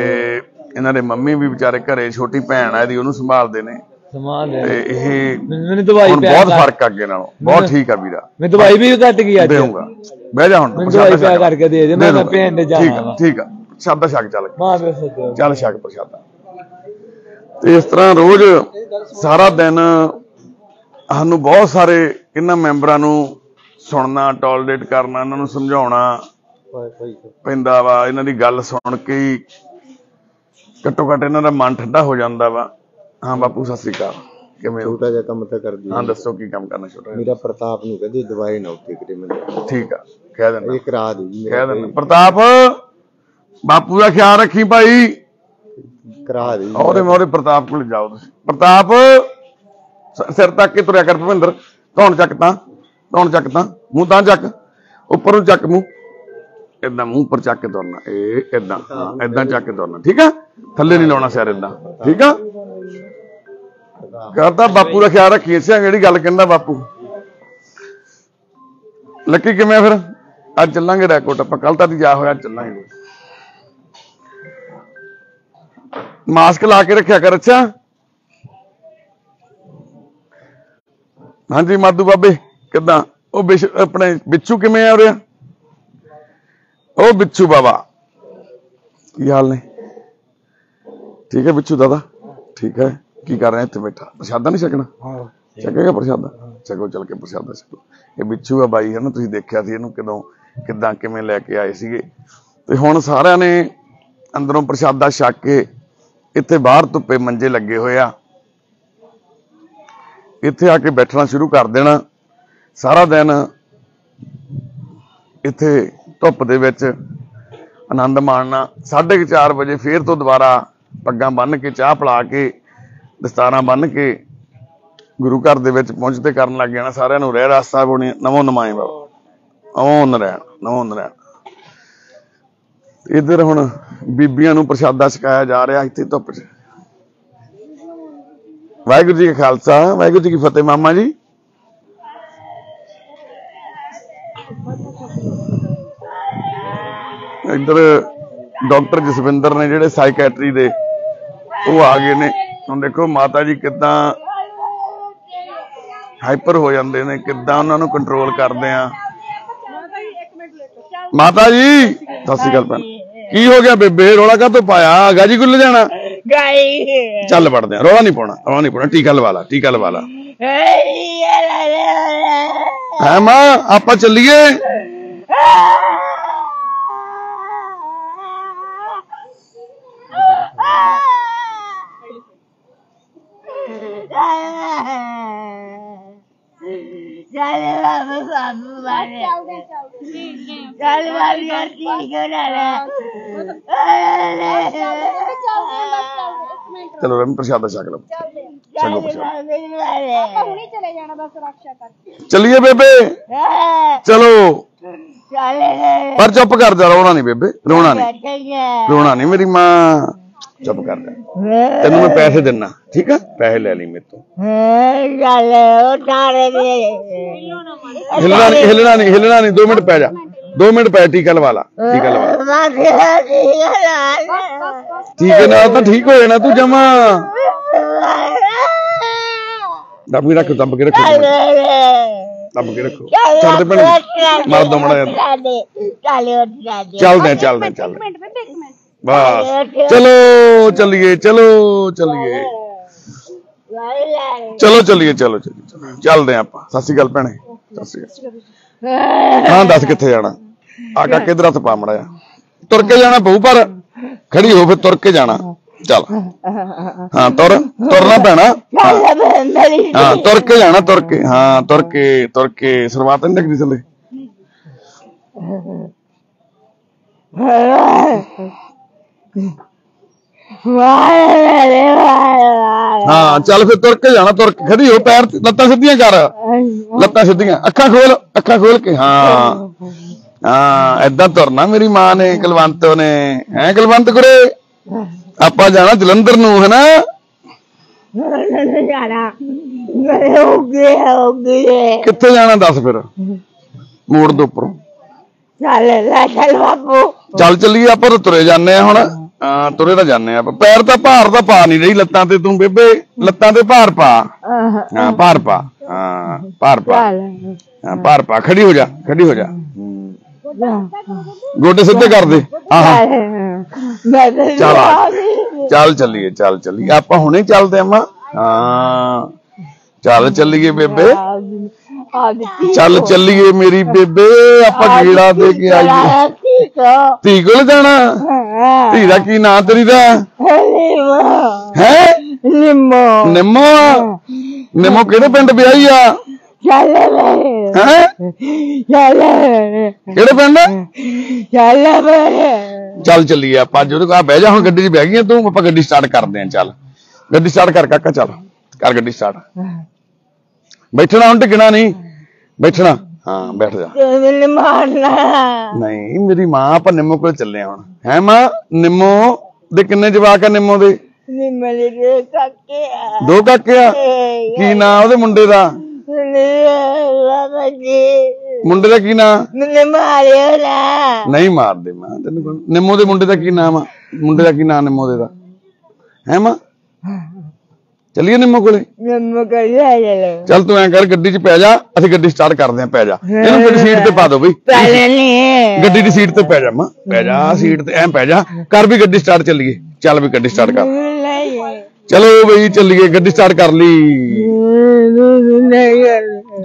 Speaker 1: ਇਹਨਾਂ ਦੇ ਮੰਮੀ ਵੀ ਵਿਚਾਰੇ ਘਰੇ ਛੋਟੀ ਭੈਣ ਆ ਇਹਦੀ ਉਹਨੂੰ ਸੰਭਾਲਦੇ ਨੇ।
Speaker 9: ਸਮਾਨ ਦੇ
Speaker 1: ਤੇ ਇਹ
Speaker 9: ਮੈਨੂੰ ਦਵਾਈ
Speaker 1: ਹੁਣ
Speaker 9: ਪਿਆ
Speaker 1: ਬਹੁਤ ਫ਼ਰਕ ਆ ਅੱਗੇ ਨਾਲੋਂ। ਬਹੁਤ ਠੀਕ ਆ ਵੀਰਾ।
Speaker 9: ਮੈਂ ਦਵਾਈ ਵੀ ਘਟ ਗਈ ਅੱਜ।
Speaker 1: ਦੇਊਂਗਾ। ਬਹਿ ਜਾ ਹੁਣ
Speaker 9: ਮੈਨੂੰ
Speaker 1: ਪ੍ਰਸ਼ਾਦਾ
Speaker 9: ਦਵਾਈ ਪਿਆ
Speaker 1: ਛਕ।
Speaker 9: ਕਰਕੇ ਦੇ ਦੇ ਮੈਂ
Speaker 1: ਦੂੰਗਾ।
Speaker 9: ਪਿੰਡ
Speaker 1: ਠੀਕ
Speaker 9: ਜਾਣਾ
Speaker 1: ਆ
Speaker 9: ਵਾ।
Speaker 1: ਠੀਕ ਆ। ਪ੍ਰਸ਼ਾਦਾ ਛਕ ਚੱਲ।
Speaker 9: ਮਾਂ ਪਿਓ ਸੱਦੋ
Speaker 1: ਚੱਲ ਛਕ ਪ੍ਰਸ਼ਾਦਾ। ਤੇ ਇਸ ਤਰ੍ਹਾਂ ਰੋਜ਼ ਸਾਰਾ ਦਿਨ ਸਾਨੂੰ ਬਹੁਤ ਸਾਰੇ ਇਹਨਾਂ ਮੈਂਬਰਾਂ ਨੂੰ ਸੁਣਨਾ ਟੋਲਰੇਟ ਕਰਨਾ ਇਹਨਾਂ ਨੂੰ ਸਮਝਾਉਣਾ ਪੈਂਦਾ ਵਾ। ਇਹਨਾਂ ਦੀ ਗੱਲ ਸੁਣ ਕੇ ਹੀ ਘੱਟੋ ਘੱਟ ਇਹਨਾਂ ਦਾ ਮਨ ਠੰਡਾ ਹੋ ਜਾਂਦਾ ਵਾ। ਹਾਂ ਬਾਪੂ ਸਤਿ ਸ੍ਰੀ ਅਕਾਲ। ਕਿਵੇਂ ਹੋ?
Speaker 8: ਛੋਟਾ ਜਿਹਾ ਕੰਮ ਤਾਂ ਕਰਦੀ
Speaker 1: ਹਾਂ ਦੱਸੋ ਕੀ ਕੰਮ ਕਰਨਾ ਛੋਟਾ ਜਿਹਾ?
Speaker 8: ਮੇਰਾ ਪ੍ਰਤਾਪ ਨੂੰ ਕਹਦੇ ਦਵਾਈ ਨਾ ਉੱਤੇ ਕਰੇ ਮੈਨੂੰ।
Speaker 1: ਠੀਕ ਆ ਕਹਿ ਦੇਣਾ।
Speaker 8: ਇਹ ਕਰਾ ਦੇ ਜੀ
Speaker 1: ਕਹਿ ਦੇਣਾ। ਪ੍ਰਤਾਪ ਬਾਪੂ ਦਾ ਖਿਆਲ ਰੱਖੀ ਭਾਈ।
Speaker 8: ਕਰਾ ਦੇ।
Speaker 1: ਉਹਦੇ ਮੋਰੇ ਪ੍ਰਤਾਪ ਕੋਲ ਜਾਓ ਤੁਸੀਂ। ਪ੍ਰਤਾਪ ਸਿਰ ਤੱਕ ਕੇ ਤੁਰਿਆ ਕਰ ਭਵਿੰਦਰ। ਧੌਣ ਚੱਕ ਤਾਂ ਧੌਣ ਚੱਕ ਤਾਂ ਮੂੰਹ ਤਾਂ ਚੱਕ। ਉੱਪਰ ਨੂੰ ਚੱਕ ਮੂੰਹ। ਏਦਾਂ ਮੂੰਹ ਉੱਪਰ ਚੱਕ ਕੇ ਤੁਰਨਾ ਇਹ ਏਦਾਂ ਹਾਂ ਏਦਾਂ ਚੱਕ ਕੇ ਤੁਰਨਾ ਠੀਕ ਆ? ਥੱਲੇ ਨਹੀਂ ਲਾਉਣਾ ਸਿਰ ਏਦਾਂ ਠੀਕ ਆ? ਕਰਦਾ ਬਾਪੂ ਦਾ ਖਿਆਲ ਰੱਖੀ ਇਸੇ ਜਿਹੜੀ ਗੱਲ ਕਹਿੰਦਾ ਬਾਪੂ? ਲੱਕੀ ਕਿਵੇਂ ਆ ਫਿਰ? ਅੱਜ ਚੱਲਾਂਗੇ ਰੈਕੋਟ ਆਪਾਂ ਕੱਲ ਤਾਂ ਜਾ ਹੋਇਆ ਚੱਲਾਂਗੇ। ਮਾਸਕ ਲਾ ਕੇ ਰੱਖਿਆ ਕਰ ਅੱਛਾ? ਹਾਂਜੀ ਮਾਧੂ ਬਾਬੇ ਕਿੱਦਾਂ? ਉਹ ਆਪਣੇ ਬਿੱਛੂ ਕਿਵੇਂ ਆ ਰਿਹਾ ਉਹ ਬਿੱਛੂ ਬਾਬਾ। ਕੀ ਹਾਲ ਨੇ? ਠੀਕ ਹੈ ਬਿੱਛੂ ਦਾਦਾ? ਠੀਕ ਹੈ। ਕੀ ਕਰ ਰਹੇ ਇੱਥੇ ਬੈਠਾ? ਪ੍ਰਸ਼ਾਦਾ ਨਹੀਂ ਛਕਣਾ? ਛਕੇਗਾ ਪ੍ਰਸ਼ਾਦਾ? ਛਕੋ ਚੱਲ ਕੇ ਪ੍ਰਸ਼ਾਦਾ ਛਕੋ। ਇਹ ਬਿੱਛੂ ਆ ਬਾਈ ਹੈ ਨਾ ਤੁਸੀਂ ਦੇਖਿਆ ਸੀ ਇਹਨੂੰ ਕਦੋਂ ਕਿਦਾਂ ਕਿਵੇਂ ਲੈ ਕੇ ਆਏ ਸੀਗੇ। ਤੇ ਹੁਣ ਸਾਰਿਆਂ ਨੇ ਅੰਦਰੋਂ ਪ੍ਰਸ਼ਾਦਾ ਛਕ ਕੇ ਇੱਥੇ ਬਾਹਰ ਧੁੱਪੇ ਮੰਜੇ ਲੱਗੇ ਹੋਏ ਆ। ਇੱਥੇ ਆ ਕੇ ਬੈਠਣਾ ਸ਼ੁਰੂ ਕਰ ਦੇਣਾ। ਸਾਰਾ ਦਿਨ ਇੱਥੇ ਧੁੱਪ ਦੇ ਵਿੱਚ ਆਨੰਦ ਮਾਣਨਾ 4:30 ਵਜੇ ਫੇਰ ਤੋਂ ਦੁਬਾਰਾ ਪੱਗਾਂ ਬੰਨ੍ਹ ਕੇ, ਚਾਹ ਪਿਲਾ ਕੇ, ਦਸਤਾਰਾਂ ਬੰਨ੍ਹ ਕੇ ਗੁਰੂ ਘਰ ਦੇ ਵਿੱਚ ਪਹੁੰਚਦੇ ਕਰਨ ਲੱਗ ਜਾਣਾ। ਸਾਰਿਆਂ ਨੂੰ ਰਹਿ ਰਾਸਤਾ ਬਣੀ ਨਵੋਂ ਨਮਾਏ ਬਾਬਾ। ਨਵੋਂ ਨਰੈਣ ਨਵੋਂ ਨਰੈਣ। ਇੱਧਰ ਹੁਣ ਬੀਬੀਆਂ ਨੂੰ ਪ੍ਰਸ਼ਾਦਾ ਛਕਾਇਆ ਜਾ ਰਿਹਾ ਇੱਥੇ ਧੁੱਪ 'ਚ। ਵਾਹਿਗੁਰੂ ਜੀ ਕਾ ਖਾਲਸਾ, ਵਾਹਿਗੁਰੂ ਜੀ ਕੀ ਫਤਿਹ ਮਾਮਾ ਜੀ। ਇੱਧਰ ਡਾਕਟਰ ਜਸਵਿੰਦਰ ਨੇ ਜਿਹੜੇ ਸਾਈਕੈਟਰੀ ਦੇ ਉਹ ਆ ਗਏ ਨੇ। ਹੁਣ ਦੇਖੋ ਮਾਤਾ ਜੀ ਕਿੱਦਾਂ ਹਾਈਪਰ ਹੋ ਜਾਂਦੇ ਨੇ ਕਿੱਦਾਂ ਉਹਨਾਂ ਨੂੰ ਕੰਟਰੋਲ ਕਰਦੇ ਆ। ਮਾਤਾ ਜੀ ਸਤਿ ਸ਼੍ਰੀ ਅਕਾਲ ਭੈਣ। ਕੀ ਹੋ ਗਿਆ ਬੇਬੇ? ਰੋਲਾ ਕਾਹਤੋਂ ਪਾਇਆ? ਗਾਜੀ ਗੁੱਲ ਜਾਣਾ?
Speaker 3: ਗਾਈ।
Speaker 1: ਚੱਲ ਵੜਦੇ ਆ ਰੋਲਾ ਨਹੀਂ ਪਾਉਣਾ ਰੋਲਾ ਨਹੀਂ ਪਾਉਣਾ ਟੀਕਾ ਲਵਾ ਲਾ ਟੀਕਾ ਲਵਾ ਲਾ। ਹੈ ਮਾਂ ਆਪਾਂ ਚੱਲੀਏ?
Speaker 3: ਚੱਲ ਬਾਬੂ ਬਾਬੂ ਬਾਰੇ ਚੱਲ ਬਾਬੂ ਠੀਕ ਹੋ ਜਾਣਾ
Speaker 1: ਚਲੋ ਰਮ ਪ੍ਰਸ਼ਾਦਾ। ਛਕ ਲਓ ਛਕੋ ਪ੍ਰਸ਼ਾਦਾ
Speaker 3: ਹੁਣੀ ਚਲੇ ਜਾਣਾ ਬਸ ਰੱਖਿਆ ਕਰ
Speaker 1: ਚੱਲੀਏ ਬੇਬੇ। ਚਲੋ।
Speaker 3: ਚੱਲ।
Speaker 1: ਪਰ ਚੁੱਪ ਕਰ ਜਾ ਰੋਣਾ ਨਹੀਂ ਬੇਬੇ ਰੋਣਾ ਨਹੀਂ। ਰੋਣਾ ਨਹੀਂ ਮੇਰੀ ਮਾਂ। ਚੁੱਪ ਕਰ ਜਾ। ਤੈਨੂੰ ਮੈਂ ਪੈਸੇ ਦਿੰਨਾ ਠੀਕ ਆ? ਪੈਸੇ ਲੈ ਲਈ ਮੇਰੇ ਤੋਂ।
Speaker 3: ਚੱਲ ਉਹ ਤਾਰੇ ਦੇ।
Speaker 1: ਹਿੱਲਣਾ ਨਹੀਂ ਹਿੱਲਣਾ ਨਹੀਂ ਹਿੱਲਣਾ ਨਹੀਂ 2 ਮਿੰਟ ਪੈ ਜਾ। 2 ਮਿੰਟ ਪੈ ਟੀਕਾ ਲਵਾ ਲਾ ਟੀਕਾ ਲਵਾ ਲਾ। ਟੀਕੇ ਨਾਲ ਤਾਂ ਠੀਕ ਹੋ ਜਾਣਾ ਤੂੰ ਜਮਾ। ਦੱਬ ਕੇ ਰੱਖੋ ਦੱਬ ਕੇ ਰੱਖੋ। ਦੱਬ ਕੇ ਰੱਖੋ। ਛੱਡ ਦੇ ਭੈਣੇ। ਮਾਰ ਦੋ ਮੜਾ ਚੱਲਦੇ ਚੱਲਦੇ ਆ, ਚੱਲਦੇ ਆ। ਬਸ। ਚਲੋ ਚੱਲੀਏ ਚਲੋ ਚੱਲੀਏ। ਚਲੋ ਚੱਲੀਏ ਚਲੋ ਚੱਲੀਏ ਚਲੋ। ਚੱਲਦੇ ਆ ਆਪਾਂ। ਸਤਿ ਸ਼੍ਰੀ ਅਕਾਲ ਭੈਣੇ। ਸਤਿ ਸ਼੍ਰੀ ਅਕਾਲ। ਹਾਂ ਦੱਸ ਕਿੱਥੇ ਜਾਣਾ? ਆਕਾ ਕਿਧਰ ਹੱਥ ਪਾ ਮੜਿਆ। ਤੁਰ ਕੇ ਜਾਣਾ ਪਊ ਪਰ ਖੜੀ ਹੋ ਫਿਰ ਤੁਰ ਕੇ ਜਾਣਾ। ਚੱਲ। ਹਾਂ ਤੁਰ ਤੁਰਨਾ ਪੈਣਾ। ਹਾਂ। ਤੁਰ ਕੇ ਜਾਣਾ ਤੁਰ ਕੇ। ਹਾਂ ਤੁਰ ਕੇ ਤੁਰ ਕੇ। ਸ਼ੁਰੂਆਤ ਨਹੀਂ ਲੱਗਦੀ ਥੱਲੇ। ਹਾਂ ਚੱਲ ਫਿਰ ਤੁਰ ਕੇ ਜਾਣਾ ਤੁਰ ਕੇ ਖੜੀ ਹੋ ਪੈਰ ਤੇ- ਲੱਤਾਂ ਸਿੱਧੀਆਂ ਕਰ। ਲੱਤਾਂ ਸਿੱਧੀਆਂ ਅੱਖਾਂ ਖੋਲ ਅੱਖਾਂ ਖੋਲ ਕੇ ਹਾਂ। ਹਾਂ ਐਦਾਂ ਤੁਰਨਾ ਮੇਰੀ ਮਾਂ ਨੇ ਕੁਲਵੰਤ ਨੇ। ਹੈ ਕੁਲਵੰਤ ਕੁਰੇ ਆਪਾਂ ਜਾਣਾ ਜਲੰਧਰ ਨੂੰ ਹੈਨਾ? ਕਿੱਥੇ ਜਾਣਾ ਦੱਸ ਫਿਰ? ਮੋੜ ਦੇ ਉੱਪਰੋਂ।
Speaker 3: ਚੱਲ ਲੈ ਚੱਲ ਬਾਬੂ
Speaker 1: ਚੱਲ ਚੱਲੀਏ ਆਪਾਂ ਤਾਂ ਤੁਰੇ ਜਾਂਦੇ ਆ ਹੁਣ। ਤੁਰੇ ਤਾਂ ਜਾਂਦੇ ਆ ਆਪਾਂ। ਪੈਰ ਤਾਂ ਭਾਰ ਤਾਂ ਪਾ ਨਹੀਂ ਰਹੀ ਲੱਤਾਂ ਤੇ ਤੂੰ ਬੇਬੇ ਲੱਤਾਂ ਤੇ ਭਾਰ ਪਾ। ਹਾਂ ਭਾਰ ਪਾ। ਹਾਂ ਭਾਰ ਪਾ। ਹਾਂ ਭਾਰ ਪਾ। ਖੜੀ ਹੋ ਜਾ ਖੜੀ ਹੋ ਜਾ। ਗੋਡੇ ਸਿੱਧੇ ਕਰ ਦੇ। ਹਾਂ ਹਾਂ।
Speaker 3: ਮੈਂ ਤੇ
Speaker 1: ਚੱਲ ਚੱਲੀਏ ਚੱਲ ਚੱਲੀਏ। ਆਪਾਂ ਹੁਣੇ ਚੱਲਦੇ ਆਂ ਹਾਂ। ਚੱਲ ਚੱਲੀਏ ਬੇਬੇ। ਚੱਲ ਚੱਲੀਏ ਮੇਰੀ ਬੇਬੇ। ਆਪਾਂ ਗੇੜਾ ਦੇ ਕੇ ਆਈਏ।
Speaker 3: ਠੀਕ ਹੋ
Speaker 1: ਧੀ ਕੋਲ ਜਾਣਾ? ਧੀ ਦਾ ਕੀ ਨਾਂ ਤੇਰੀ ਦਾ? ਹੈ ਨਿੰਮੋ। ਆ? ਨਿੰਮੋ ਕਿਹੜੇ ਪਿੰਡ ਵਿਆਹੀ ਆ?
Speaker 3: ਚੱਲ
Speaker 1: ਹੈ?
Speaker 3: ਚੱਲ
Speaker 1: ਕਿਹੜੇ ਪਿੰਡ?
Speaker 3: ਚੱਲ
Speaker 1: ਚੱਲ ਆਪਾਂ ਜਦੋਂ ਕਾ ਬਹਿ ਜਾ ਹੁਣ ਗੱਡੀ 'ਚ ਬਹਿ ਗਈਆਂ ਤੂੰ ਆਪਾਂ ਗੱਡੀ ਸਟਾਰਟ ਕਰਦੇ ਆਂ ਚੱਲ। ਗੱਡੀ ਸਟਾਰਟ ਕਰ ਕਾਕਾ ਚੱਲ। ਕਰ ਗੱਡੀ ਸਟਾਰਟ ਬੈਠਣਾ ਹੁਣ ਟਿਕਣਾ ਨਹੀਂ। ਬੈਠਣਾ। ਹਾਂ ਬੈਠ ਜਾ।
Speaker 3: ਤੂੰ ਮੈਨੂੰ ਮਾਰਨਾ।
Speaker 1: ਨਹੀਂ ਮੇਰੀ ਮਾਂ ਆਪਾਂ ਨਿੰਮੋ ਕੋਲ ਚੱਲੇ ਹੁਣ। ਹੈ ਮਾਂ ਨਿੰਮੋ ਦੇ ਕਿੰਨੇ ਜਵਾਕ ਆ ਨਿੰਮੋ ਦੇ?
Speaker 3: ਨਿਮਲੇ ਦੇ ਕਾਕੇ ਆ।
Speaker 1: ਦੋ ਕਾਕੇ ਆ? ਕੀ ਨਾਂ ਉਹਦੇ ਮੁੰਡੇ ਦਾ? ਮੁੰਡੇ ਦਾ ਕੀ ਨਾਂ?
Speaker 3: ਮੈਨੂੰ ਮਾਰਿਓ ਨਾ।
Speaker 1: ਨਹੀਂ ਮਾਰਦੇ ਮਾਂ ਤੈਨੂੰ ਨਿੰਮੋ ਦੇ ਮੁੰਡੇ ਦਾ ਕੀ ਨਾਮ ਆ? ਮੁੰਡੇ ਦਾ ਕੀ ਨਾਮ ਨਿੰਮੋ ਦੇ ਦਾ? ਹੈ ਮਾਂ? ਚੱਲੀਏ ਨਿੰਮੋ ਕੋਲੇ?
Speaker 3: ਨੰਮ ਕਰਿਆ ਚਲੋ
Speaker 1: ਚੱਲ ਤੂੰ ਐਂ ਕਰ ਗੱਡੀ 'ਚ ਪੈ ਜਾ ਅਸੀਂ ਗੱਡੀ ਸਟਾਰਟ ਕਰਦੇ ਆਂ ਪੈ ਜਾ। ਇਹਨੂੰ ਗੱਡੀ ਸੀਟ ਤੇ ਪਾ ਦੋ ਬਈ।
Speaker 3: ਪਹਿਲੇ ਨਹੀਂ
Speaker 1: ਗੱਡੀ ਦੀ ਸੀਟ ਤੇ ਪੈ ਜਾ ਮਾਂ। ਪੈ ਜਾ ਸੀਟ ਤੇ ਐਂ ਪੈ ਜਾ। ਕਰ ਵੀ ਗੱਡੀ ਸਟਾਰਟ ਚੱਲੀਏ। ਚੱਲ ਵੀ ਗੱਡੀ ਸਟਾਰਟ ਕਰ। ਚਲੋ ਬਈ ਚੱਲੀਏ ਗੱਡੀ ਸਟਾਰਟ ਕਰ ਲਈ।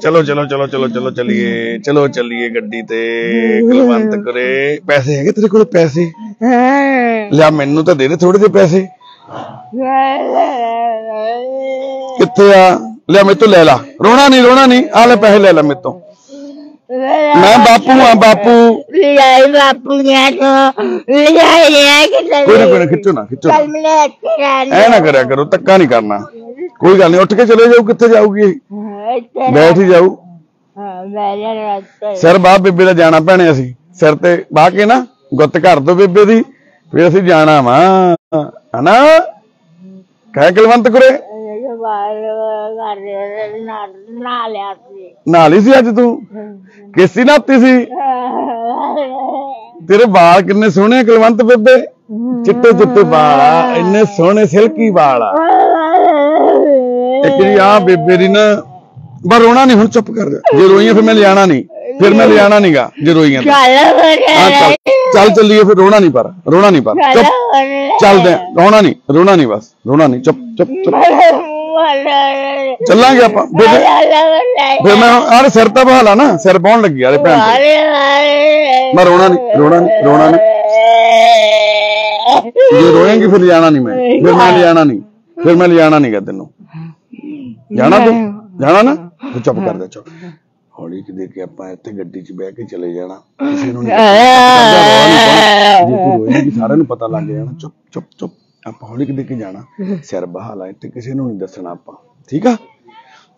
Speaker 1: ਚਲੋ ਚਲੋ ਚਲੋ ਚਲੋ ਚਲੋ ਚੱਲੀਏ। ਚਲੋ ਚੱਲੀਏ ਗੱਡੀ ਤੇ। ਕੁਲਵੰਤ ਕਰੇ। ਪੈਸੇ ਹੈਗੇ ਤੇਰੇ ਕੋਲ ਪੈਸੇ? ਲਿਆ ਮੈਨੂੰ ਤਾਂ ਦੇ ਦੇ ਥੋੜੇ ਜਿਹੇ ਪੈਸੇ। ਕਿੱਥੇ ਆ? ਲਿਆ ਮੇਰੇ ਤੋਂ ਲੈ ਲਾ। ਰੋਣਾ ਨਹੀਂ ਰੋਣਾ ਨਹੀਂ। ਆ ਲੈ ਪੈਸੇ ਲੈ ਲੈ ਮੇਰੇ ਤੋਂ। ਮੈਂ ਬਾਪੂ ਆ, ਬਾਪੂ।
Speaker 3: ਲਿਆਈ ਬਾਪੂ ਨੇ ਤੋਂ ਲਿਆਈ ਲਿਆ ਕਿ
Speaker 1: ਕੋਈ ਨਾ ਕੋਈ ਨਾ, ਖਿੱਚੋ ਨਾ ਖਿੱਚੋ ਨਾ।
Speaker 3: ਮਿਲੇ
Speaker 1: ਐ ਨਾ ਕਰਿਆ ਕਰੋ, ਧੱਕਾ ਨਹੀਂ ਕਰਨਾ। ਕੋਈ ਗੱਲ ਨਹੀਂ, ਉੱਠ ਕੇ ਚਲੇ ਜਾਓ, ਕਿੱਥੇ ਜਾਊਗੀ ਬੈਠ ਹੀ ਜਾਊ।
Speaker 3: ਹਾਂ
Speaker 1: ਸਿਰ ਬਾਹ ਬੇਬੇ ਦਾ ਜਾਣਾ ਭੈਣੇ ਅਸੀਂ ਸਿਰ ਤੇ ਬਾਹ ਕੇ ਨਾ, ਗੁੱਤ ਕਰ ਦੋ ਬੇਬੇ ਦੀ। ਫਿਰ ਅਸੀਂ ਜਾਣਾ ਵਾ। ਹਨਾ? ਕਹਿ ਕੁਲਵੰਤ ਕੁਰੇ
Speaker 3: ਇਹ ਬਾਹਰ ਨਾ ਨਾ ਸੀ
Speaker 1: ਅੱਜ ਤੂੰ? ਕਿਸੀ ਨਾਤੀ ਸੀ? ਤੇਰੇ ਵਾਲ ਕਿੰਨੇ ਸੋਹਣੇ ਆ ਕੁਲਵੰਤ ਬੇਬੇ। ਚਿੱਟੇ ਚਿੱਟੇ ਵਾਲ ਆ, ਇੰਨੇ ਸੋਹਣੇ ਸਿਲਕੀ ਵਾਲ ਆ। ਇੱਕ ਜੀ ਆ ਬੇਬੇ ਦੀ ਨਾ, ਬਸ ਰੋਣਾ ਨਹੀਂ ਹੁਣ ਚੁੱਪ ਕਰ ਜਾ। ਜੇ ਰੋਈਆਂ ਫਿਰ ਮੈਂ ਲਿਆਣਾ ਨਹੀਂ ਫਿਰ ਮੈਂ ਲਿਆਣਾ ਨਹੀਂਗਾ ਜੇ ਰੋਈਆਂ ਤਾਂ।
Speaker 3: ਚੱਲ
Speaker 1: ਹਾਂ ਚੱਲ ਚੱਲ ਚੱਲੀਏ ਫਿਰ ਰੋਣਾ ਨਹੀਂ ਪਰ ਰੋਣਾ ਨਹੀਂ ਪਰ ਚੁੱਪ। ਚੱਲਦੇ ਆਂ, ਰੋਣਾ ਨਹੀਂ ਰੋਣਾ ਨਹੀਂ ਬਸ ਰੋਣਾ ਨਹੀਂ ਚੁੱਪ ਚੁੱਪ ਚੁੱਪ। ਚੱਲਾਂਗੇ ਆਪਾਂ। ਬੇਬੇ ਫਿਰ ਮੈਂ ਆਹ ਸਿਰ ਤਾਂ ਬਹਾਲਾ ਨਾ ਸਿਰ ਪਾਉਣ ਲੱਗੀ ਆਲੇ ਭੈਣ। ਮੈਂ ਰੋਣਾ ਨਹੀਂ ਰੋਣਾ ਨਹੀਂ ਰੋਣਾ ਨਹੀਂ ਜੇ ਰੋਏਂਗੀ ਫਿਰ ਲਿਆਣਾ ਨਹੀਂ ਮੈਂ। ਫਿਰ ਮੈਂ ਲਿਆਣਾ ਨਹੀਂ ਫਿਰ ਮੈਂ ਲਿਆਣਾ ਨਹੀਂਗਾ ਤੈਨੂੰ। ਜਾਣਾ ਤੂੰ? ਜਾਣਾ ਨਾ? ਤੂੰ ਚੁੱਪ ਕਰ ਜਾ ਚੁੱਪ। ਹੌਲੀ ਕਿ ਦੇ ਕੇ ਆਪਾਂ ਇੱਥੇ ਗੱਡੀ 'ਚ ਬਹਿ ਕੇ ਚਲੇ ਜਾਣਾ। ਕਿਸੇ ਨੂੰ ਨਹੀਂ ਜੇ ਤੂੰ ਰੋਏਂਗੀ ਸਾਰਿਆਂ ਨੂੰ ਪਤਾ ਲੱਗ ਜਾਣਾ ਚੁੱਪ ਚੁੱਪ ਚੁੱਪ ਆਪਾਂ ਹੌਲੀ ਕਿ ਦੇ ਕੇ ਜਾਣਾ। ਸਿਰ ਬਹਾ ਲਾ ਇੱਥੇ ਕਿਸੇ ਨੂੰ ਨਹੀਂ ਦੱਸਣਾ ਆਪਾਂ। ਠੀਕ ਆ?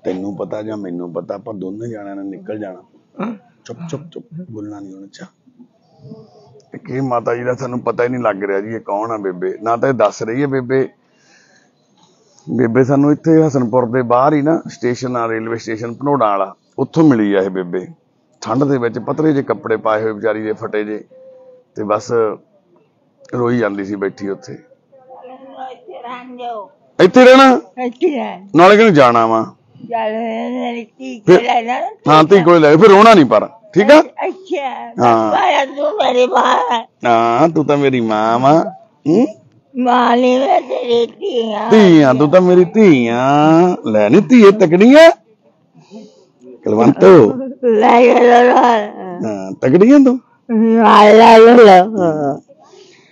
Speaker 1: ਤੈਨੂੰ ਪਤਾ ਜਾਂ ਮੈਨੂੰ ਪਤਾ ਆਪਾਂ ਦੋਨੇ ਜਾਣਿਆਂ ਨੇ ਨਿਕਲ ਜਾਣਾ। ਚੁੱਪ ਚੁੱਪ ਚੁੱਪ ਬੋਲਣਾ ਨਹੀਂ ਹੋਣਾ ਚਾ ਕੀ ਮਾਤਾ ਜੀ ਦਾ ਸਾਨੂੰ ਪਤਾ ਹੀ ਨਹੀਂ ਲੱਗ ਰਿਹਾ ਜੀ ਇਹ ਕੌਣ ਆ ਬੇਬੇ? ਨਾ ਤਾਂ ਇਹ ਦੱਸ ਰਹੀ ਹੈ ਬੇਬੇ। ਬੇਬੇ ਸਾਨੂੰ ਇੱਥੇ ਹਸਨਪੁਰ ਦੇ ਬਾਹਰ ਹੀ ਨਾ ਸਟੇਸ਼ਨ ਆ ਰੇਲਵੇ ਸਟੇਸ਼ਨ ਭਨੋੜਾ ਵਾਲਾ। ਉੱਥੋਂ ਮਿਲੀ ਆ ਇਹ ਬੇਬੇ। ਠੰਡ ਦੇ ਵਿੱਚ ਪਤਲੇ ਜਿਹੇ ਕੱਪੜੇ ਪਾਏ ਹੋਏ ਵਿਚਾਰੀ ਦੇ ਫਟੇ ਜੇ ਤੇ ਬਸ ਰੋਈ ਜਾਂਦੀ ਸੀ ਬੈਠੀ ਉੱਥੇ। ਇੱਥੇ ਰਹਿਣਾ? ਨਾਲੇ ਕਿਹਨੂੰ ਜਾਣਾ ਵਾ?
Speaker 3: ਧੀ
Speaker 1: ਹਾਂ ਤੀ ਕੋਈ ਲੈ ਫਿਰ ਰੋਣਾ ਨਹੀਂ ਪਰ ਠੀਕ ਆ?
Speaker 3: ਅੱਛਾ
Speaker 1: ਹਾਂ।
Speaker 3: ਤੂੰ ਮੇਰੀ ਮਾਂ
Speaker 1: ਹਾਂ ਤੂੰ ਤਾਂ ਮੇਰੀ ਮਾਂ ਵਾ ਹੂੰ?
Speaker 3: ਮਾਂ ਨਹੀਂ ਮੈਂ ਤੇਰੀ ਧੀ ਆ।
Speaker 1: ਧੀਆਂ ਤੂੰ ਤਾਂ ਮੇਰੀ ਧੀਆਂ ਲੈ ਨੀ ਧੀਏ ਤਕੜੀਆਂ ਕਲਵੰਤ
Speaker 3: ਲੈ
Speaker 1: ਹਾਂ ਤਕੜੀਆਂ ਤੂੰ।
Speaker 3: ਲੈ ਲੈ। ਲੈ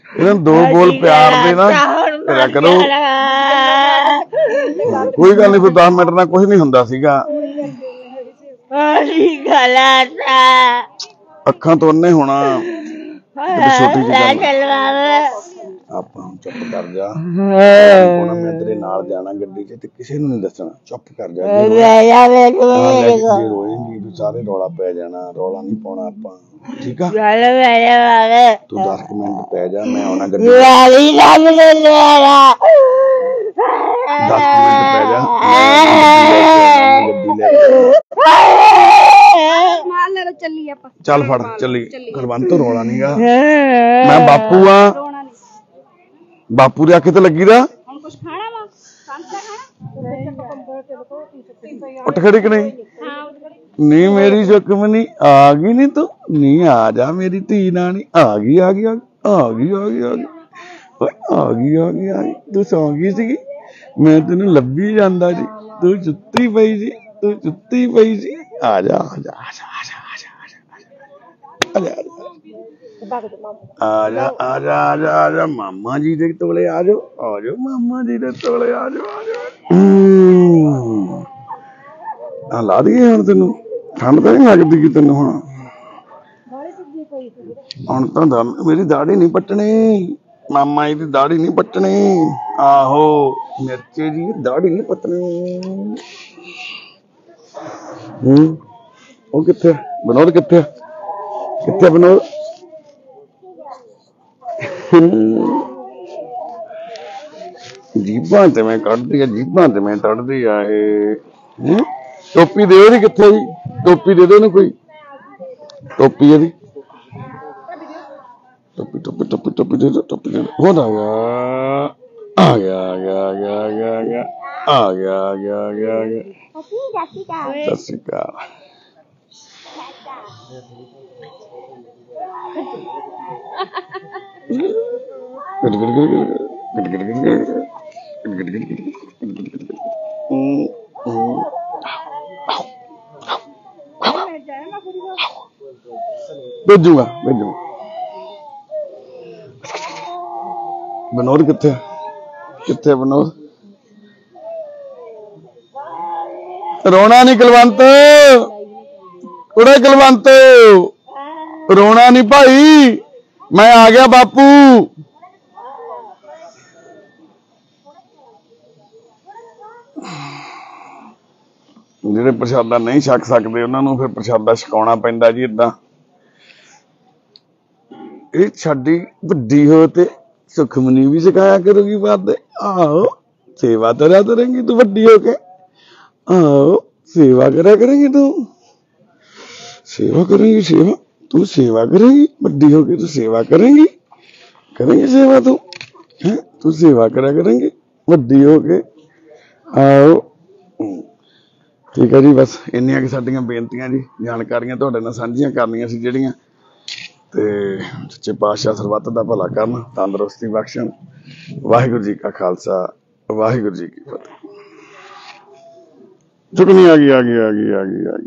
Speaker 1: ਇਹਨਾਂ ਦੋ ਬੋਲ ਪਿਆਰ ਦੇ ਨਾ ਕਰਿਆ ਕਰੋ ਕੋਈ ਗੱਲ ਨਹੀਂ ਫਿਰ 10 ਮਿੰਟ ਨਾਲ ਕੁਝ ਨਹੀਂ ਹੁੰਦਾ ਸੀਗਾ।
Speaker 3: ਹਰੀ ਗਲਾਤਾ
Speaker 1: ਅੱਖਾਂ ਤੋਂ ਅੰਨੇ ਹੋਣਾ। ਛੋਟੀ ਜਿਹੀ
Speaker 3: ਲੈ
Speaker 1: ਗੱਲ। ਆਪਾਂ ਚੁੱਪ ਕਰ ਜਾ। ਹੁਣ ਮੈਂ ਤੇਰੇ ਨਾਲ ਜਾਣਾ ਗੱਡੀ 'ਚ ਤੇ ਕਿਸੇ ਨੂੰ ਨਹੀਂ ਦੱਸਣਾ। ਚੁੱਪ ਕਰ ਜਾ।
Speaker 3: ਲੈ ਜਾ ਤੂੰ
Speaker 1: ਹਾਂ, ਲੈ
Speaker 3: ਮੇਰੇ
Speaker 1: ਕੇ
Speaker 3: ਕੋ
Speaker 1: ਜੇ ਰੋਏਂਗੀ ਤੂੰ ਸਾਰੇ ਰੌਲਾ ਪੈ ਜਾਣਾ ਰੌਲਾ ਨਹੀਂ ਪਾਉਣਾ ਆਪਾਂ। ਠੀਕ ਆ?
Speaker 3: ਚੱਲ ਮੇਰੇ ਬਾਬਾ
Speaker 1: ਤੂੰ 10 ਕੁ ਮਿੰਟ ਪੈ ਜਾ ਮੈਂ ਆਉਣਾ ਗੱਡੀ
Speaker 3: ਲੈ ਲੈ
Speaker 1: 10 ਮਿੰਟ ਪੈ ਜਾ ਮੈਂ ਗੱਡੀ ਲੈ ਲੈ ਚੱਲ ਫੜ ਚੱਲੀ। ਕੁਲਵੰਤ ਰੌਲਾ ਨਹੀਂਗਾ ਮੈਂ ਬਾਪੂ ਆ। ਬਾਪੂ ਦੇ ਆਖੇ ਤੇ ਲੱਗੀ ਦਾ? ਉੱਠ ਖੜੀ ਕਿ ਨਹੀਂ? ਨਹੀਂ ਮੇਰੀ ਜ਼ੁਕਮ ਨਹੀਂ ਆ ਗਈ ਨਹੀਂ ਤੂੰ। ਨਹੀਂ ਆ ਜਾ ਮੇਰੀ ਧੀ ਨਾਨੀ। ਆ ਗਈ ਆ ਗਈ ਆ ਗਈ ਆ ਗਈ ਆ ਗਈ ਆ ਗਈ। ਓਏ ਆ ਗਈ ਆ ਗਈ ਆ ਗਈ। ਤੂੰ ਸੌਂ ਗਈ ਸੀਗੀ? ਮੈਂ ਤੈਨੂੰ ਲੱਭੀ ਜਾਂਦਾ ਜੀ। ਤੂੰ ਸੁੱਤੀ ਪਈ ਸੀ। ਤੂੰ ਸੁੱਤੀ ਪਈ ਸੀ। ਆ ਜਾ ਆ ਜਾ ਆ ਜਾ ਆ ਜਾ। ਆ ਜਾ। ਆ ਜਾ ਆ ਜਾ ਆ ਜਾ ਆ ਜਾ ਮਾਮਾ ਜੀ ਦੇ ਤੋਲੇ ਆ ਜਾਓ ਆ ਜਾਓ, ਮਾਮਾ ਜੀ ਦੇ ਤੋਲੇ ਆ ਜਾਓ ਆ ਜਾਓ। ਆ ਲਾ ਦਈਏ ਹੁਣ ਤੈਨੂੰ। ਠੰਡ ਤਾਂ ਨਹੀਂ ਲੱਗਦੀ ਕਿ ਤੈਨੂੰ ਹੁਣ। ਹੁਣ ਤਾਂ ਮੇਰੀ ਦਾੜੀ ਨਹੀਂ ਪੱਟਣੀ। ਮਾਮਾ ਜੀ ਦੀ ਦਾੜੀ ਨਹੀਂ ਪੱਟਣੀ। ਆਹੋ, ਮਿਰਚੇ ਜੀ ਦਾੜੀ ਨਹੀਂ ਪੱਟਣੀ। ਹੂੰ। ਉਹ ਕਿੱਥੇ ਆ? ਕਿੱਥੇ ਕਿੱਥੇ ਆ ਜੀਬਾਂ ਤੇ ਮੈਂ ਕੱਢਦੀ ਆ, ਜੀਬਾਂ ਤੇ ਮੈਂ ਕੱਢਦੀ ਆ ਇਹ। ਟੋਪੀ ਦੇ ਉਹਦੀ ਕਿੱਥੇ ਜੀ? ਟੋਪੀ ਦੇ ਦੇ ਉਹਨੂੰ ਕੋਈ। ਟੋਪੀ ਇਹਦੀ। ਟੋਪੀ ਟੋਪੀ ਟੋਪੀ ਟੋਪੀ ਦੇ ਦੋ, ਟੋਪੀ ਦੇ ਦਿਓ। ਹੋਰ ਆ ਗਿਆ। ਆ ਗਿਆ ਆ ਗਿਆ ਆ ਗਿਆ ਆ ਗਿਆ ਆ ਗਿਆ। ਆ ਗਿਆ ਆ ਗਿਆ ਆ ਗਿਆ ਸਤਿ ਸ਼੍ਰੀ ਅਕਾਲ। ਗੜ ਗੜ ਗੜ ਗੜ ਗੜ ਭੇਜੂਗਾ ਭੇਜੂ ਬਨੋਰ ਕਿੱਥੇ ਕਿੱਥੇ ਬਨੋਰ ਰੋਣਾ ਨਹੀਂ ਕਲਵੰਤ। ਕੁੜੇ ਕਲਵੰਤ। ਰੋਣਾ ਨਹੀਂ ਭਾਈ। ਮੈਂ ਆ ਗਿਆ ਬਾਪੂ। ਜਿਹੜੇ ਪ੍ਰਸ਼ਾਦਾ ਨਹੀਂ ਛਕ ਸਕਦੇ, ਉਹਨਾਂ ਨੂੰ ਫਿਰ ਪ੍ਰਸ਼ਾਦਾ ਛਕਾਉਣਾ ਪੈਂਦਾ ਜੀ ਇਦਾਂ ਇਹ ਛੱਡੀ ਵੱਡੀ ਹੋ ਤੇ ਸੁਖਮਨੀ ਵੀ ਸਿਖਾਇਆ ਕਰੂਗੀ ਬਾਅਦ ਦੇ। ਆਓ ਸੇਵਾ ਤਰਿਆ ਕਰੇਂਗੀ ਤੂੰ ਵੱਡੀ ਹੋ ਕੇ। ਆਓ ਸੇਵਾ ਕਰਿਆ ਕਰੇਂਗੀ ਤੂੰ। ਸੇਵਾ ਕਰੇਂਗੀ, ਸੇਵਾ। तू सेवा करेगी बड्डी होगी तो सेवा करेंगी करेंगी सेवा तू हैं तू सेवा करा करेंगी ਵੱਡੀ ਹੋ ਕੇ ਆਓ ਠੀਕ ਹੈ ਜੀ ਬਸ ਇੰਨੀਆਂ ਕਿ ਸਾਡੀਆਂ ਬੇਨਤੀਆਂ ਜੀ ਜਾਣਕਾਰੀਆਂ ਤੁਹਾਡੇ ਨਾਲ ਸਾਂਝੀਆਂ ਕਰਨੀਆਂ ਸੀ ਜਿਹੜੀਆਂ ਤੇ ਸੱਚੇ ਪਾਤਸ਼ਾਹ ਸਰਬੱਤ ਦਾ ਭਲਾ ਕਰਨ ਤੰਦਰੁਸਤੀ ਬਖਸ਼ਣ ਵਾਹਿਗੁਰੂ ਜੀ ਕਾ ਖਾਲਸਾ ਵਾਹਿਗੁਰੂ ਜੀ ਕੀ ਫਤਿਹ ਚੁਕਨੀ ਆ ਗਈ ਆ ਗਈ ਆ ਗਈ ਆ ਗਈ ਆ ਗਈ